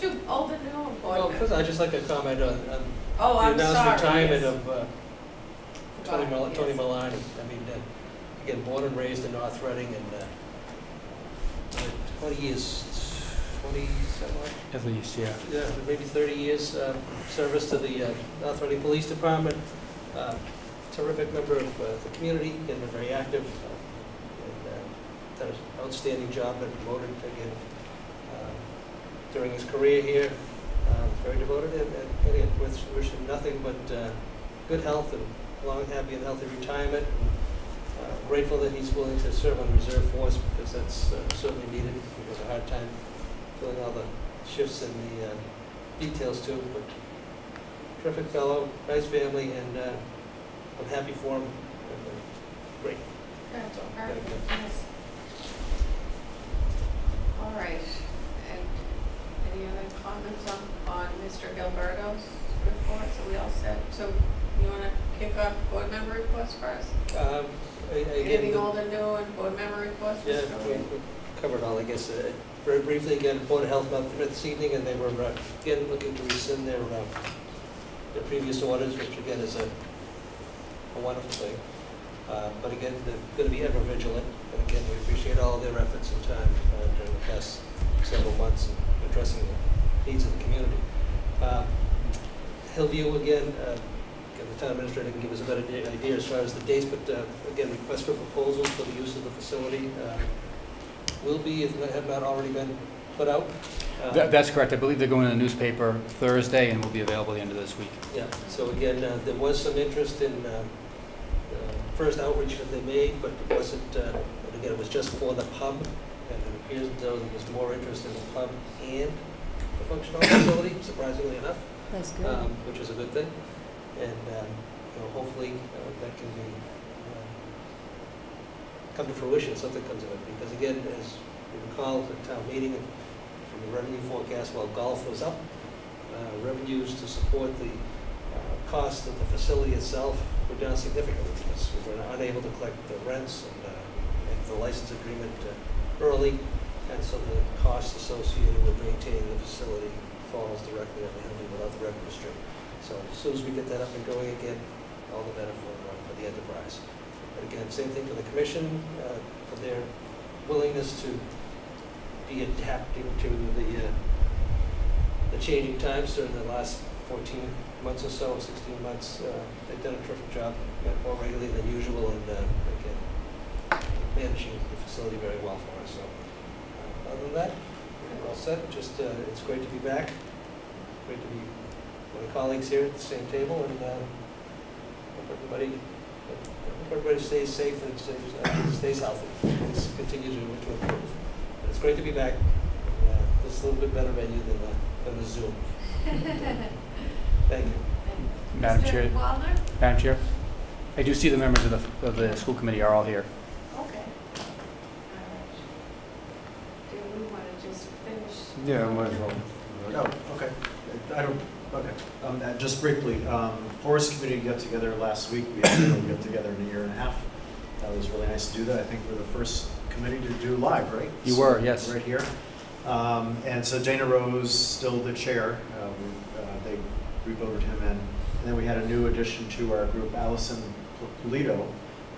Well, let's do old and new Well, first, I'd just like to comment on, on Oh, the I'm announced sorry. retirement yes. of uh, Tony Forgot, Mal- Tony yes. Malani. I mean, uh, again, born and raised in North Reading and uh, uh, twenty years, twenty, something like At least, yeah. yeah, maybe 30 years uh, service to the uh, North Reading Police Department. Uh, Terrific member of uh, the community, and been very active, uh, and uh, done an outstanding job, been promoted again during his career here. Uh, Very devoted, and and wish wish him nothing but uh, good health and long, happy, and healthy retirement. Uh, Grateful that he's willing to serve on the reserve force, because that's uh, certainly needed. He has a hard time filling all the shifts and the uh, details too, but terrific fellow, nice family, and uh, I'm happy for him. And, uh, Great. All right. good. Yes. All right, and any other comments on, on Mr. Gilleberto's report? So we all set, so you wanna kick off board member requests first? Um, Again, Anything the- old and new and board member requests? Yeah, Mr. we we covered all, I guess. Uh, Very briefly, again, Board of Health met this evening, and they were, uh, again, looking to rescind their, uh, their previous orders, which again is a a wonderful thing. Uh, But again, they're going to be ever vigilant, and again, we appreciate all their efforts and time uh, during the past several months in addressing the needs of the community. Uh, Hillview, again, uh, the town administrator can give us a better idea as far as the dates, but uh, again, request for proposals for the use of the facility uh, will be, if they have not already been put out. Uh, That- That's correct. I believe they're going in the newspaper Thursday and will be available at the end of this week. Yeah, so again, uh, there was some interest in uh, the first outreach that they made, but it wasn't, uh, and again, it was just for the pub, appears though there was more interest in the pub and the functional facility, surprisingly enough. That's good. um, which is a good thing. And, um, you know, hopefully uh, that can be, uh, come to fruition, something comes of it. Because again, as you recall, at the town meeting, from the revenue forecast, while golf was up, uh, revenues to support the uh, cost of the facility itself were down significantly because we were unable to collect the rents and uh, and the license agreement uh, early. And so the cost associated with maintaining the facility falls directly on the Henry without the revenue stream. So as soon as we get that up and going again, all the better for, uh, the enterprise. And again, same thing for the commission, uh, for their willingness to be adapting to the, uh, the changing times during the last 14 months or so, 16 months. Uh, They've done a terrific job, met more regularly than usual, and uh, again, managing the facility very well for us. So uh, other than that, we're all set. Just, uh, it's great to be back. Great to be with my colleagues here at the same table, and uh, hope everybody, hope everybody stays safe and stays, uh, stays healthy. and continues to to improve. But It's great to be back. Uh, This is a little bit better venue than the, than the Zoom. Thank you. Madam Chair. Madam Chair, I do see the members of the, of the school committee are all here. Okay. All right. Do we want to just finish? Yeah, might as well. Oh, okay. I don't, okay. Um, uh, Just briefly, um, Forest Committee got together last week. We haven't got together in a year and a half. That was really nice to do that. I think we're the first committee to do live, right? You were, yes. Right here. Um, And so Dana Rose, still the chair. Uh, we- uh, They re-voted him in. And then we had a new addition to our group, Allison Polito,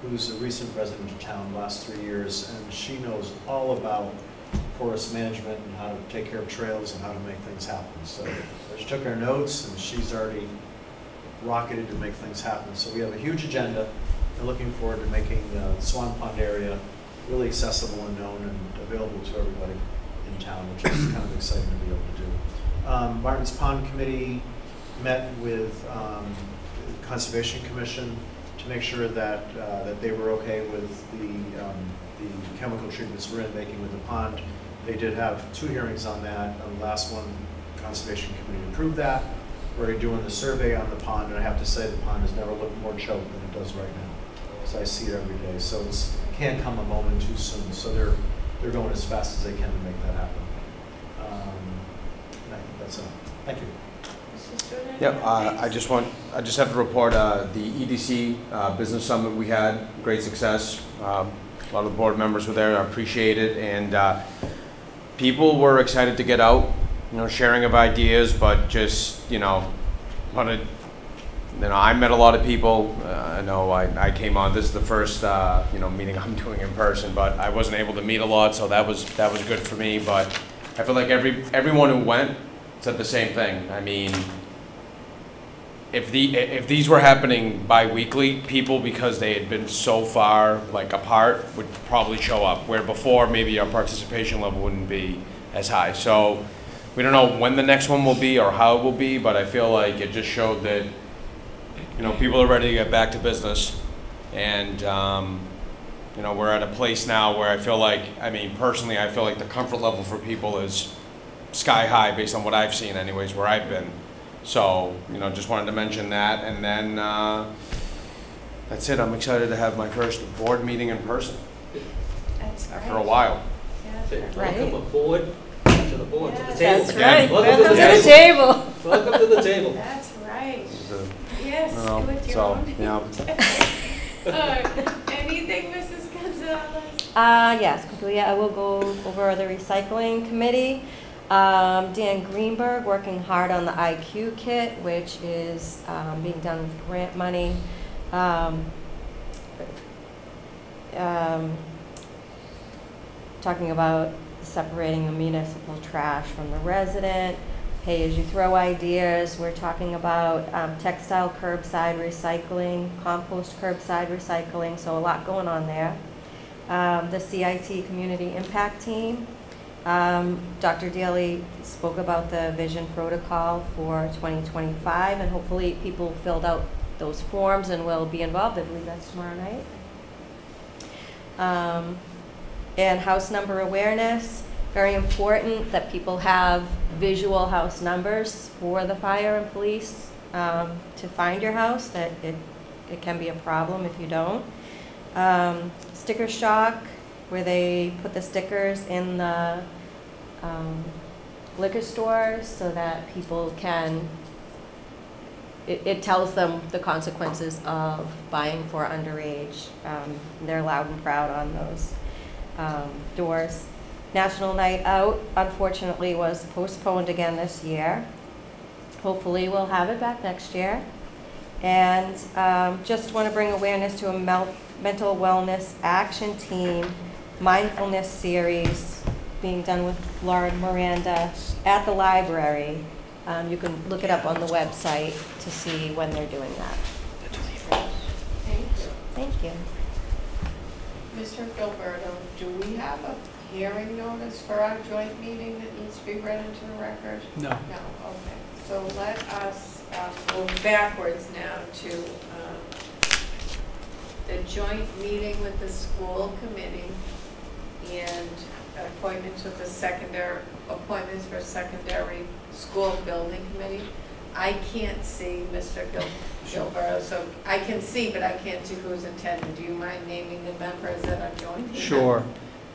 who's a recent resident of town, last three years, and she knows all about forest management and how to take care of trails and how to make things happen. So she took our notes, and she's already rocketed to make things happen. So we have a huge agenda. We're looking forward to making the Swan Pond area really accessible and known and available to everybody in town, which is kind of exciting to be able to do. Um, Pond Committee met with um, the Conservation Commission to make sure that, uh, that they were okay with the, um, the chemical treatments we're in making with the pond. They did have two hearings on that. On the last one, Conservation Committee approved that. We're already doing the survey on the pond, and I have to say, the pond has never looked more choked than it does right now. So I see it every day, so it can't come a moment too soon. So they're, they're going as fast as they can to make that happen. Um, and I think that's enough. Thank you. Mr. Stewart? Yep, uh, I just want, I just have to report, uh, the EDC, uh, Business Summit we had, great success. Um, A lot of the board members were there, I appreciate it, and, uh, people were excited to get out, you know, sharing of ideas, but just, you know, wanted, you know, I met a lot of people, uh, I know I, I came on, this is the first, uh, you know, meeting I'm doing in person, but I wasn't able to meet a lot, so that was, that was good for me, but I feel like every, everyone who went said the same thing. I mean, if the if these were happening bi-weekly, people because they had been so far like apart would probably show up. Where before maybe our participation level wouldn't be as high. So we don't know when the next one will be or how it will be, but I feel like it just showed that you know, people are ready to get back to business. And, um, you know, we're at a place now where I feel like, I mean, personally, I feel like the comfort level for people is sky high based on what I've seen anyways, where I've been. So, you know, just wanted to mention that. And then, uh, that's it. I'm excited to have my first board meeting in person That's after a great. while. Yeah. Welcome aboard to the board, to the table. That's right. Welcome to the Welcome to the table. Welcome to the table. That's right. So, Yes, you know, do it your so, own. yeah. Uh, Anything, Mrs. Gonzalez? Uh, yes, quickly, I will go over the recycling committee. Um, Dan Greenberg working hard on the IQ kit, which is, um, being done with grant money. Um, um, talking about separating the municipal trash from the resident, pay-as-you-throw ideas. We're talking about um, textile curbside recycling, compost curbside recycling, so a lot going on there. Um, The CIT Community Impact Team. Um, Dr. Daly spoke about the vision protocol for 2025, and hopefully people filled out those forms and will be involved. I believe that's tomorrow night. Um, and house number awareness, very important that people have visual house numbers for the fire and police um, to find your house, that it, it can be a problem if you don't. Um, Sticker shock, where they put the stickers in the um, liquor stores so that people can, it, it tells them the consequences of buying for underage. Um, They're loud and proud on those um, doors. National Night Out, unfortunately, was postponed again this year. Hopefully, we'll have it back next year. And um, just want to bring awareness to a mental wellness action team mindfulness series being done with Laura Miranda at the library. Um, You can look it up on the website to see when they're doing that. Thank you. Thank you. Mr. Gilleberto, do we have a hearing notice for our joint meeting that needs to be read into the record? No. No, okay. So let us uh, move backwards now to um, the joint meeting with the school committee and appointments with the secondary, appointments for secondary school building committee. I can't see Mr. Gil- Gilleberto, so I can see, but I can't see who's attending. Do you mind naming the members that are joining? Sure.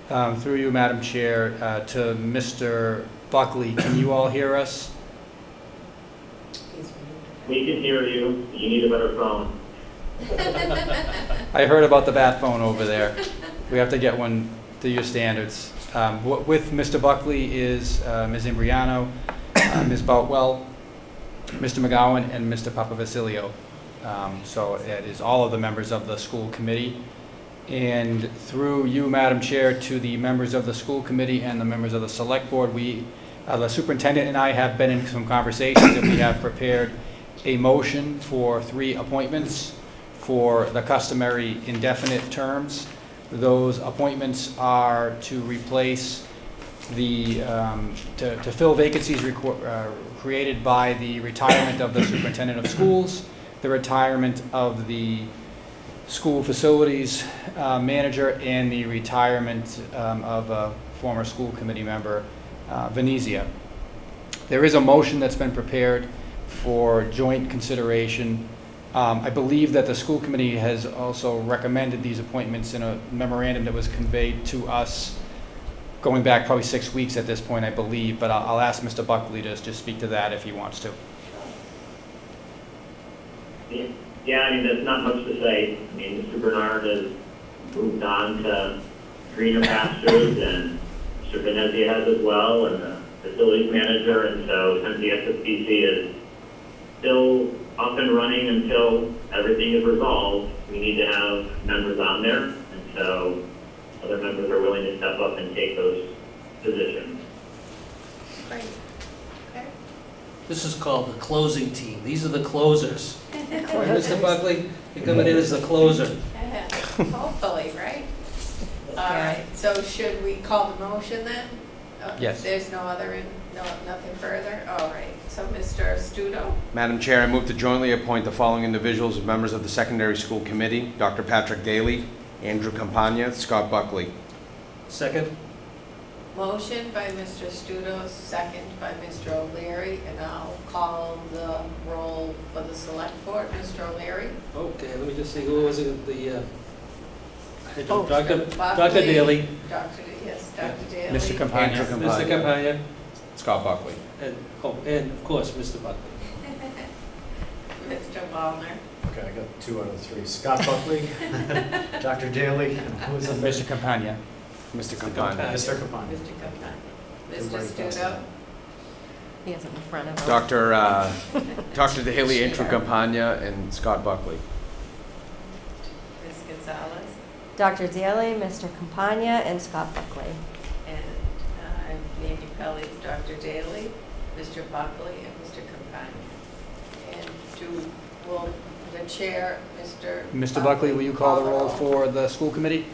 Um, Through you, Madam Chair, uh, to Mr. Buckley, can you all hear us? We can hear you. You need a better phone. I heard about the bat phone over there. We have to get one to your standards. Um, wi- With Mr. Buckley is uh, Ms. Imbriano, uh, Ms. Boutwell, Mr. McGowan, and Mr. Papavasilio. Um, So it is all of the members of the school committee. And through you, Madam Chair, to the members of the school committee and the members of the select board, we, uh, the superintendent and I have been in some conversations, and we have prepared a motion for three appointments for the customary indefinite terms. Those appointments are to replace the, um, to to fill vacancies uh, created by the retirement of the superintendent of schools, the retirement of the school facilities uh, manager, and the retirement um, of a former school committee member, uh, Venezia. There is a motion that's been prepared for joint consideration. Um, I believe that the school committee has also recommended these appointments in a memorandum that was conveyed to us going back probably six weeks at this point, I believe, but I'll I'll ask Mr. Buckley to just speak to that if he wants to. Yeah, I mean, there's not much to say. I mean, Mr. Bernard has moved on to greener pastures, and Mr. Venezia has as well, and the facilities manager, and so since the SFPC is still up and running until everything is resolved, we need to have members on there, and so other members are willing to step up and take those positions. Great. Okay. This is called the closing team. These are the closers. Mr. Buckley, you're coming in as the closer. Hopefully, right? All right, so should we call the motion then? Uh, Yes. There's no other, in- no, nothing further? All right, so Mr. Stuto. Madam Chair, I move to jointly appoint the following individuals as members of the Secondary School Committee. Dr. Patrick Daly, Andrew Campagna, Scott Buckley. Second? Motion by Mr. Stuto, second by Mr. O'Leary, and I'll call the roll for the select board. Mr. O'Leary? Okay, let me just see, who was it, the, uh, Oh. Dr. Buckley, Dr. Daly, Dr. Yes, Dr. Daly. Mr. Campagna. Andrew Mr. Campagna. Campagna, Scott Buckley. and, oh, and of course, Mr. Buckley. Mr. Wallner. Okay, I got two out of three. Scott Buckley, Dr. Daly, and who the Mr. Campagna. Mr. Campagna. Mr. Capani. Mr. Campagna. Mr. Everybody else. Stuto. He has it in front of him. Dr. uh, Dr. Daly, Andrew Campagna, and Scott Buckley. Ms. Gonzalez. Dr. Daly, Mr. Campagna, and Scott Buckley. And uh, Pelly, Dr. Daly, Mr. Buckley, and Mr. Campagna. And do, will the chair, Mr. Mr. Buckley, will you call the roll for the school committee?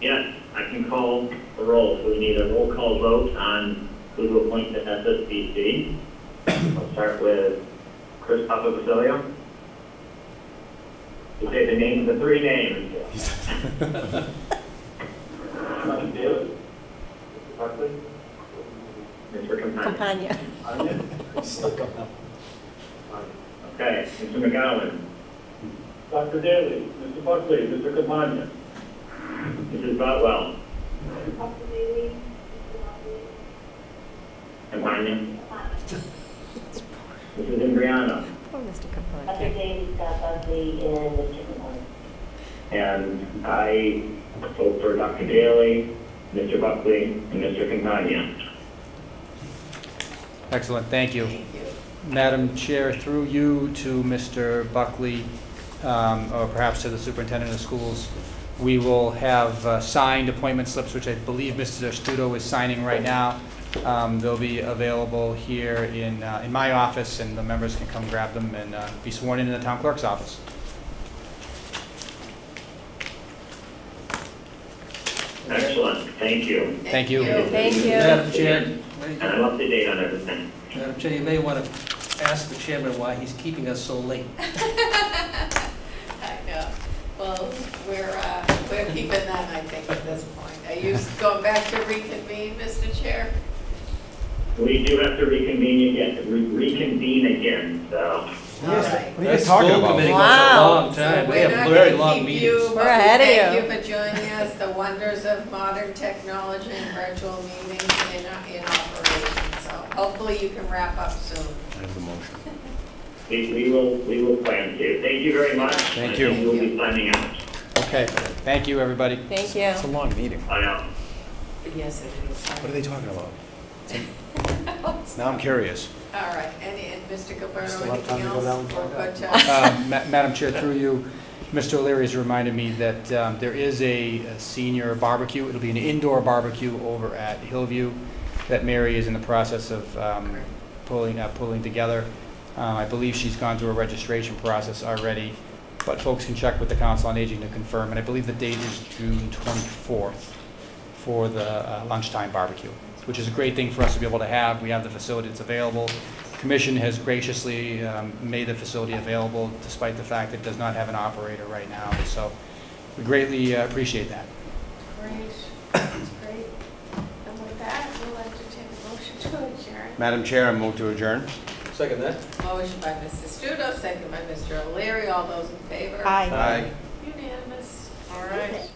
Yes, I can call the roll. So we need a roll call vote on who to appoint to SSBC. I'll start with Chris Papavasilio. You say the name, of the three names. Dr. Daly, Mr. Buckley, Mr. Campagna. Campagna. Stuck up now. Okay, Mr. McGowan. Dr. Daly, Mr. Buckley, Mr. Campagna. Mrs. Boutwell. Campagna. Mrs. Imbriano. Oh, Mr. Dr. Campagna. Daly, Scott Buckley, and Mr. Capone. And I vote for Dr. Daly, Mr. Buckley, and Mr. Campagna. Excellent, thank you. Madam Chair, through you to Mr. Buckley, um, or perhaps to the superintendent of schools, we will have uh, signed appointment slips, which I believe Mr. Stuto is signing right now. Um, They'll be available here in, uh, in my office, and the members can come grab them and uh, be sworn in in the town clerk's office. Excellent, thank you. Thank you. Thank you. Madam Chair, And I'm up to date on everything. Madam Chair, you may want to ask the chairman why he's keeping us so late. I know. Well, we're, uh, we're keeping that, I think, at this point. Are you going back to reconvene, Mr. Chair? We do have to reconvene again, re- reconvene again, so. All right. What are you That guys talking school about? committee goes a Wow. long time. We We're have not very gonna long keep meetings. you, We're we ahead of Thank you. you for joining us, the wonders of modern technology and virtual meetings in, in operation. So hopefully you can wrap up soon. I have the motion. We, we will, we will plan to. Thank you very much. Thank you. I we'll be signing out. Okay, thank you, everybody. Thank you. It's a long meeting. Bye now. Yes, it is. What are they talking about? Now I'm curious. All right, any, and Mr. Gilleberto, Still have time anything to go down else? and We're find to- Um, Ma- Madam Chair, through you, Mr. O'Leary has reminded me that um, there is a a senior barbecue. It'll be an indoor barbecue over at Hillview that Mary is in the process of um, pulling, uh, pulling together. Uh, I believe she's gone through a registration process already, but folks can check with the Council on Aging to confirm. And I believe the date is June 24th for the uh, lunchtime barbecue, which is a great thing for us to be able to have. We have the facility that's available. Commission has graciously um, made the facility available despite the fact it does not have an operator right now. So we greatly uh, appreciate that. Great, that's great. And with that, we'll entertain a motion to adjourn. Madam Chair, I move to adjourn. Second that? Motion by Mr. Stuto, second by Mr. O'Leary. All those in favor? Aye. Aye. Unanimous. All right.